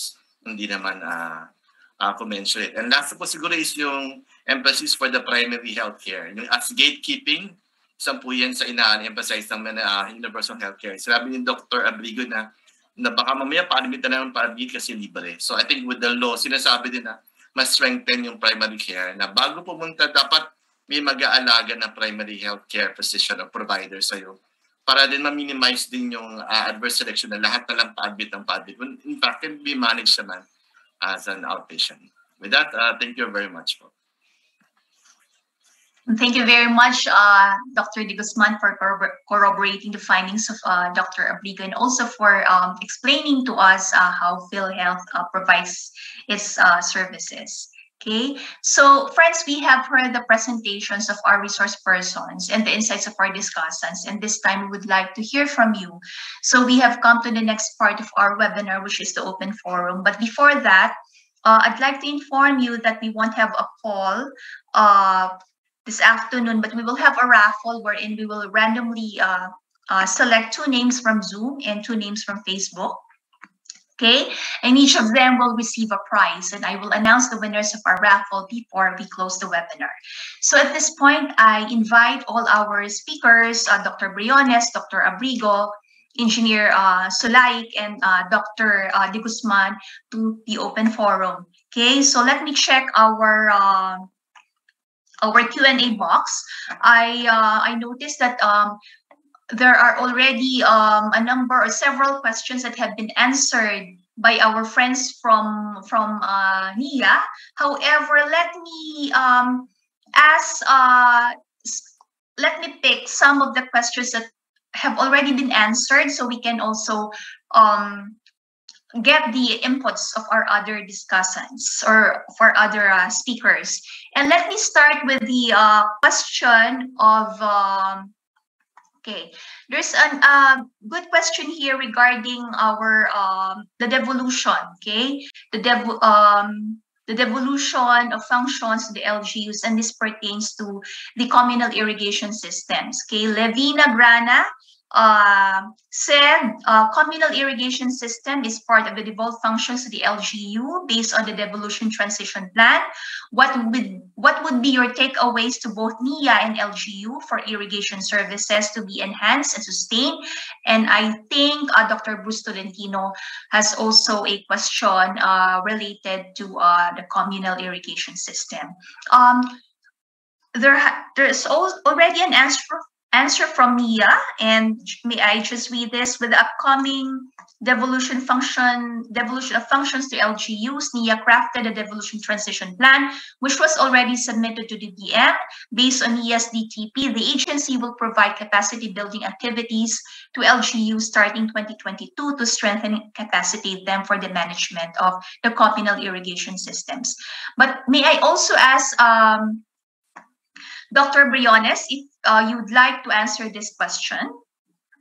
hindi naman uh, uh, commensurate. And last po siguro is yung emphasis for the primary health care. Yung as gatekeeping, isang po yan sa inaan-emphasize ng uh, universal healthcare. Sabi ni Dr. Abrigo na na baka mamaya pa-admit na naman pa-admit kasi libre. So I think with the law, sinasabi din na mas strengthen yung primary care na bago pumunta, dapat may mag-aalaga na primary health care physician or provider sa'yo para din ma-minimize din yung uh, adverse selection na lahat na lang pa-admit ang pa-admit. In fact, can be managed naman as an outpatient. With that, uh, thank you very much. Thank you very much, uh, Dr. De Guzman, for corroborating the findings of uh, Dr. Abrigo and also for um, explaining to us uh, how PhilHealth uh, provides its uh, services. Okay, so friends, we have heard the presentations of our resource persons and the insights of our discussants, and this time we would like to hear from you. So we have come to the next part of our webinar, which is the open forum. But before that, uh, I'd like to inform you that we won't have a call uh, this afternoon, but we will have a raffle wherein we will randomly uh, uh select two names from Zoom and two names from Facebook okay? And each of them will receive a prize and I will announce the winners of our raffle before we close the webinar. So at this point, I invite all our speakers, uh, Dr. Briones, Dr. Abrigo, Engineer uh, Sulaik and uh, Dr. Uh, De Guzman to the open forum. Okay, so let me check our uh, our Q&A box. I uh, I noticed that um, there are already um, a number or several questions that have been answered by our friends from from uh, NIA. However, let me um, ask, uh, let me pick some of the questions that have already been answered so we can also um, get the inputs of our other discussants or for other uh, speakers. And let me start with the uh, question of, um, okay, there's a uh, good question here regarding our, um, the devolution, okay? The dev um, the devolution of functions to the LGUs, and this pertains to the communal irrigation systems. Okay, Levina Grana uh, said uh, communal irrigation system is part of the devolved functions of the LGU based on the devolution transition plan. What would what would be your takeaways to both NIA and LGU for irrigation services to be enhanced and sustained? And I think uh, Dr. Bruce Tolentino has also a question uh, related to uh, the communal irrigation system. Um, there there's already an answer answer from NIA, and may I just read this with the upcoming devolution function, devolution of functions to LGUs, NIA crafted a devolution transition plan, which was already submitted to the DM. Based on ESDTP, the agency will provide capacity building activities to LGUs starting 2022 to strengthen capacity them for the management of the communal irrigation systems. But may I also ask um, Dr. Briones, if uh, you'd like to answer this question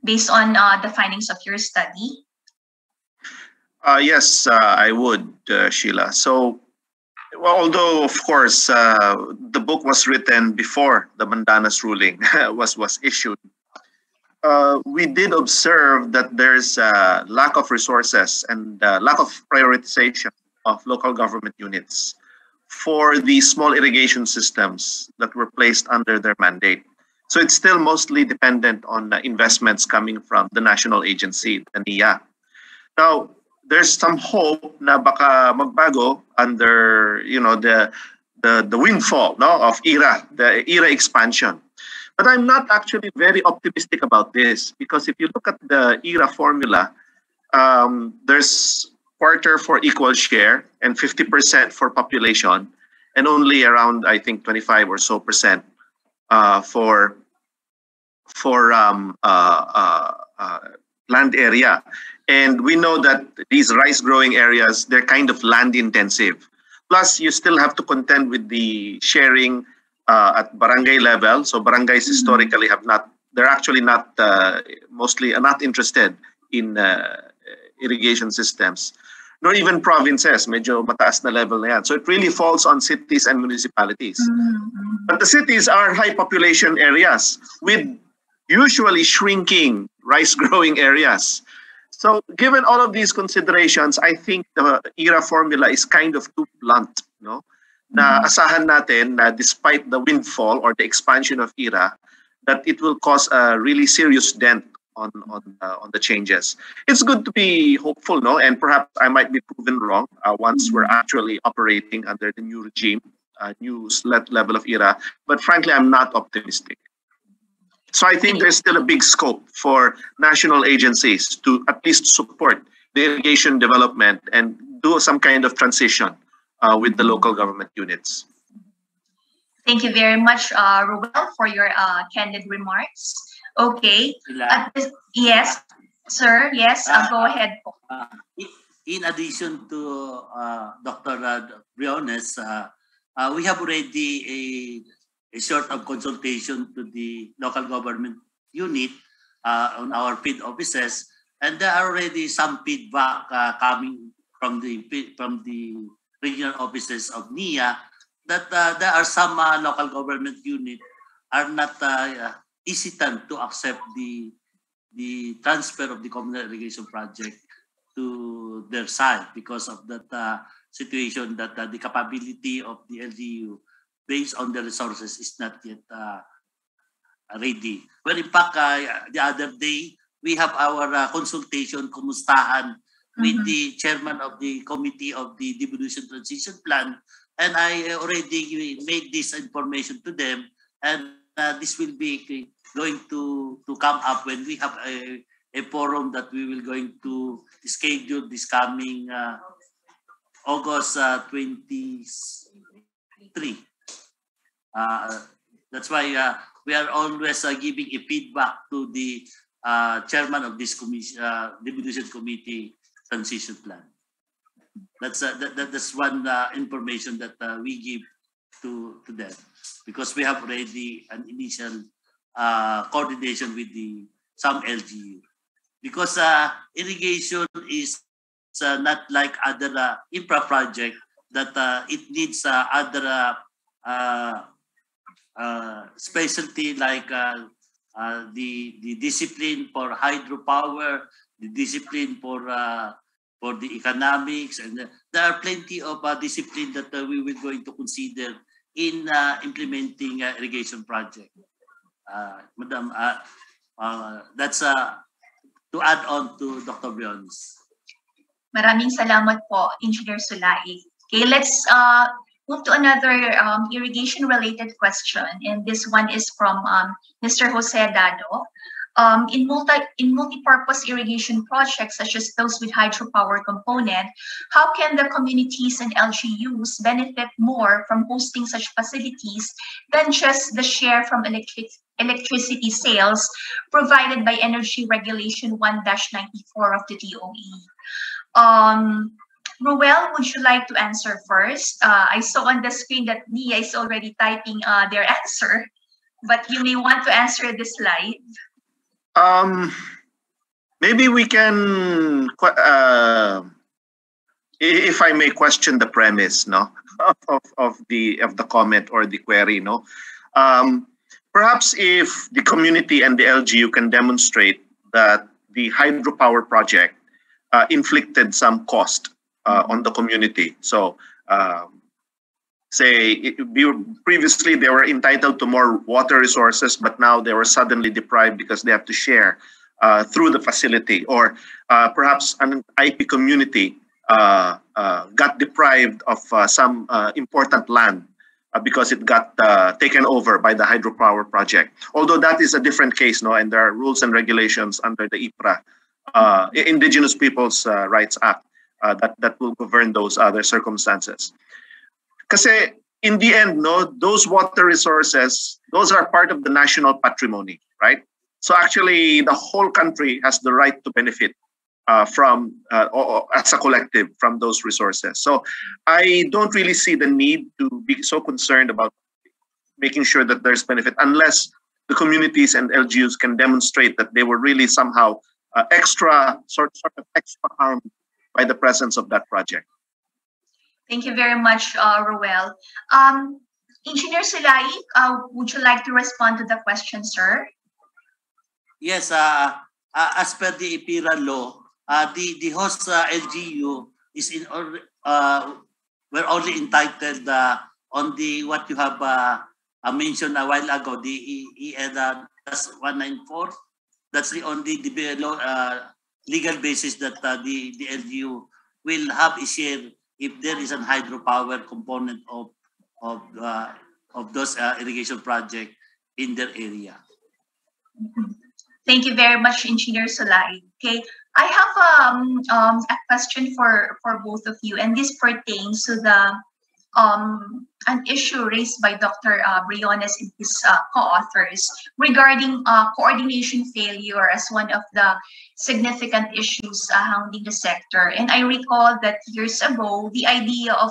based on uh, the findings of your study. Uh, yes, uh, I would, uh, Sheila. So, well, although of course uh, the book was written before the Mandanas ruling *laughs* was was issued, we did observe that there's a lack of resources and lack of prioritization of local government units for the small irrigation systems that were placed under their mandate. So it's still mostly dependent on investments coming from the national agency, the NIA. Now, there's some hope na baka magbago under, you know, the the, the windfall no, of IRA, the IRA expansion. But I'm not actually very optimistic about this because if you look at the IRA formula, um, there's quarter for equal share and 50% for population and only around I think 25 or so percent uh, for for um, uh, uh, uh, land area. And we know that these rice growing areas, they're kind of land intensive. Plus, you still have to contend with the sharing uh, at barangay level. So barangays mm-hmm. historically have not, they're actually not, uh, mostly not interested in irrigation systems nor even provinces. Medyo mataas na level na yan. So it really falls on cities and municipalities. Mm-hmm. But the cities are high population areas with usually shrinking rice growing areas. So given all of these considerations, I think the ERA formula is kind of too blunt. No? Na mm-hmm. asahan natin na despite the windfall or the expansion of ERA, that it will cause a really serious dent on on uh, on the changes. It's good to be hopeful, no, and perhaps I might be proven wrong uh, once we're mm-hmm. actually operating under the new regime, uh, new level of IRA. But frankly, I'm not optimistic. So I think there's still a big scope for national agencies to at least support the irrigation development and do some kind of transition uh, with the local government units. Thank you very much, uh, Roel, for your uh, candid remarks. Okay. This, yes, sir. Yes, uh, go ahead. Uh, in addition to uh, Dr. Briones, uh, uh, we have already a, a sort of consultation to the local government unit uh, on our feed offices, and there are already some feedback uh, coming from the from the regional offices of NIA that uh, there are some uh, local government unit are not uh, hesitant to accept the the transfer of the communal irrigation project to their side because of that uh, situation that uh, the capability of the LGU based on the resources is not yet uh, ready. Well, in fact, uh, the other day, we have our uh, consultation, kumustahan with the chairman of the committee of the devolution transition plan and I already made this information to them and uh, this will be going to to come up when we have a, a forum that we will going to schedule this coming uh, August uh, 23. Uh, that's why uh, we are always uh, giving a feedback to the uh, chairman of this commission, uh, devolution committee transition plan. That's uh, that, that, that's one uh, information that uh, we give to to them because we have already an initial uh, coordination with the some LGU because uh, irrigation is uh, not like other uh, infra project that uh, it needs uh, other uh, uh, uh, specialty like uh, uh, the the discipline for hydropower, the discipline for uh, for the economics, and uh, there are plenty of uh, discipline that uh, we will going to consider in uh, implementing uh, irrigation project. Uh, Madam, uh, uh, that's uh, to add on to Dr. Briones. Maraming salamat po, Engineer Sulai. Okay, let's uh, move to another um, irrigation-related question, and this one is from um, Mr. Jose Dado. Um, in multi in multi-purpose irrigation projects such as those with hydropower component, how can the communities and LGUs benefit more from hosting such facilities than just the share from electric electricity sales provided by Energy Regulation 1-94 of the DOE? Um, Roel, would you like to answer first? Uh, I saw on the screen that NIA is already typing uh, their *laughs* answer, but you may want to answer this live. Um, maybe we can, uh, if I may question the premise, no, *laughs* of, of, the of the comment or the query, no. Um, perhaps if the community and the LGU can demonstrate that the hydropower project uh, inflicted some cost uh, on the community. So, um, say it, previously they were entitled to more water resources, but now they were suddenly deprived because they have to share uh, through the facility, or uh, perhaps an IP community uh, uh, got deprived of some important land uh, because it got uh, taken over by the hydropower project. Although that is a different case, no, and there are rules and regulations under the IPRA, uh, Indigenous Peoples uh, Rights Act, uh, that that will govern those other circumstances. Because in the end, no, those water resources, those are part of the national patrimony, right? So actually, the whole country has the right to benefit uh, from, uh, or, or as a collective, from those resources. So I don't really see the need to be so concerned about making sure that there's benefit unless the communities and LGUs can demonstrate that they were really somehow uh, extra, sort, sort of extra harmed by the presence of that project. Thank you very much, uh, Roel. Um, Engineer Sulaik, uh, would you like to respond to the question, sir? Yes, uh, uh, as per the IPIRA law, uh, the, the host uh, LGU is in or, uh, we're only entitled uh, on the what you have uh, mentioned a while ago, the E- EN uh, that's 194. That's the only the uh, legal basis that uh, the, the LGU will have a share if there is an hydropower component of of uh, of those uh, irrigation project in their area. Thank you very much, Engineer Sulai. Okay, I have um, um, a question for, for both of you, and this pertains to the um, an issue raised by Dr. Uh, Briones and his uh, co-authors regarding uh, coordination failure as one of the significant issues uh, hounding the sector. And I recall that years ago, the idea of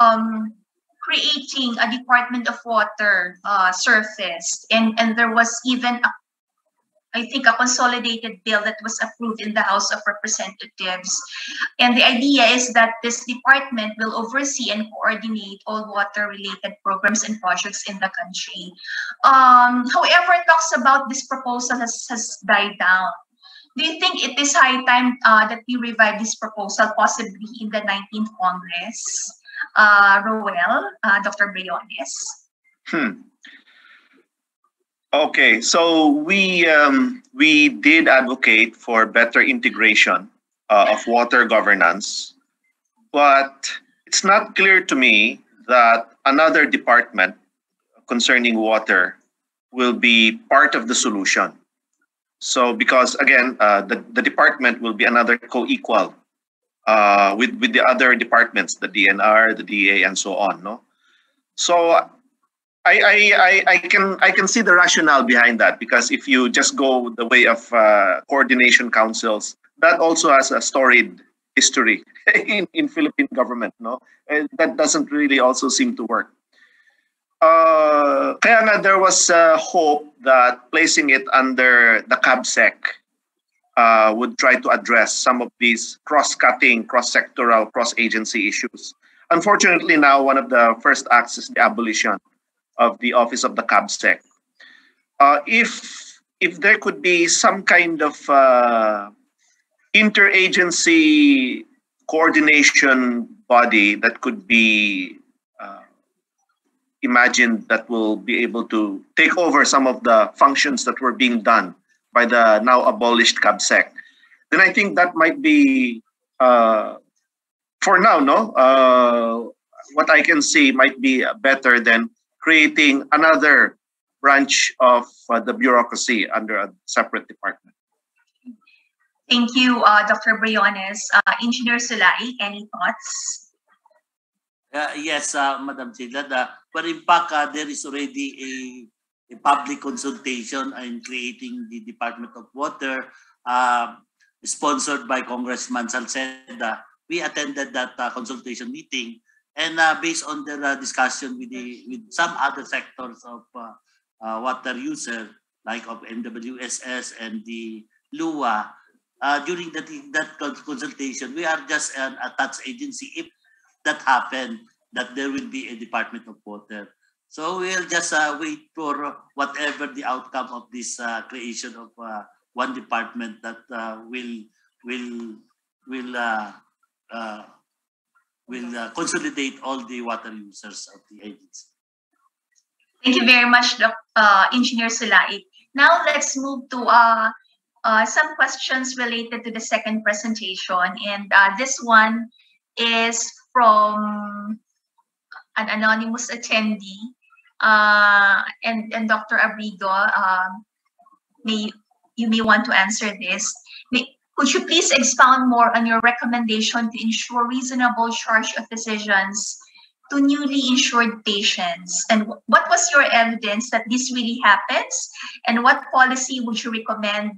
um, creating a Department of Water uh, surfaced, and, and there was even a I think, a consolidated bill that was approved in the House of Representatives. And the idea is that this department will oversee and coordinate all water-related programs and projects in the country. Um, however, talks about this proposal has, has died down. Do you think it is high time uh, that we revive this proposal, possibly in the 19th Congress? Uh, Roel, uh, Dr. Briones. Hmm. Okay, so we um, we did advocate for better integration uh, of water governance, but it's not clear to me that another department concerning water will be part of the solution. So, because again, uh, the, the department will be another co-equal uh, with with the other departments, the DNR, the DA, and so on. No, so I, I, I, can I can see the rationale behind that because if you just go the way of uh, coordination councils, that also has a storied history *laughs* in, in Philippine government. No, and that doesn't really also seem to work. Uh, kaya nga there was uh, hope that placing it under the CABSEC uh, would try to address some of these cross-cutting, cross-sectoral, cross-agency issues. Unfortunately, now one of the first acts is the abolition of the office of the CABSEC. Uh, if if there could be some kind of uh, interagency coordination body that could be uh, imagined that will be able to take over some of the functions that were being done by the now abolished CABSEC, then I think that might be, uh, for now, no, uh, what I can see might be better than creating another branch of uh, the bureaucracy under a separate department. Thank you, uh, Dr. Briones. Uh, Engineer Sulaik, any thoughts? Uh, yes, uh, Madam Chair. Uh, but in fact, uh, there is already a a public consultation in creating the Department of Water, uh, sponsored by Congressman Salceda. We attended that uh, consultation meeting, and uh, based on the uh, discussion with the with some other sectors of uh, uh, water user, like of MWSS and the LWUA, uh, during that that consultation, we are just an attached agency. If that happened, that there will be a Department of Water. So we'll just uh, wait for whatever the outcome of this creation of one department that uh, will will will uh, uh, consolidate all the water users of the agency. Thank you very much, Doc, Engineer Sulaik. Now let's move to some questions related to the second presentation, and this one is from an anonymous attendee uh, and, and Dr. Abrigo, um, may, you may want to answer this. Could you please expound more on your recommendation to ensure reasonable charge of physicians to newly insured patients? And what was your evidence that this really happens? And what policy would you recommend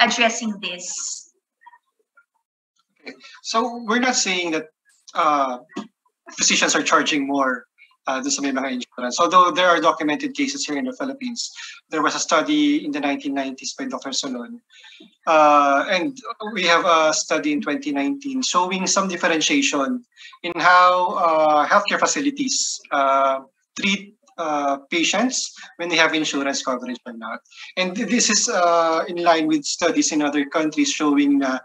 addressing this? Okay. So we're not saying that uh, physicians are charging more uh, dun sa may mga insurance. Although there are documented cases here in the Philippines, there was a study in the 1990s by Dr. Solon. Uh, and we have a study in 2019 showing some differentiation in how uh, healthcare facilities uh, treat uh, patients when they have insurance coverage or not. And this is uh, in line with studies in other countries showing na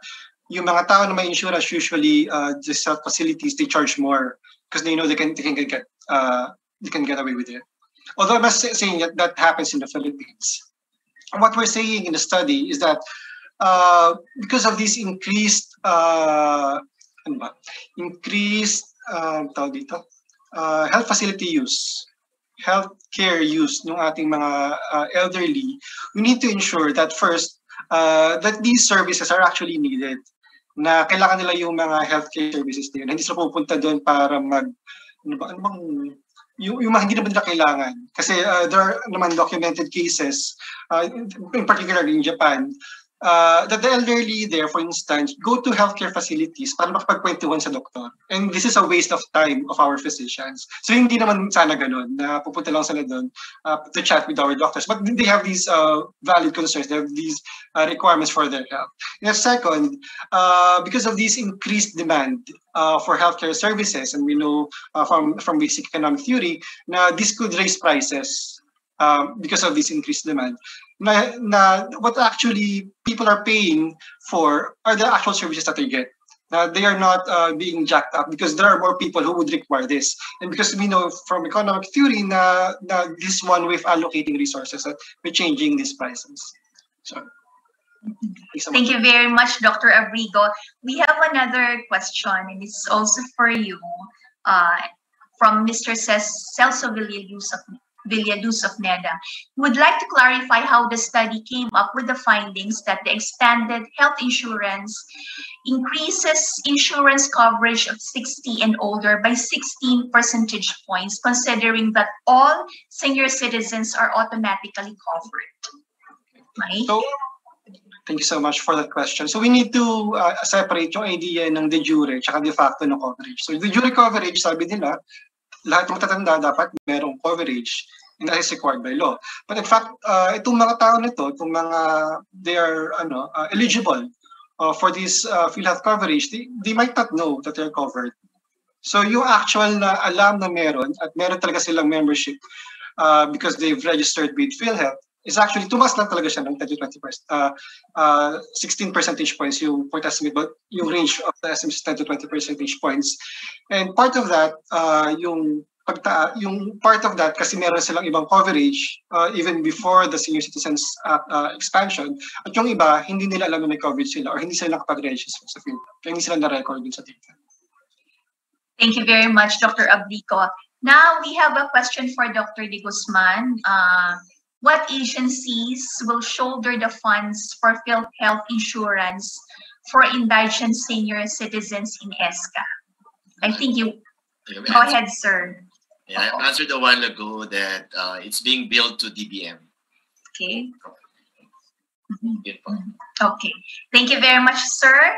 yung mga tao na may insurance usually uh, the facilities they charge more because they know they can they can get uh, they can get away with it. Although I'm not saying that that happens in the Philippines. What we're saying in the study is that uh, because of this increased uh, increased uh, dito, uh, health facility use, healthcare use ng ating mga uh, elderly, we need to ensure that first uh, that these services are actually needed na kailangan nila yung mga healthcare services nila. Hindi sila pupunta doon para mag, ano ba, ano bang, yung, yung mga hindi naman nila kailangan. Kasi uh, there are naman documented cases, uh, in particular in Japan, uh, that the elderly there, for instance, go to healthcare facilities para makapagkwentuhan sa doktor. And this is a waste of time of our physicians. So hindi naman sana ganun, na pupunta lang sila doon uh, to chat with our doctors. But they have these uh, valid concerns, they have these uh, requirements for their health. And second, uh, because of this increased demand uh, for healthcare services, and we know uh, from, from basic economic theory, na this could raise prices um, because of this increased demand na, na what actually people are paying for are the actual services that they get. na they are not uh, being jacked up because there are more people who would require this. And because we know from economic theory na, na this one way of allocating resources that we're changing these prices. So, Thank you very much, Dr. Abrigo. We have another question, and it's also for you uh, from Mr. Celso Villaluz of, Villaluz of NEDA. Would like to clarify how the study came up with the findings that the expanded health insurance increases insurance coverage of 60 and older by 16 percentage points, considering that all senior citizens are automatically covered. Right? So, Thank you so much for that question. So we need to uh, separate yung idea ng de jure de facto ng coverage. So the jure coverage, sabi nila, lahat ng matatanda dapat merong coverage and that is required by law. But in fact, uh, itong mga tao nito, itong mga, they are ano, uh, eligible uh, for this uh, PhilHealth coverage, they, they might not know that they're covered. So yung actual na alam na meron at meron talaga silang membership uh, because they've registered with PhilHealth, is actually tumas lang talaga siya ng 10 to 20 uh, uh, 16 percentage points yung point estimate but yung range of the estimate is 10 to 20 percentage points and part of that uh, yung pagta yung part of that kasi meron silang ibang coverage uh, even before the senior citizens uh, uh, expansion at yung iba hindi nila alam na may coverage sila or hindi sila nakapag-register sa field kaya hindi sila na-record dun sa data Thank you very much, Dr. Ablico. Now we have a question for Dr. De Guzman. Uh, what agencies will shoulder the funds for field health insurance for indigent senior citizens in ESCA? I think you go ahead, sir. Yeah, I answered a while ago that uh, it's being billed to DBM. Okay. Okay. Thank you very much, sir.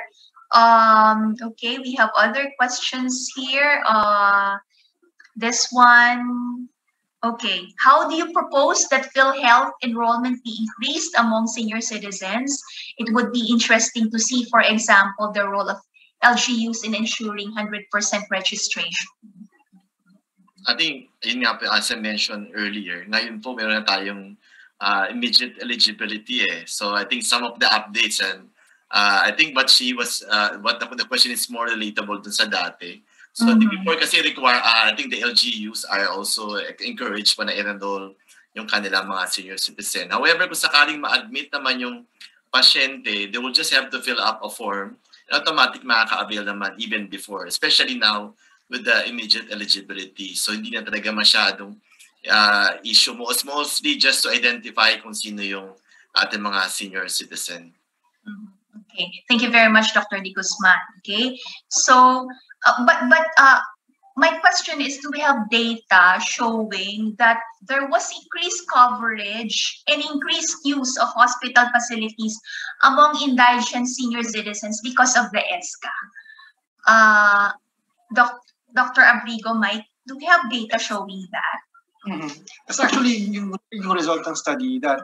Um, okay, we have other questions here. Uh, this one, Okay, how do you propose that PhilHealth enrollment be increased among senior citizens? It would be interesting to see, for example, the role of LGUs in ensuring 100% registration. I think, yun nga, as I mentioned earlier, ngayon po meron na tayong uh, immediate eligibility eh. So I think some of the updates and uh, I think what she was, uh, what the, the question is more relatable dun sa dati. So mm-hmm. the before kasi require, uh, I think the LGUs are also encouraged pa na enroll yung kanilang mga senior citizen. However, kung sakaling ma-admit naman yung pasyente, they will just have to fill up a form. Automatic makaka-avail naman even before, especially now with the immediate eligibility. So hindi na talaga masyadong uh, issue mo. It's mostly just to identify kung sino yung ating mga senior citizen. Mm-hmm. Okay, thank you very much, Dr. Di Guzman. Okay, so uh, but but uh, my question is, do we have data showing that there was increased coverage and increased use of hospital facilities among indigent senior citizens because of the ESCA? Uh, doc, Dr. Abrigo, Mike, do we have data showing that? Mm-hmm. That's actually yung result ng study that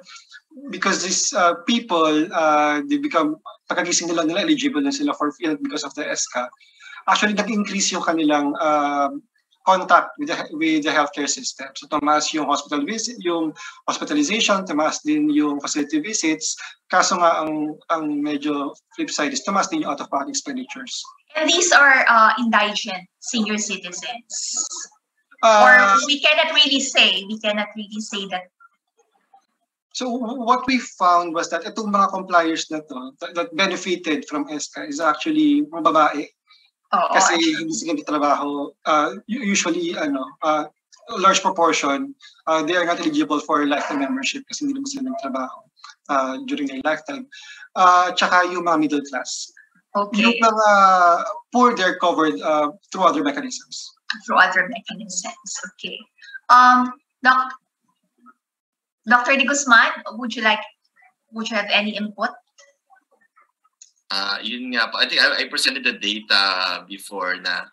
because these uh, people, uh, they become, pagkagising nila nila eligible na sila for field because of the ESCA actually nag-increase yung kanilang uh, contact with the, with the healthcare system. So tumaas yung hospital visit, yung hospitalization, tumaas din yung facility visits. Kaso nga ang ang medyo flip side is tumaas din yung out-of-pocket expenditures. And these are uh, indigent senior citizens. Uh, or we cannot really say, we cannot really say that So what we found was that itong mga compliers na to that, that benefited from ESCA is actually mga babae Oo, Kasi hindi sila trabaho, uh, usually, ano, uh, a large proportion, uh, they are not eligible for lifetime membership kasi hindi naman sila nagtrabaho uh, during their lifetime. Uh, tsaka yung mga middle class. Okay. Yung mga poor, they're covered uh, through other mechanisms. Through other mechanisms, okay. Um, Doc, Dr. De Guzman, would you like, would you have any input? Uh, yun nga po. I think I, I presented the data before na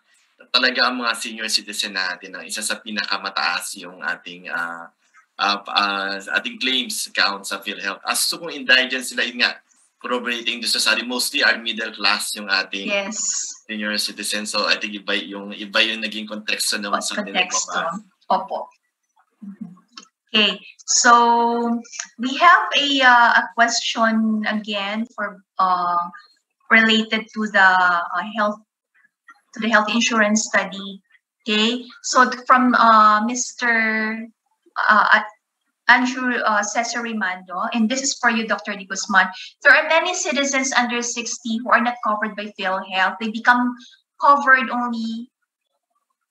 talaga ang mga senior citizen natin ang isa sa pinakamataas yung ating uh, uh, uh, ating claims count sa PhilHealth. As so kung indigent sila, yun nga, corroborating sa study, mostly are middle class yung ating yes. senior citizen. So I think iba yung, iba yung naging konteksto naman sa kanila. Opo. Okay, so we have a uh, a question again for uh, related to the uh, health to the health insurance study. Okay, so from uh, Mr. Uh, Andrew uh, Cesar Rimando, and this is for you, Dr. De Guzman. There are many citizens under 60 who are not covered by PhilHealth. They become covered only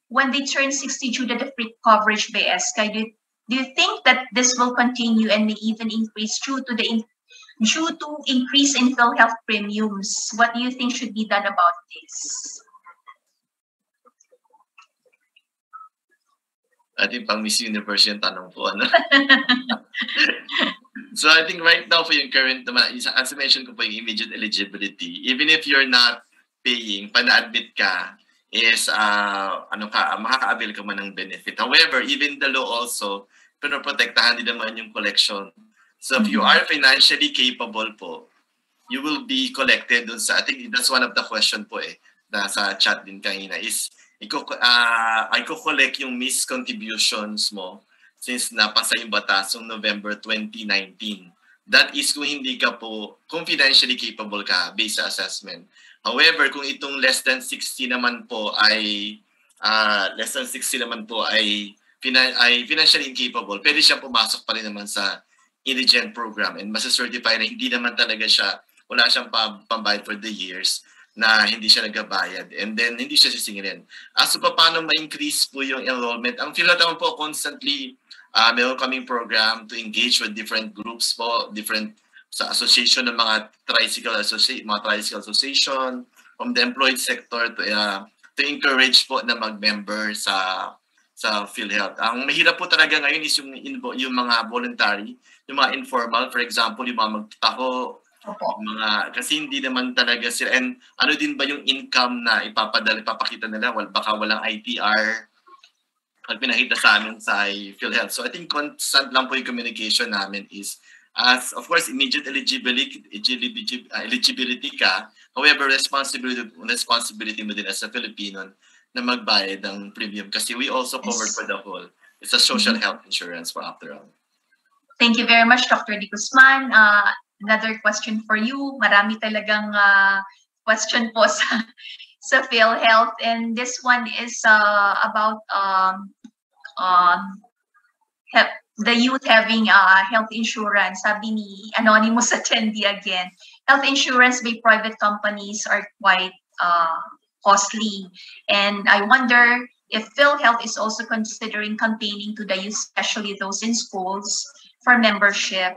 when they turn 60 due to the free coverage by SKY. Do, do you think that this will continue and may even increase due to the in, due to increase in PhilHealth premiums? What do you think should be done about this? I pang Miss Universe yung tanong po. Ano? *laughs* so I think right now for yung current naman, as I mentioned ko po yung immediate eligibility, even if you're not paying, pana-admit ka, is uh, ano ka, makaka-avail ka man ng benefit. However, even the law also, pinoprotektahan din naman yung collection. So if you are financially capable po, you will be collected dun sa, I think that's one of the question po eh, na sa chat din kanina, is iko uh, ay ko collect yung missed contributions mo since napasa yung batas noong November 2019. That is kung hindi ka po confidentially capable ka based sa assessment. However, kung itong less than 60 naman po ay uh, less than 60 naman po ay, ay financially incapable, pwede siya pumasok pa rin naman sa indigent program and masa-certify na hindi naman talaga siya, wala siyang pambayad for the years na hindi siya nagbabayad and then hindi siya sisingilin. As so paano ma-increase po yung enrollment? Ang feel naman po constantly uh, meron kaming program to engage with different groups po, different sa association ng mga tricycle association, mga tricycle association from the employed sector to uh, to encourage po na mag-member sa sa PhilHealth. Ang mahirap po talaga ngayon is yung yung mga voluntary, yung mga informal, for example, yung mga magtataho, Opo. mga kasi hindi naman talaga sila and ano din ba yung income na ipapadala ipapakita nila wal baka walang ITR pag pinakita sa amin sa PhilHealth. So I think constant lang po yung communication namin is as of course immediate eligibility eligibility, uh, eligibility ka however responsibility responsibility mo din as a Filipino na magbayad ng premium kasi we also covered for the whole it's a social health insurance for after all. Thank you very much, Dr. Di Guzman. Uh, another question for you. Marami talagang uh, question po *laughs* sa, sa PhilHealth. And this one is uh, about um, um, the youth having uh, health insurance. Sabi ni Anonymous *laughs* attendee again, health insurance by private companies are quite uh, costly. And I wonder if PhilHealth is also considering campaigning to the youth, especially those in schools, for membership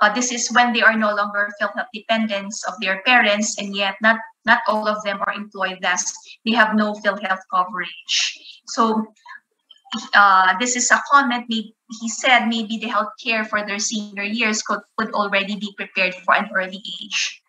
uh, this is when they are no longer PhilHealth dependents of their parents, and yet not not all of them are employed. Thus, they have no PhilHealth coverage. So, uh, this is a comment. Maybe, he said maybe the health care for their senior years could, could already be prepared for an early age.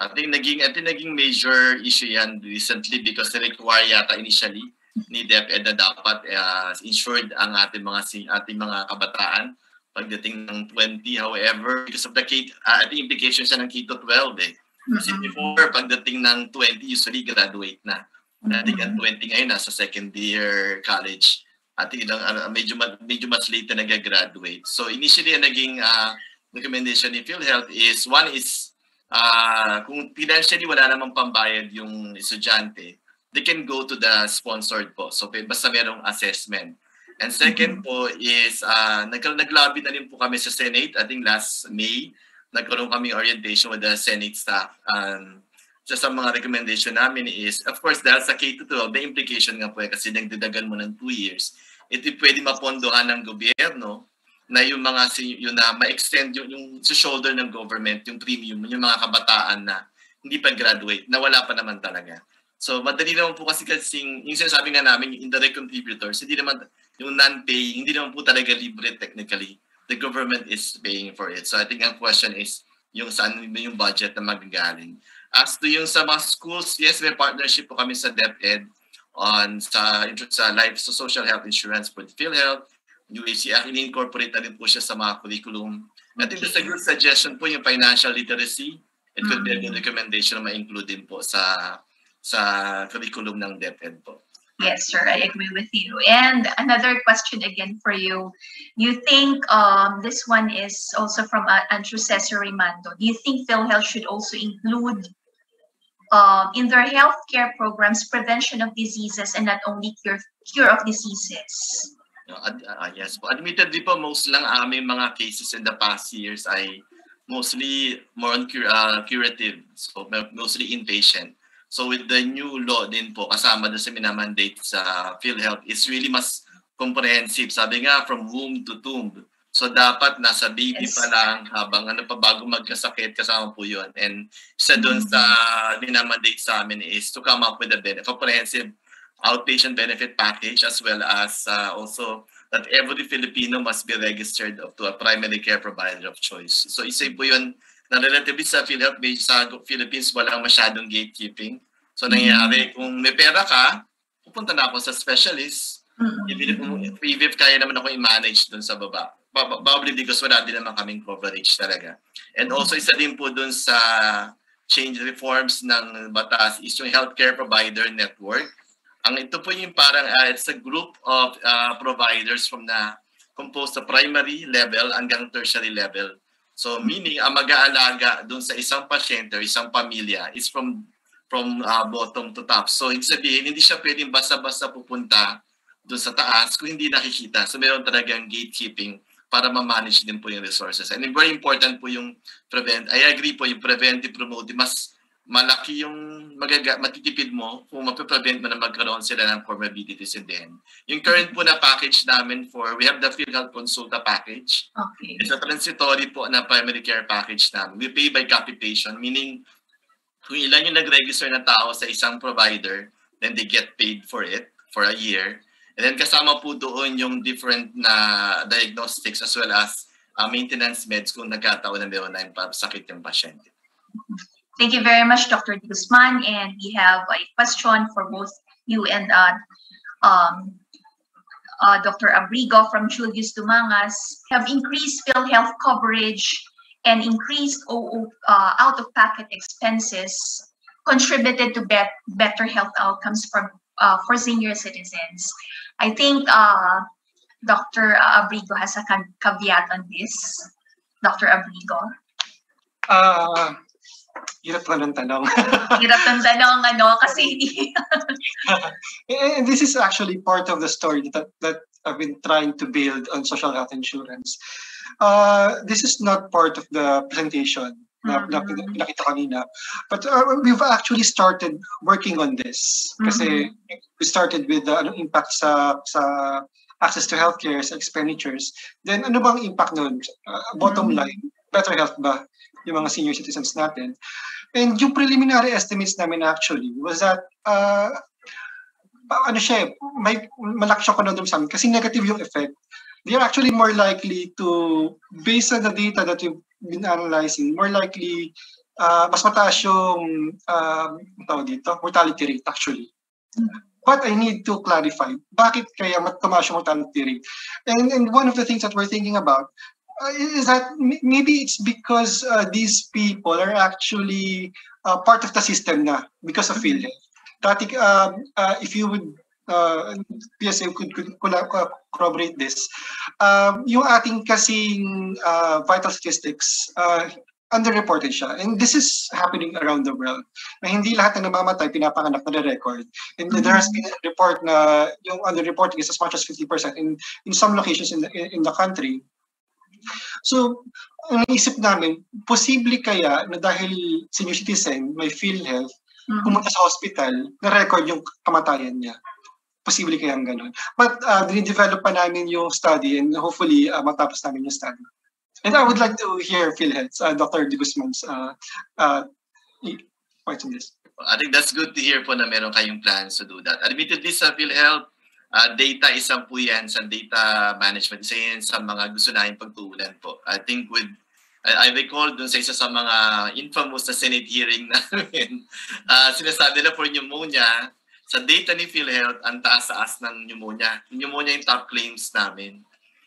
I think naging, I think naging major issue yan recently because require yata initially ni DepEd na dapat uh, insured ang ating mga ating mga kabataan pagdating ng 20. However, because of the K, uh, the implication siya ng K-12 eh. Kasi before, pagdating ng 20, usually graduate na. Dating ang 20 ngayon, nasa second year college. At ilang, uh, medyo, medyo mas late na nag-graduate. So initially, ang naging uh, recommendation ni PhilHealth is, one is, uh, kung financially wala namang pambayad yung estudyante, they can go to the sponsored po. So basta merong assessment. And second po is uh, nag naglobby na rin po kami sa Senate. I think last May, nagkaroon kami orientation with the Senate staff. Um, sa mga recommendation namin is, of course, dahil sa K-12, may implication nga po eh, kasi nagdadagan mo ng 2 years. Ito pwede mapondohan ng gobyerno na yung mga yung na ma-extend yung, yung sa shoulder ng government, yung premium, yung mga kabataan na hindi pa graduate, na wala pa naman talaga. So, madali naman po kasi kasing, yung sinasabi nga namin, yung indirect contributors, hindi naman, yung non-paying, hindi naman po talaga libre technically. The government is paying for it. So I think ang question is yung saan yung budget na magagaling. As to yung sa mga schools, yes, may partnership po kami sa DepEd on sa, sa life, sa social health insurance with PhilHealth. UAC, actually incorporate na rin po siya sa mga curriculum. I think that's a good suggestion po yung financial literacy. It could be a good recommendation na ma-include din po sa sa curriculum ng DepEd po. Yes, sir, I agree with you. And another question again for you. You think um, this one is also from uh, Andrew Cesar Rimando. Do you think PhilHealth should also include uh, in their healthcare programs prevention of diseases and not only cure, cure of diseases? Ad- uh, yes po. Admittedly po, most lang aming mga cases in the past years ay mostly more on cur- uh, curative. So mostly inpatient. So with the new law din po, kasama doon sa minamandate sa PhilHealth, is really mas comprehensive. Sabi nga, from womb to tomb. So dapat nasa baby Yes. pa lang habang ano pa bago magkasakit kasama po yun. And isa doon sa minamandate sa amin is to come up with a benefit, comprehensive outpatient benefit package as well as uh, also that every Filipino must be registered to a primary care provider of choice. So isa po yun na relatively sa PhilHealth based sa Philippines walang masyadong gatekeeping. So nangyayari, kung may pera ka, pupunta na ako sa specialist. Even if, even if kaya naman ako i-manage dun sa baba. Ba- ba- Probably because wala din naman kaming coverage talaga. And also isa din po dun sa change reforms ng batas is yung healthcare provider network. Ang ito po yung parang uh, it's a group of uh, providers from na composed sa primary level hanggang tertiary level. So meaning ang mag-aalaga doon sa isang pasyente o isang pamilya is from from uh, bottom to top. So ibig sabihin hindi siya pwedeng basta-basta pupunta doon sa taas kung hindi nakikita. So meron talagang gatekeeping para ma-manage din po yung resources. And very important po yung prevent. I agree po yung preventive promotive mas malaki yung magaga, matitipid mo kung mapiprevent mo na magkaroon sila ng comorbidities in the end. Yung current po na package namin for, we have the PhilHealth Consulta package. Okay. It's a transitory po na primary care package namin. We pay by capitation, meaning kung ilan yung nag-register na tao sa isang provider, then they get paid for it for a year. And then kasama po doon yung different na diagnostics as well as uh, maintenance meds kung nagkataon na meron na yung sakit yung pasyente. Thank you very much, Dr. Guzman. And we have a question for both you and uh, um, uh, Dr. Abrigo from Julius Dumangas. Have increased PhilHealth coverage and increased OO, uh, out-of-pocket expenses contributed to bet- better health outcomes for, uh, for senior citizens. I think uh, Dr. Abrigo has a ca- caveat on this. Dr. Abrigo. Ah, hirap na ng tanong. *laughs* Hirap ng tanong, ano, kasi hindi. *laughs* and this is actually part of the story that, that I've been trying to build on social health insurance. Uh, this is not part of the presentation na, na Mm-hmm. pinakita kanina. But uh, we've actually started working on this. Kasi we started with the ano, impact sa, sa access to healthcare, sa expenditures. Then ano bang impact nun? Uh, bottom line, better health ba yung mga senior citizens natin? And yung preliminary estimates namin actually was that uh, ano siya, eh, may malaki siya conundrum sa amin kasi negative yung effect. They are actually more likely to, based on the data that we've been analyzing, more likely, uh, mas mataas yung, ang tawag dito, mortality rate actually. But I need to clarify, bakit kaya mat- tumaas yung mortality rate? And, and one of the things that we're thinking about uh, is that maybe it's because uh, these people are actually uh, part of the system na because of PhilHealth. Dati, um, uh, if you would, uh, PSA could, could colla- co- corroborate this, um, yung ating kasing uh, vital statistics, uh, underreported siya. And this is happening around the world. Na hindi lahat na namamatay, pinapanganak na record. And there has been a report na yung underreporting is as much as 50% in, in some locations in the, in the country. So, ang naisip namin, posible kaya na dahil senior citizen, may PhilHealth, pumunta sa hospital, na-record yung kamatayan niya. Posible kaya ang ganun. But uh, dinidevelop pa namin yung study and hopefully uh, matapos namin yung study. And I would like to hear PhilHealth's, uh, Dr. De Guzman's uh, uh, points on this. I think that's good to hear po na meron kayong plans to do that. Admittedly sa PhilHealth, uh, data isang po yan sa data management. Isa sa mga gusto namin pagtuulan po. I think with I, I recall dun sa isa sa mga infamous na Senate hearing *laughs* namin, uh, sinasabi na for pneumonia, sa data ni PhilHealth, ang taas-taas ng pneumonia. Pneumonia yung top claims namin.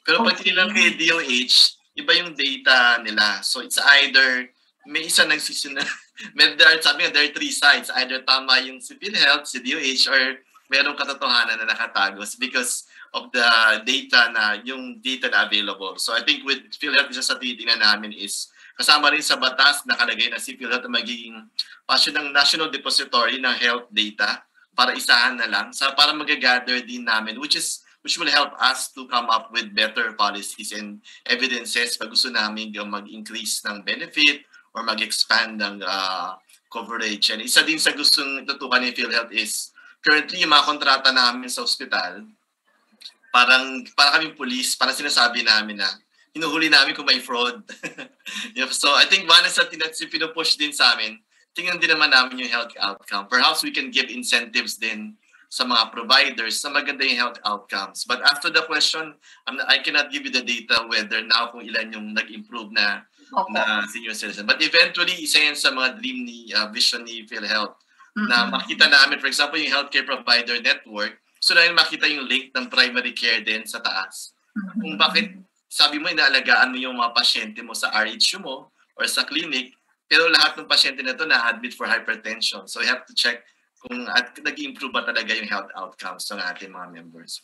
Pero pag tinignan kay DOH, iba yung data nila. So it's either may isa nagsisinunod. *laughs* may there, sabi nga, there are three sides. Either tama yung si PhilHealth, si DOH, or merong katotohanan na nakatagos because of the data na, yung data na available. So I think with PhilHealth, isa sa titingnan namin is kasama rin sa batas nakalagay na si PhilHealth magiging pasyon ng National Depository ng health data para isahan na lang sa para magagather din namin which is which will help us to come up with better policies and evidences pag gusto namin mag-increase ng benefit or mag-expand ng uh, coverage. And isa din sa gustong tutukan ni PhilHealth is currently yung mga kontrata namin sa ospital, parang para kaming police, para sinasabi namin na hinuhuli namin kung may fraud. *laughs* so I think one is that pinupush din sa amin, tingnan din naman namin yung health outcome. Perhaps we can give incentives din sa mga providers sa maganda yung health outcomes. But after the question, I'm, I cannot give you the data whether now kung ilan yung nag-improve na okay. na senior citizen. But eventually, isa yan sa mga dream ni uh, vision ni PhilHealth mm-hmm. na makita namin, for example, yung healthcare provider network, so na makita yung link ng primary care din sa taas. Mm-hmm. Kung bakit sabi mo, inaalagaan mo yung mga pasyente mo sa RHU mo or sa clinic, pero lahat ng pasyente na to na-admit for hypertension. So you have to check kung at nag-improve ba talaga yung health outcomes ng ating mga members.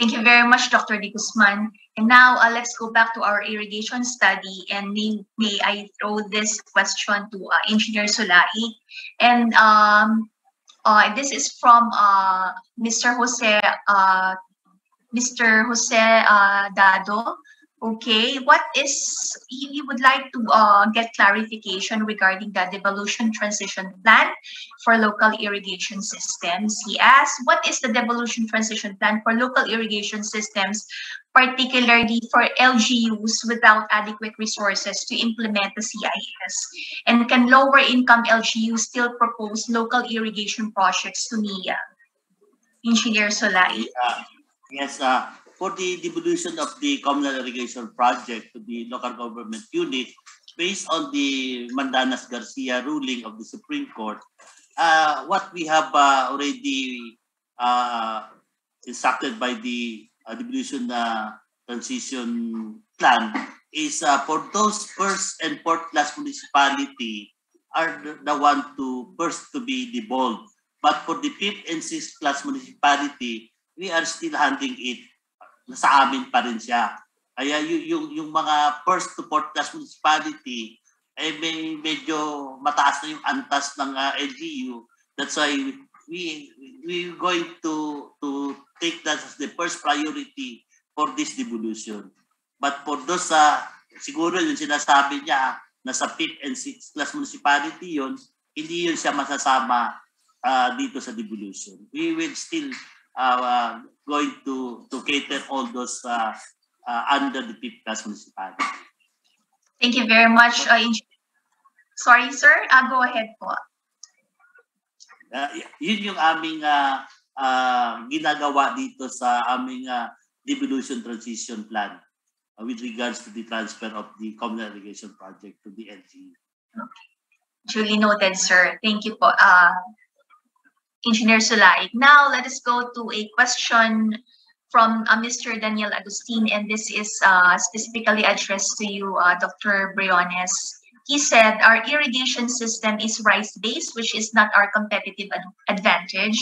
Thank you very much, Dr. De Guzman. And now uh, let's go back to our irrigation study and may, may I throw this question to uh, Engineer Sulaik. And um, uh, this is from uh, Mr. Jose uh, Mr. Jose uh, Dado Okay, what is, he would like to uh, get clarification regarding the devolution transition plan for local irrigation systems. He asked, what is the devolution transition plan for local irrigation systems, particularly for LGUs without adequate resources to implement the CIS? And can lower income LGUs still propose local irrigation projects to NIA? Engineer Sulaik. Uh, yes, uh, for the devolution of the communal irrigation project to the local government unit based on the Mandanas Garcia ruling of the Supreme Court, uh, what we have uh, already uh, instructed by the uh, devolution uh, transition plan is uh, for those first and fourth class municipality are the, one to first to be devolved. But for the fifth and sixth class municipality, we are still handling it sa amin pa rin siya. Kaya yung, yung, yung mga first to fourth class municipality, eh may medyo mataas na yung antas ng uh, ah, LGU. That's why we we going to to take that as the first priority for this devolution. But for those uh, siguro yung sinasabi niya na sa 5th and 6th class municipality yon hindi yun siya masasama uh, dito sa devolution. We will still uh, going to to cater all those uh, uh, under the class municipality. Thank you very much. Uh, Sorry, sir. Uh, go ahead po. Uh, yun yung aming uh, uh, ginagawa dito sa aming uh, devolution transition plan uh, with regards to the transfer of the communal irrigation project to the LG. Okay. Duly noted, sir. Thank you po. Uh, Engineer Sulaik. Now, let us go to a question from uh, Mr. Daniel Agustin, and this is uh, specifically addressed to you, uh, Dr. Briones. He said, our irrigation system is rice-based, which is not our competitive ad advantage.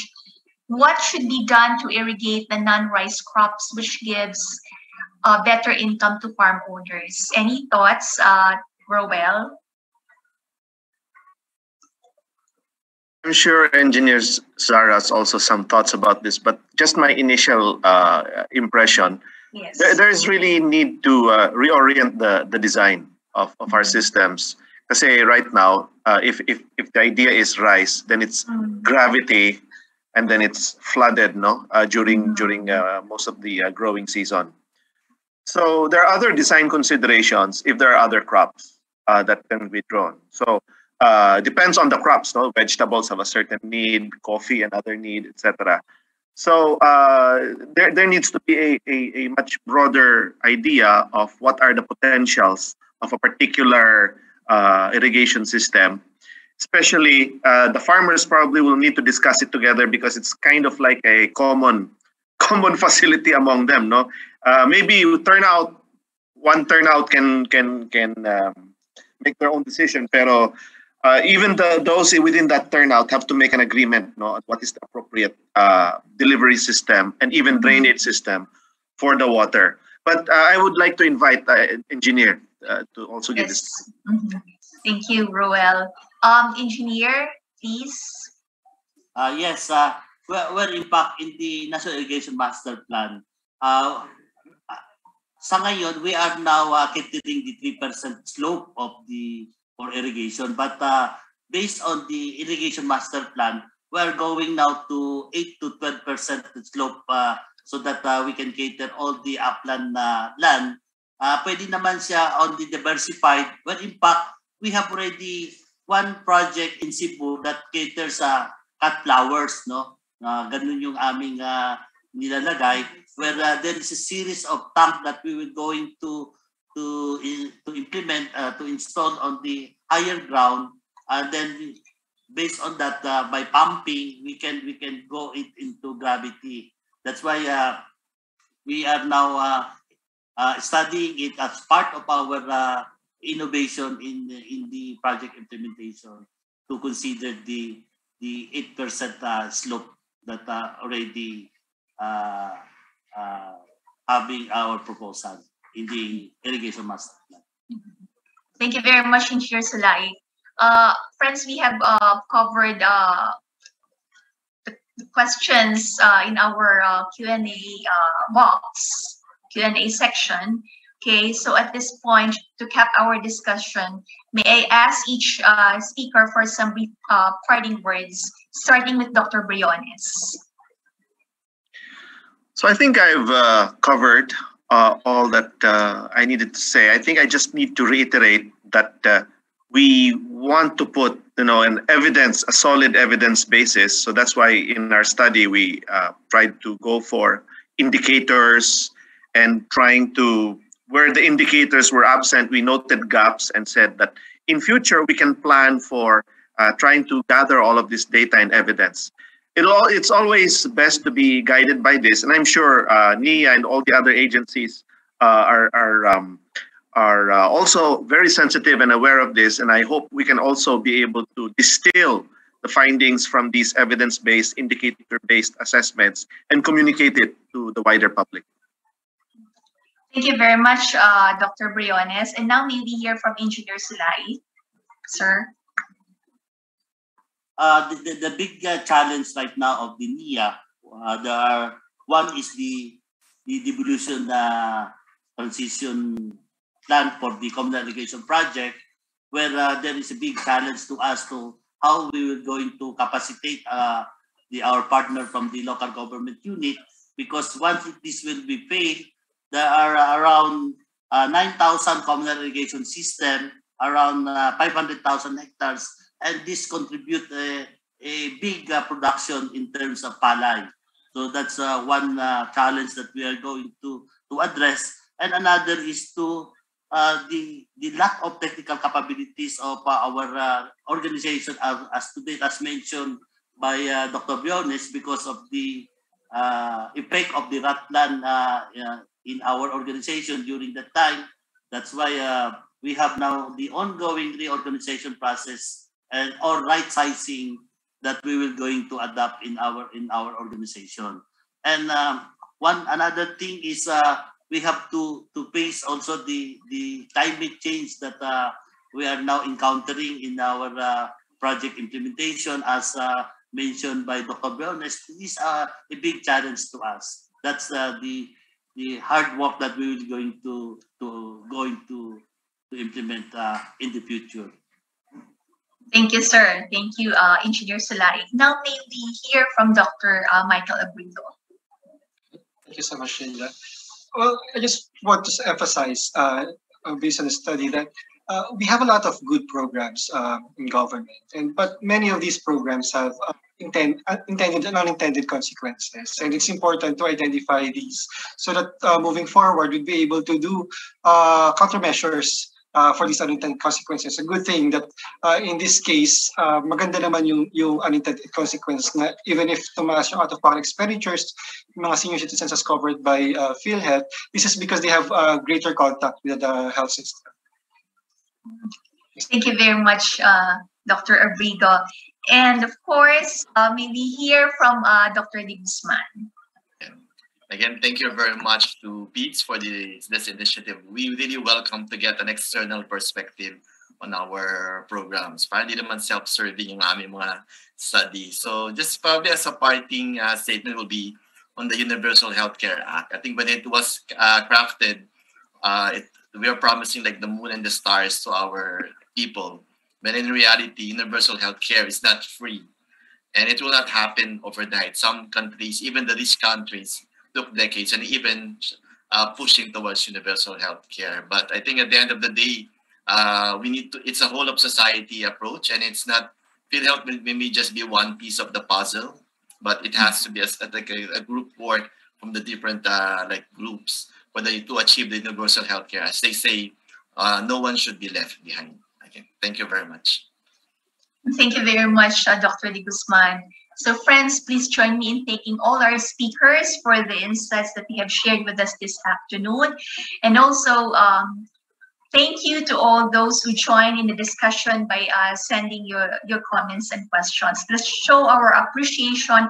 What should be done to irrigate the non-rice crops, which gives uh, better income to farm owners? Any thoughts, uh, I'm sure engineers C'zar has also some thoughts about this, but just my initial uh, impression, yes. there, there is really need to uh, reorient the, the design of, of our mm-hmm. systems. Because right now, uh, if, if, if the idea is rice, then it's mm. gravity, and then it's flooded no uh, during mm. during uh, most of the uh, growing season. So there are other design considerations if there are other crops that can be drawn. So uh, depends on the crops. No, vegetables have a certain need, coffee another need, etc. So uh, there there needs to be a, a, a much broader idea of what are the potentials of a particular uh, irrigation system. Especially uh, the farmers probably will need to discuss it together because it's kind of like a common *laughs* common facility among them. No, uh, maybe turnout one turnout can can can um, make their own decision, pero uh, even the, those within that turnout have to make an agreement no, on what is the appropriate uh, delivery system and even drainage system for the water. But uh, I would like to invite uh, engineer uh, to also give Yes. this. Mhm. Thank you, Roel. Um, engineer, please. Uh, yes, uh, well, well, in fact, in the National Irrigation Master Plan, uh, sa ngayon, we are now uh, catering the 3% slope of the for irrigation. But uh, based on the Irrigation Master Plan, we are going now to 8 to 12% slope uh, so that uh, we can cater all the upland uh, land. Uh, pwede naman siya on the diversified. Well, in fact, we have already one project in Cebu that caters sa cut flowers, no? Uh, ganun yung aming uh, nilalagay where uh, there is a series of tank that we will going to to in, to implement uh, to install on the higher ground. And then based on that uh, by pumping we can we can go it into gravity. That's why uh, we are now uh, uh, studying it as part of our uh, innovation in in the project implementation to consider the the 8% uh, slope that uh, already uh, uh, having our proposal in the irrigation master plan. Thank you very much, Engineer Sulaik. Uh, friends, we have uh, covered uh, the, the questions uh, in our uh, Q&A uh, box, Q&A section. Okay, so at this point, to cap our discussion, may I ask each uh, speaker for some brief uh, parting words, starting with Dr. Briones. So I think I've uh, covered uh, all that uh, I needed to say. I think I just need to reiterate that uh, we want to put, you know, an evidence, a solid evidence basis. So that's why in our study we uh, tried to go for indicators and trying to where the indicators were absent, we noted gaps and said that in future we can plan for uh, trying to gather all of this data and evidence it all, it's always best to be guided by this, and I'm sure uh, NIA and all the other agencies uh, are are um, are uh, also very sensitive and aware of this. And I hope we can also be able to distill the findings from these evidence-based, indicator-based assessments and communicate it to the wider public. Thank you very much, uh, Dr. Briones. And now may we hear from Engineer Sulaik. Sir. Uh, the, the, the big uh, challenge right now of the NIA, uh, there are, one is the, the devolution uh, transition plan for the common irrigation project, where uh, there is a big challenge to us to how we will going to capacitate uh, the, our partner from the local government unit, because once this will be paid, there are around uh, 9,000 common irrigation system, around uh, 500,000 hectares, and this contribute a, a big uh, production in terms of palay. So that's uh, one uh, challenge that we are going to, to address. And another is to uh, the, the lack of technical capabilities of uh, our uh, organization as, as today, as mentioned by Dr. Briones, because of the effect of the rat plan in our organization during that time. That's why we have now the ongoing reorganization process and or right sizing that we will going to adopt in our in our organization. And um, one another thing is uh, we have to to face also the the climate change that uh, we are now encountering in our uh, project implementation as uh, mentioned by Dr. Briones. This is uh, a big challenge to us. That's uh, the the hard work that we will going to to going to to implement uh, in the future. Thank you, sir. Thank you, uh, Engineer Sulaik. Now may we hear from Dr. Uh, Michael Abrigo. Thank you so much, Sheila. Well, I just want to emphasize, uh, based on the study, that uh, we have a lot of good programs uh, in government, and but many of these programs have uh, intend, uh, intended and unintended consequences, and it's important to identify these so that uh, moving forward, we'd be able to do uh, countermeasures uh, for these unintended consequences. A good thing that uh, in this case, uh, maganda naman yung, yung unintended consequence na even if tumaas yung out-of-pocket expenditures, mga senior citizens as covered by uh, PhilHealth, this is because they have uh, greater contact with the health system. Thank you very much, uh, Dr. Abrigo. And of course, uh, maybe hear from uh, Dr. De Guzman. Again, thank you very much to PIDS for the, this initiative. We really welcome to get an external perspective on our programs. Para hindi naman self-serving yung aming mga study. So just probably as a parting uh, statement will be on the Universal Healthcare Act. I think when it was uh, crafted, uh, it, we are promising like the moon and the stars to our people. But in reality, universal healthcare is not free. And it will not happen overnight. Some countries, even the rich countries, took decades and even uh, pushing towards universal health care. But I think at the end of the day, uh, we need to, it's a whole of society approach and it's not, PhilHealth may, may just be one piece of the puzzle, but it has to be a, like a, a group work from the different uh, like groups whether to achieve the universal health care. As they say, uh, no one should be left behind. Okay, thank you very much. Thank you very much, uh, Dr. De Guzman. So friends, please join me in thanking all our speakers for the insights that they have shared with us this afternoon. And also, um, thank you to all those who joined in the discussion by uh, sending your, your comments and questions. Let's show our appreciation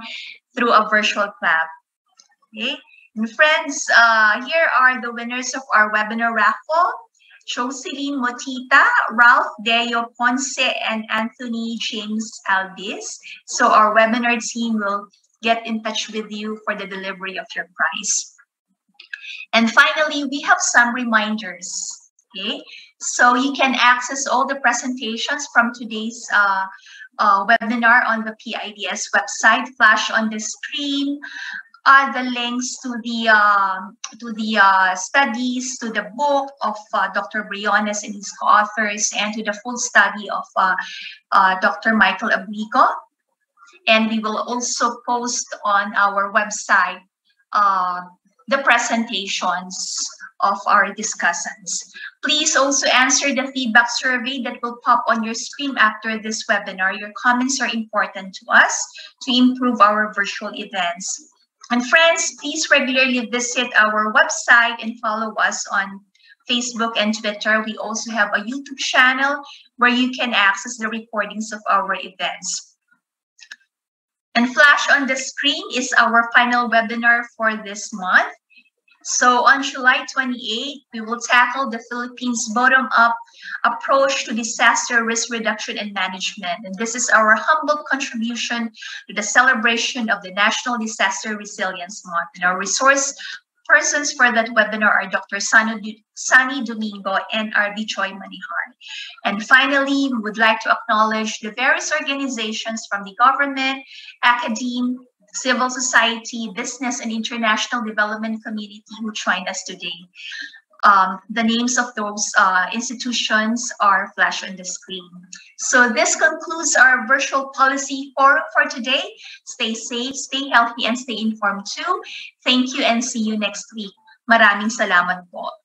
through a virtual clap. Okay. And friends, uh, here are the winners of our webinar raffle. Jocelyn Motita, Ralph Deo Ponce, and Anthony James Albis. So our webinar team will get in touch with you for the delivery of your prize. And finally, we have some reminders. Okay, so you can access all the presentations from today's uh, uh, webinar on the PIDS website, flash on the screen uh, the links to the uh, to the uh, studies, to the book of uh, Dr. Briones and his co-authors, and to the full study of uh, uh, Dr. Michael Abrigo. And we will also post on our website the presentations of our discussants. Please also answer the feedback survey that will pop on your screen after this webinar. Your comments are important to us to improve our virtual events. And friends, please regularly visit our website and follow us on Facebook and Twitter. We also have a YouTube channel where you can access the recordings of our events. And flash on the screen is our final webinar for this month. So on July 28, we will tackle the Philippines bottom-up approach to disaster risk reduction and management. And this is our humble contribution to the celebration of the National Disaster Resilience Month. And our resource persons for that webinar are Dr. Sonny Domingo and Arvie Joy Manejar. And finally, we would like to acknowledge the various organizations from the government, academe, civil society, business, and international development community who joined us today. Um, the names of those uh, institutions are flashed on the screen. So this concludes our virtual policy forum for today. Stay safe, stay healthy, and stay informed too. Thank you and see you next week. Maraming salamat po.